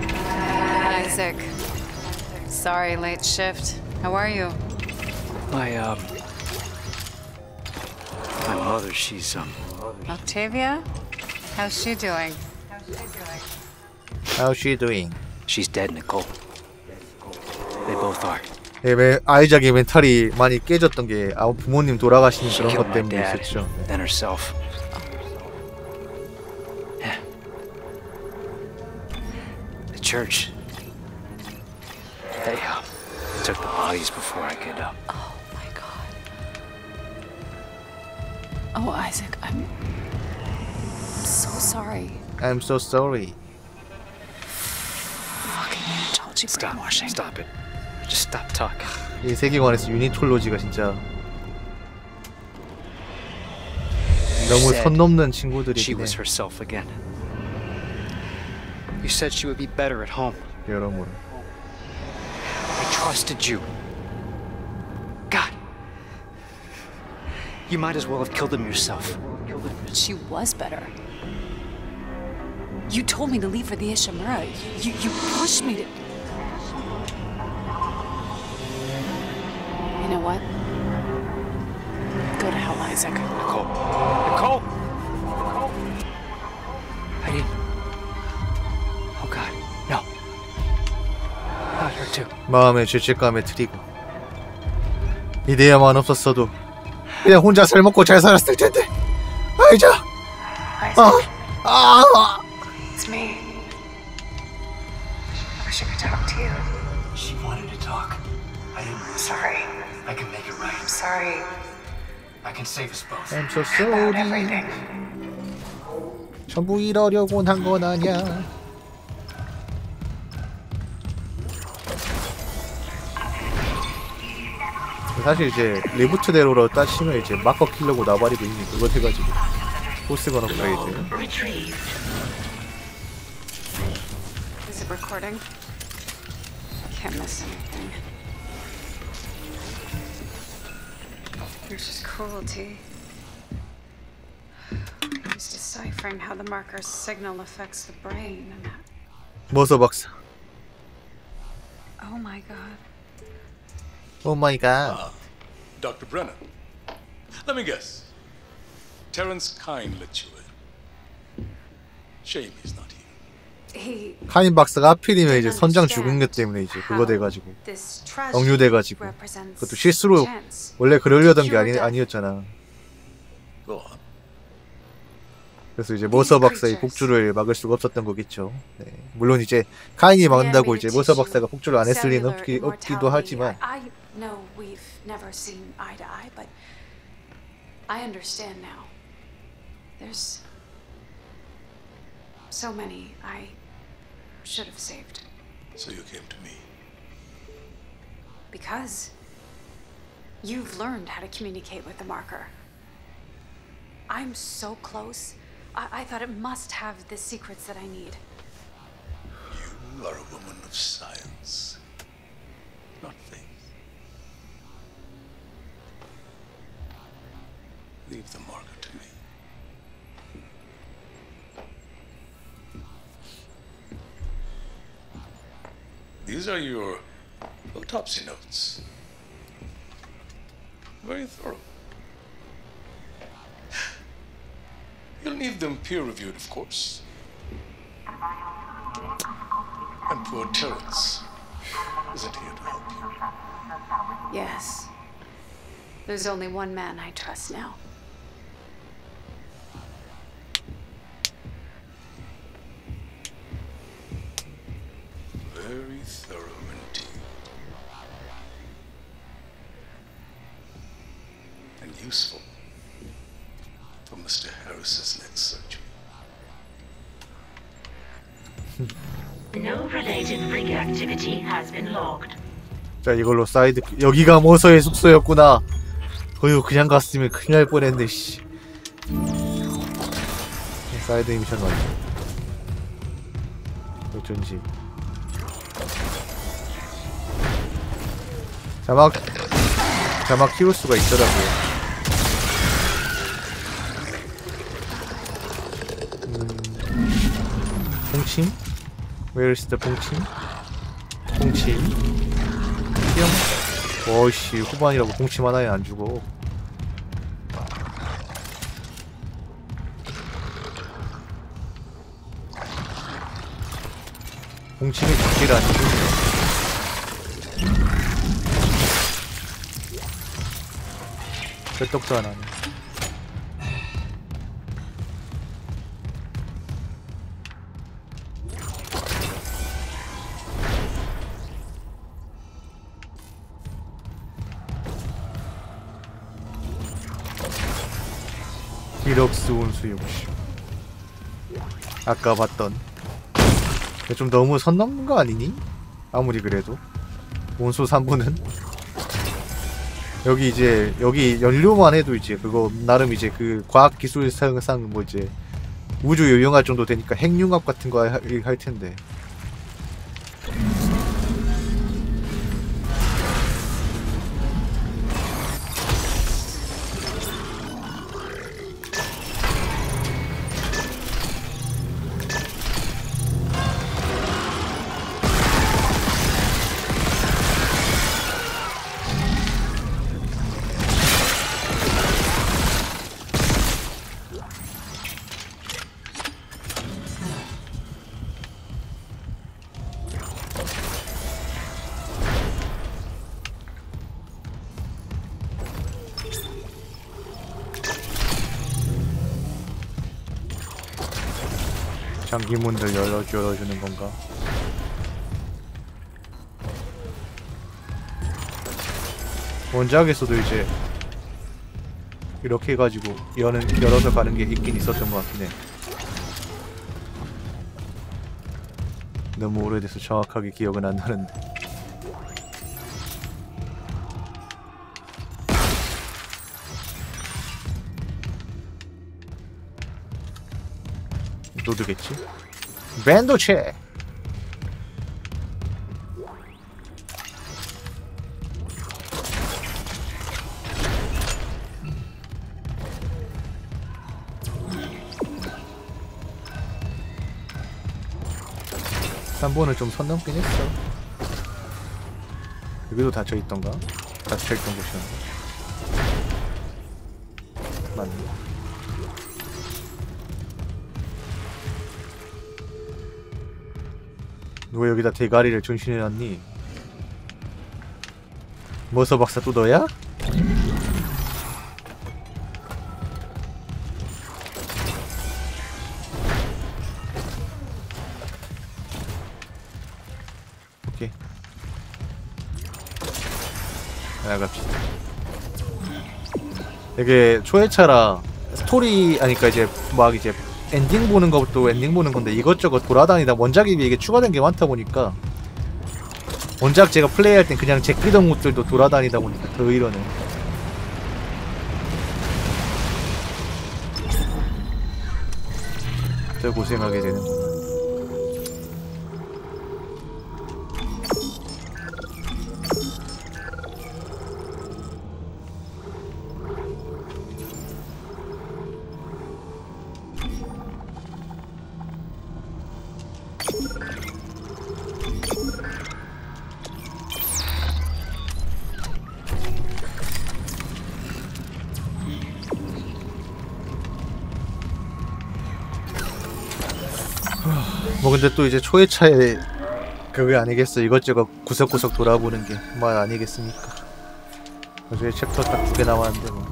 Isaac. Sorry, late shift. How are you? My, um. My mother, she's, um. Octavia? How's she doing? How's she doing? She's dead, Nicole. They both are. 예, 매- 아이작의 멘탈이 많이 깨졌던 게 아, 부모님 돌아가신 She 그런 killed 것 my 때문에 dad, 있었죠. then herself. Yeah. The church. They, uh, took the bodies before I could, uh, Oh, Isaac, I'm so sorry. I'm so sorry. Fucking told you Stop. brainwashing. Stop it. Just stop talking. 이 세계관에서 유니톨로지가 진짜 너무 said 선 넘는 She 친구들이긴 해. was herself again. You said she would be better at home. 여러모로. I trusted you. You might as well have killed him yourself. She was better. You told me to leave for the Ishimura. You, you pushed me to. You know what? Go to hell, Isaac. Nicole. Nicole! I didn't. Oh God, no. Not her too. 마음의 죄책감에 트리고. 이대야만 없었어도 그냥 혼자 살 먹고 잘 살았을 텐데. 아이자. Isaac. 아, 아. It's me. I wish I could talk to you. She wanted to talk. I didn't. Sorry. I can make it right. I'm sorry I can save us both. I'm so about sorry. everything. 전부 이러려고 한건 아니야. 사실 이제 리부트대로로 따지면 이제 마커 킬러고 나발이고 있는 그것 해가지고 포스건 업그레이드. Retrieved. Is it recording? Can't miss anything. There's just cruelty. He's deciphering how the marker's signal affects the brain. And 머서 박사. Oh my god. 오 마이 갓. Dr. Brennan. Let me guess. Terrence Kine let you in. Shame he's not here. He 카인 박사가 하필이면 이제 선장 죽은 것 때문에 이제 그거 돼가지고 억류돼가지고 그것도 실수로. 원래 그러려던 게 아니 아니었잖아. 그래서 이제 머서 박사의 폭주를 막을 수가 없었던 거겠죠. 네. 물론 이제 카인이 막는다고 이제 머서 박사가 폭주를 안 했을 리는 없기, immortality. 하지만 Know we've never seen eye to eye, but I understand now. There's so many I should have saved So you came to me. because you've learned how to communicate with the marker. I'm so close. I, I thought it must have the secrets that I need. You are a woman of science, not faith. Leave the marker to me. These are your autopsy notes. Very thorough. You'll need them peer reviewed, of course. And poor Terence isn't here to help you. Yes. There's only one man I trust now. Useful for Mr. Harris's next surgery. No related rig activity has been logged. 자 이걸로 사이드 여기가 머서의 숙소였구나. 어휴 그냥 갔으면 큰일 날 뻔했네 씨. 사이드 미션 완료. 어쩐지. 자막 자막 키울 수가 있더라고요. 봉침? Where is the 봉침? 봉침? 뿅 어이씨 후반이라고 공침 하나에 안 주고 공침이 죽질 않지 쩔떡도 안 하네 디럭스 온수 욕실 아까 봤던. 좀 너무 선 넘는 거 아니니? 아무리 그래도. 온수 3분은 여기 이제 여기 연료만 해도 이제 그거 나름 이제 그 과학 기술 상상 뭐 이제 우주 유영할 정도 되니까 핵융합 같은 거 할 텐데 원작에서도 이제 이렇게 해가지고 여는 열어서 가는 게 있긴 있었던 것 같긴 해. 너무 오래돼서 정확하게 기억은 안 나는데. 노드겠지? 밴도체! 번은 좀 선 넘긴 했어. 여기도 닫혀있던가? 닫혀있던 곳이었나? 맞네. 누가 여기다 대가리를 전신해놨니? 머서 박사 또 너야? 이게 초회차라 스토리 아니까 이제 막 이제 엔딩 보는 것도 엔딩 보는 건데 이것저것 돌아다니다 원작에 비해 이게 추가된 게 많다 보니까. 원작 제가 플레이할 땐 그냥 제끼던 곳들도 돌아다니다 보니까 더 이러네. 더 고생하게 되는 뭐 근데 또 이제 초회차에 그게 아니겠어? 이것저것 구석구석 돌아보는 게 말 아니겠습니까? 요새 챕터 딱 두개 남았는데 뭐.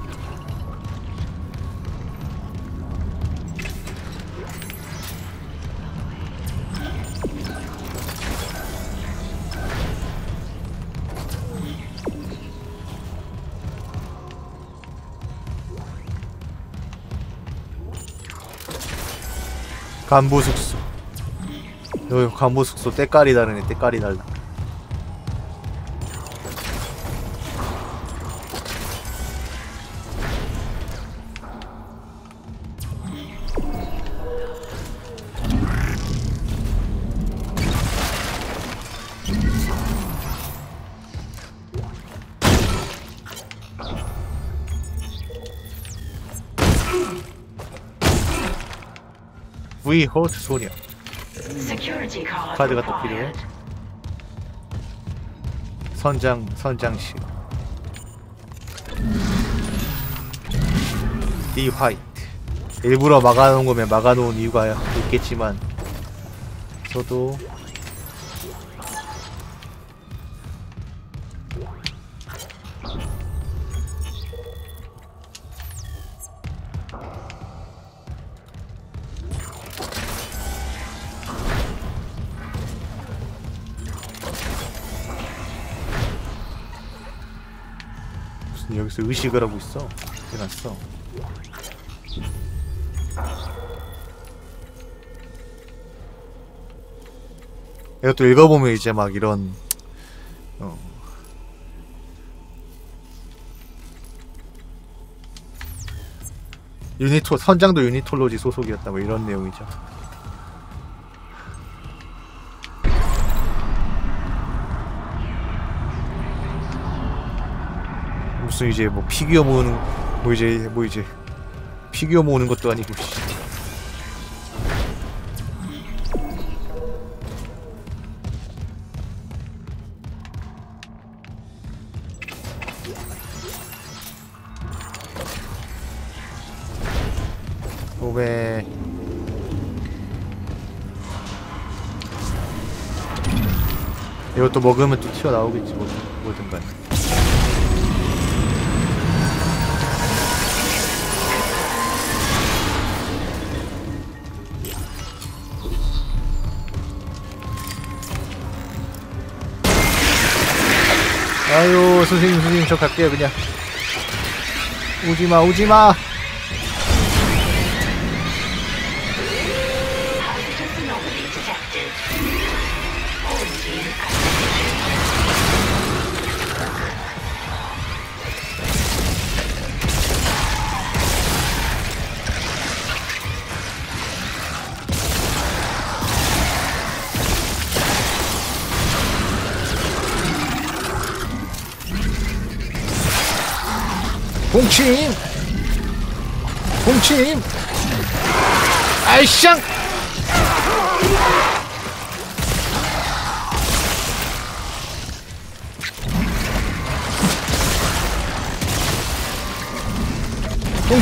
간부 숙소 여기 간부 숙소 때깔이 다르네 때깔이 달라. V 호트 소녀 카드가 또 필요해? 선장 선장실. 디 화이트. 일부러 막아놓은 거면 막아놓은 이유가 있겠지만 저도 여기서 의식을 하고 있어 해놨어 이것도 읽어보면 이제 막 이런 어. 유니토 선장도 유니톨로지 소속이었다 뭐 이런 내용이죠. 무슨 이제 뭐 피규어 모으는 뭐 이제 뭐 이제 피규어 모으는 것도 아니고 씨. 왜 이것도 먹으면 또 튀어나오겠지 뭐, 뭐든 간 선생님 선생님 저 갈게요 그냥. 오지마 오지마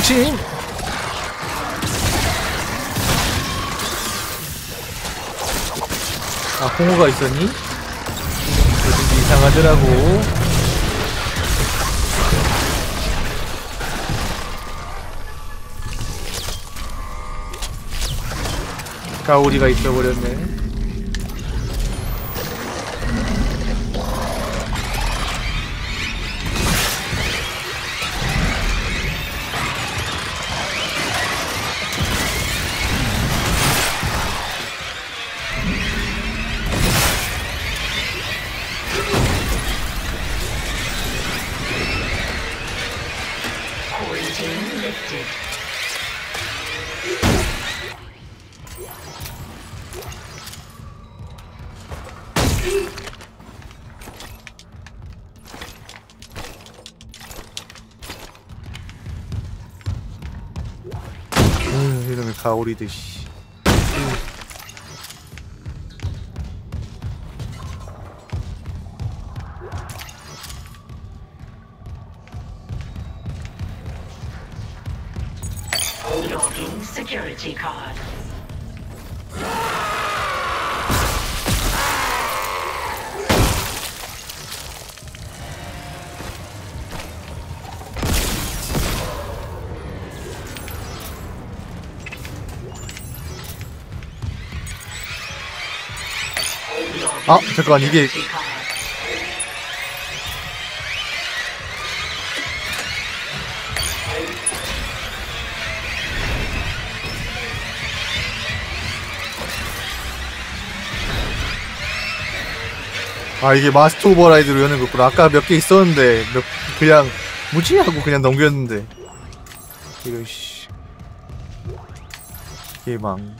공침 아 홍어가 있었니? 요즘 이상하더라고. 가오리가 있어버렸네 씨 아 잠깐 이게. 아 이게 마스터 오버라이드로 여는 거구나 아까 몇 개 있었는데 몇 그냥 뭐지 하고 그냥 넘겼는데. 이거 씨. 개망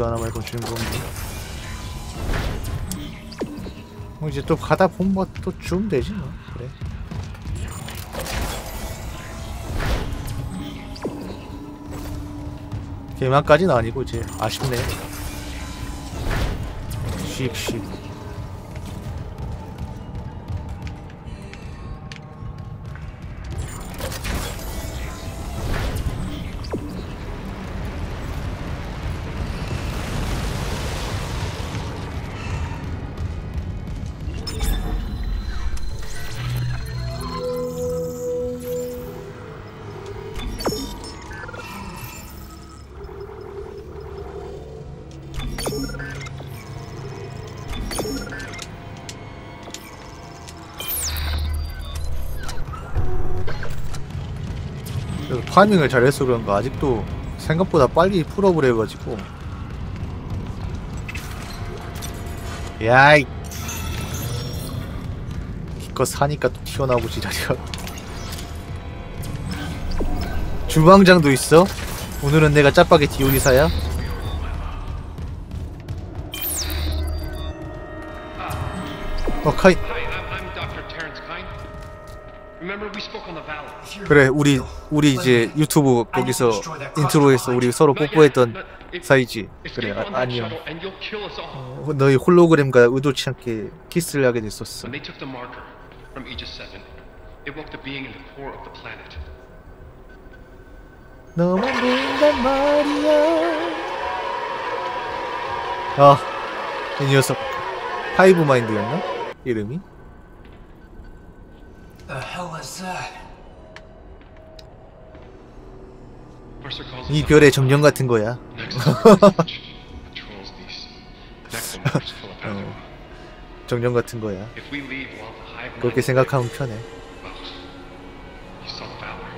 아무도 안 와말고 주인 보면 뭐 이제 또 가다 보면 뭐또 주면 되지 뭐. 그래. 대만까지는 아니고 이제 아쉽네. 씩씩 파밍을 잘해서 그런가 아직도 생각보다 빨리 풀어버려가지고 야이 기껏 사니까 또 튀어나오고 지랄이야 주방장도 있어? 오늘은 내가 짜파게티 요리사야? 어 카이 그래 우리 우리 이제 유튜브 거기서 인트로에서 우리 서로 뽀뽀했던 사이지 그래 아, 안녕. 어, 너희 홀로그램과 의도치 않게 키스를 하게 됐었어 When they took the marker from Aegis 7, it woke the being in the core of the planet. 너만 보인단 말이야 아이 녀석 hive mind였나? 이름이? The hell is that? Mercer calls 이 it 별의 점령 같은 거야. 어, 정령 같은 거야 If we leave while the hive 그렇게 생각하면 편해 well, you saw the Valor.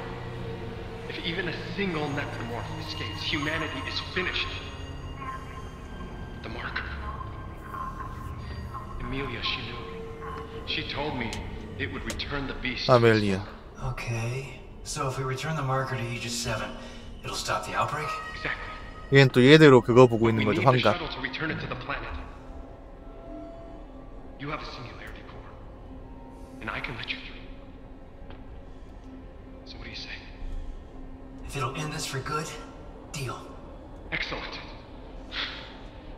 If even a single necromorph escapes, humanity is finished. The marker. Emilia, she knew. She told me it would return the beast. to its 아멜리아 Okay. So if we return the marker to Aegis 7, it'll stop the outbreak? Exactly. 얘는 또 얘대로 그거 보고 We 있는 거죠 need the 환각 shuttle to return it to the planet. You have a singularity core, and I can let you through. So what do you say? If it'll end this for good, deal. Excellent.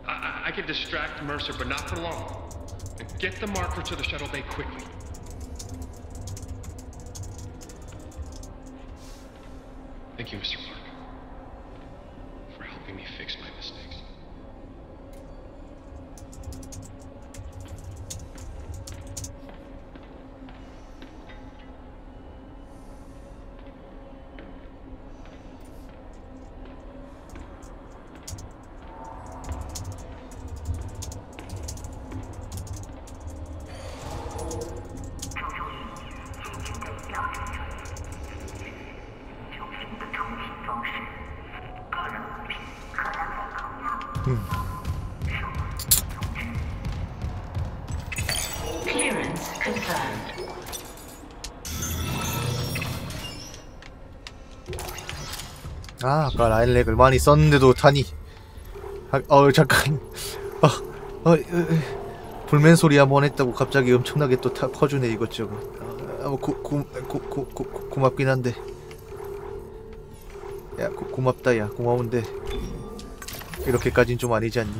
I, I, I can distract Mercer, but not for long. And get the marker to the shuttle bay quickly. Thank you, Mr. Clark, for helping me 아 아까 라인렉을 많이 썼는데도 타니. 아, 어 잠깐. 어, 어, 어, 어, 불맨 소리 한번 했다고 갑자기 엄청나게 또 타, 퍼주네 이것저것 아, 뭐 고, 고, 고, 고, 고, 고, 고맙긴 한데. 야 고, 고맙다 야. 고마운데. 이렇게까진 좀 아니지 않니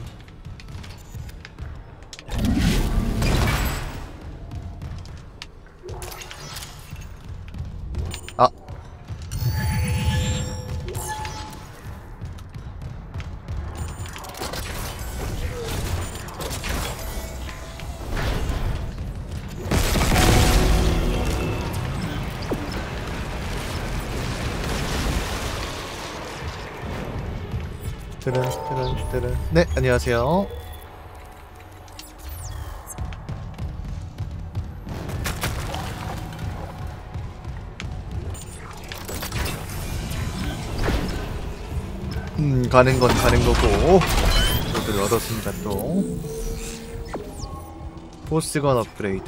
안녕하세요. 음 가는 건 가는 거고 저들 얻었습니다 또. 보스건 업그레이드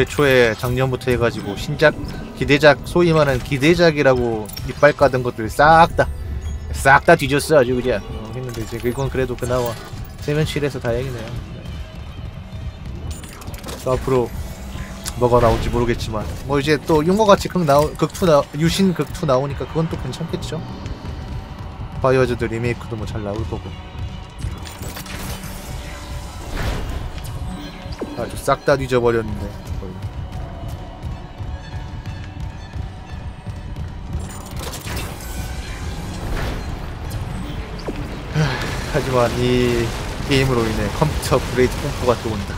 올해 초에 작년부터 해가지고 신작 기대작 소위 말하는 기대작이라고 이빨 까던 것들 싹 다 싹 다 뒤졌어 아주 그냥. 어, 했는데 이제 그건 그래도 그나마 세면칠해서 다행이네요. 또 앞으로 뭐가 나올지 모르겠지만. 뭐 이제 또 용어같이 극 나오 극투 나 유신 극투 나오니까 그건 또 괜찮겠죠? 바이오즈드 리메이크도 뭐 잘 나올 거고. 아주 싹 다 뒤져버렸는데 하지만 이 게임으로 인해 컴퓨터 업그레이드 공포가 또 온다.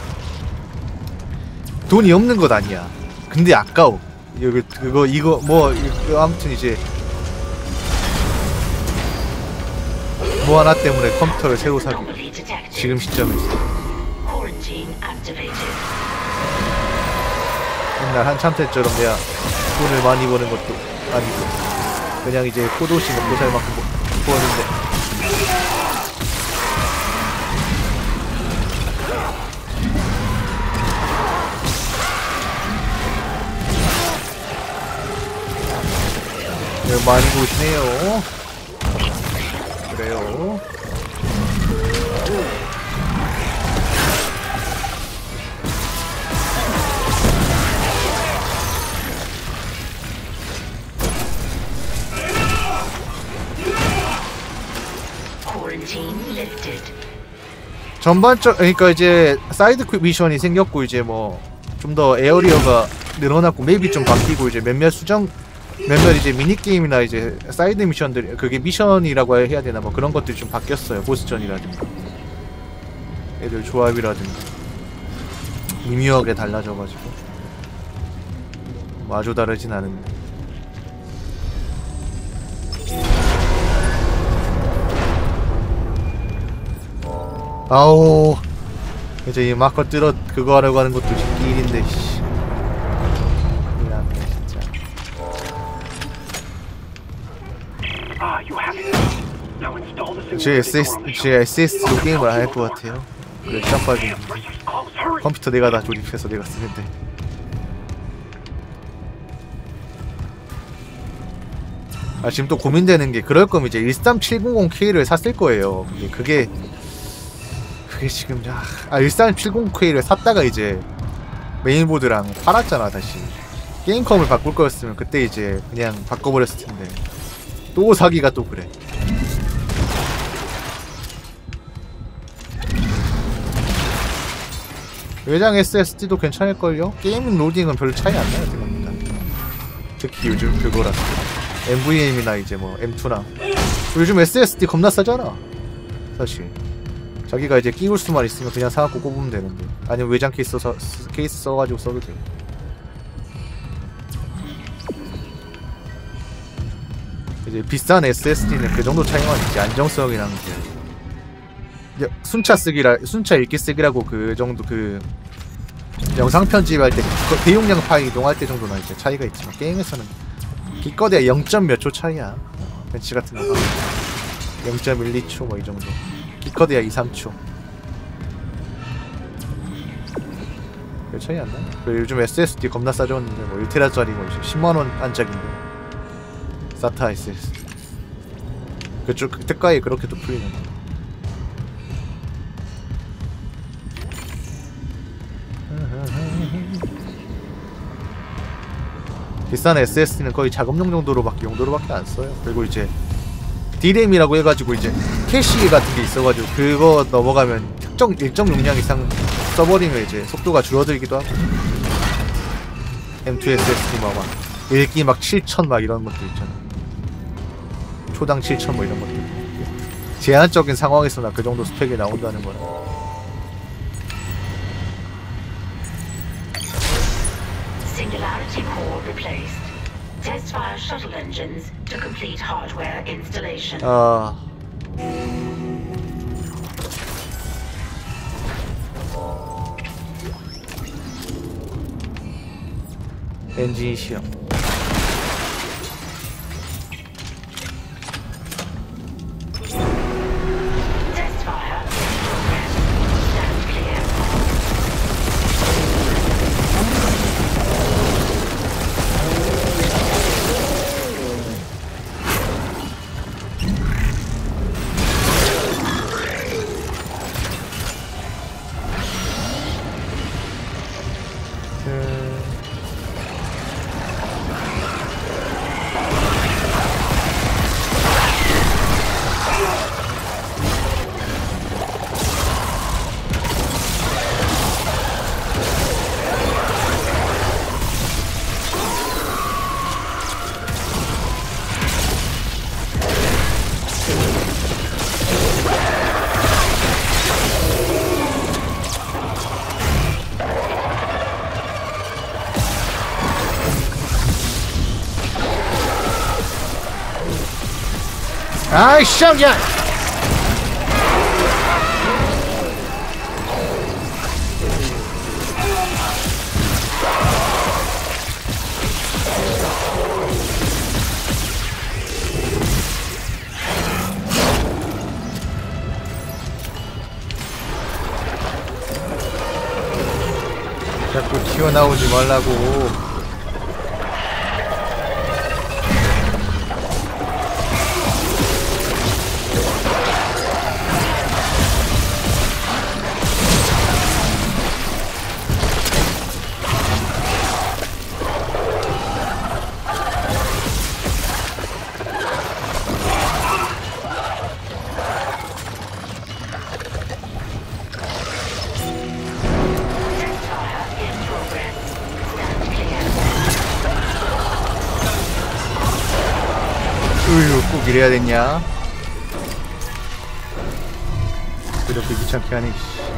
돈이 없는 것 아니야. 근데 아까워. 여기 그거 이거 뭐 이거 아무튼 이제 뭐 하나 때문에 컴퓨터를 새로 사기 지금 시점에서. 옛날 한참 때처럼 내가 돈을 많이 버는 것도 아니고 그냥 이제 포도시 먹고 살 만큼 버- 버는데 네, 많이 보시네요 그래요. 전반적 그러니까 이제 사이드 퀵 미션이 생겼고 이제 뭐 좀 더 area가 늘어났고 맵이 좀 바뀌고 이제 몇몇 수정 몇몇 이제 미니 게임이나 이제 사이드 미션들 그게 미션이라고 해야 되나 뭐 그런 것들이 좀 바뀌었어요. 보스전이라든가 애들 조합이라든가 미묘하게 달라져가지고. 뭐 아주 다르진 않은데. 아우 이제 이 마커 뚫어 그거 하려고 하는 것도 진짜 일인데 제 SS 제 SS로 게임을 안 할 것 같아요. 그래 깜빡이 컴퓨터 내가 다 조립해서 내가 쓰는데. 아 지금 또 고민되는 게 그럴 거면 이제 13700K를 샀을 거예요. 근데 그게 그게 지금 야, 아 13700K를 샀다가 이제 메인보드랑 팔았잖아 다시. 게임컴을 바꿀 거였으면 그때 이제 그냥 바꿔버렸을 텐데. 또 사기가 또 그래 외장 SSD도 괜찮을걸요? 게임 로딩은 별 차이 안 나요 생각보다 특히 요즘 그거라서 NVM이나 이제 뭐 M2나. 요즘 SSD 겁나 싸잖아. 사실. 자기가 이제 끼울 수만 있으면 그냥 사갖고 꼽으면 되는데. 아니면 외장 케이스, 써, 케이스 써가지고 써도 되고 이제 비싼 SSD는 그 정도 차이만 있지. 안정성이랑 이제 야, 순차 쓰기라 순차 읽기 쓰기라고 그 정도 그 영상 편집할 때그 대용량 파일 이동할 때 정도나 이제 차이가 있지만 게임에서는 기껏해야 0. 몇초 차이야. 어, 벤치 같은 거 0.12초 뭐 이 정도. 기껏해야 2, 3초. 별 차이 안 나? 그리고 요즘 SSD 겁나 싸졌는데 뭐 1테라짜리 뭐 10만원 안짝인데. 사타 SSD 그쪽 그 특가에 그렇게 또 풀리는 거 비싼 SSD는 거의 작업용 정도로밖에 용도로밖에 안 써요. 그리고 이제 D램이라고 해가지고 이제 캐시 같은 게 있어가지고 그거 넘어가면 특정 일정 용량 이상 써버리면 이제 속도가 줄어들기도 하고 M2 SSD 뭐막 읽기 막 7천 막 이런 것도 있잖아. 초당 7천 뭐 이런 것들. 제한적인 상황에서나 그 정도 스펙이 나온다는 거는 replaced. Test fire shuttle engines to complete hardware installation. Oh. Engine 项。 아이 쌍야 자꾸 튀어나오지 말라고 이래야 됐냐 이렇게 귀찮게 하니 씨.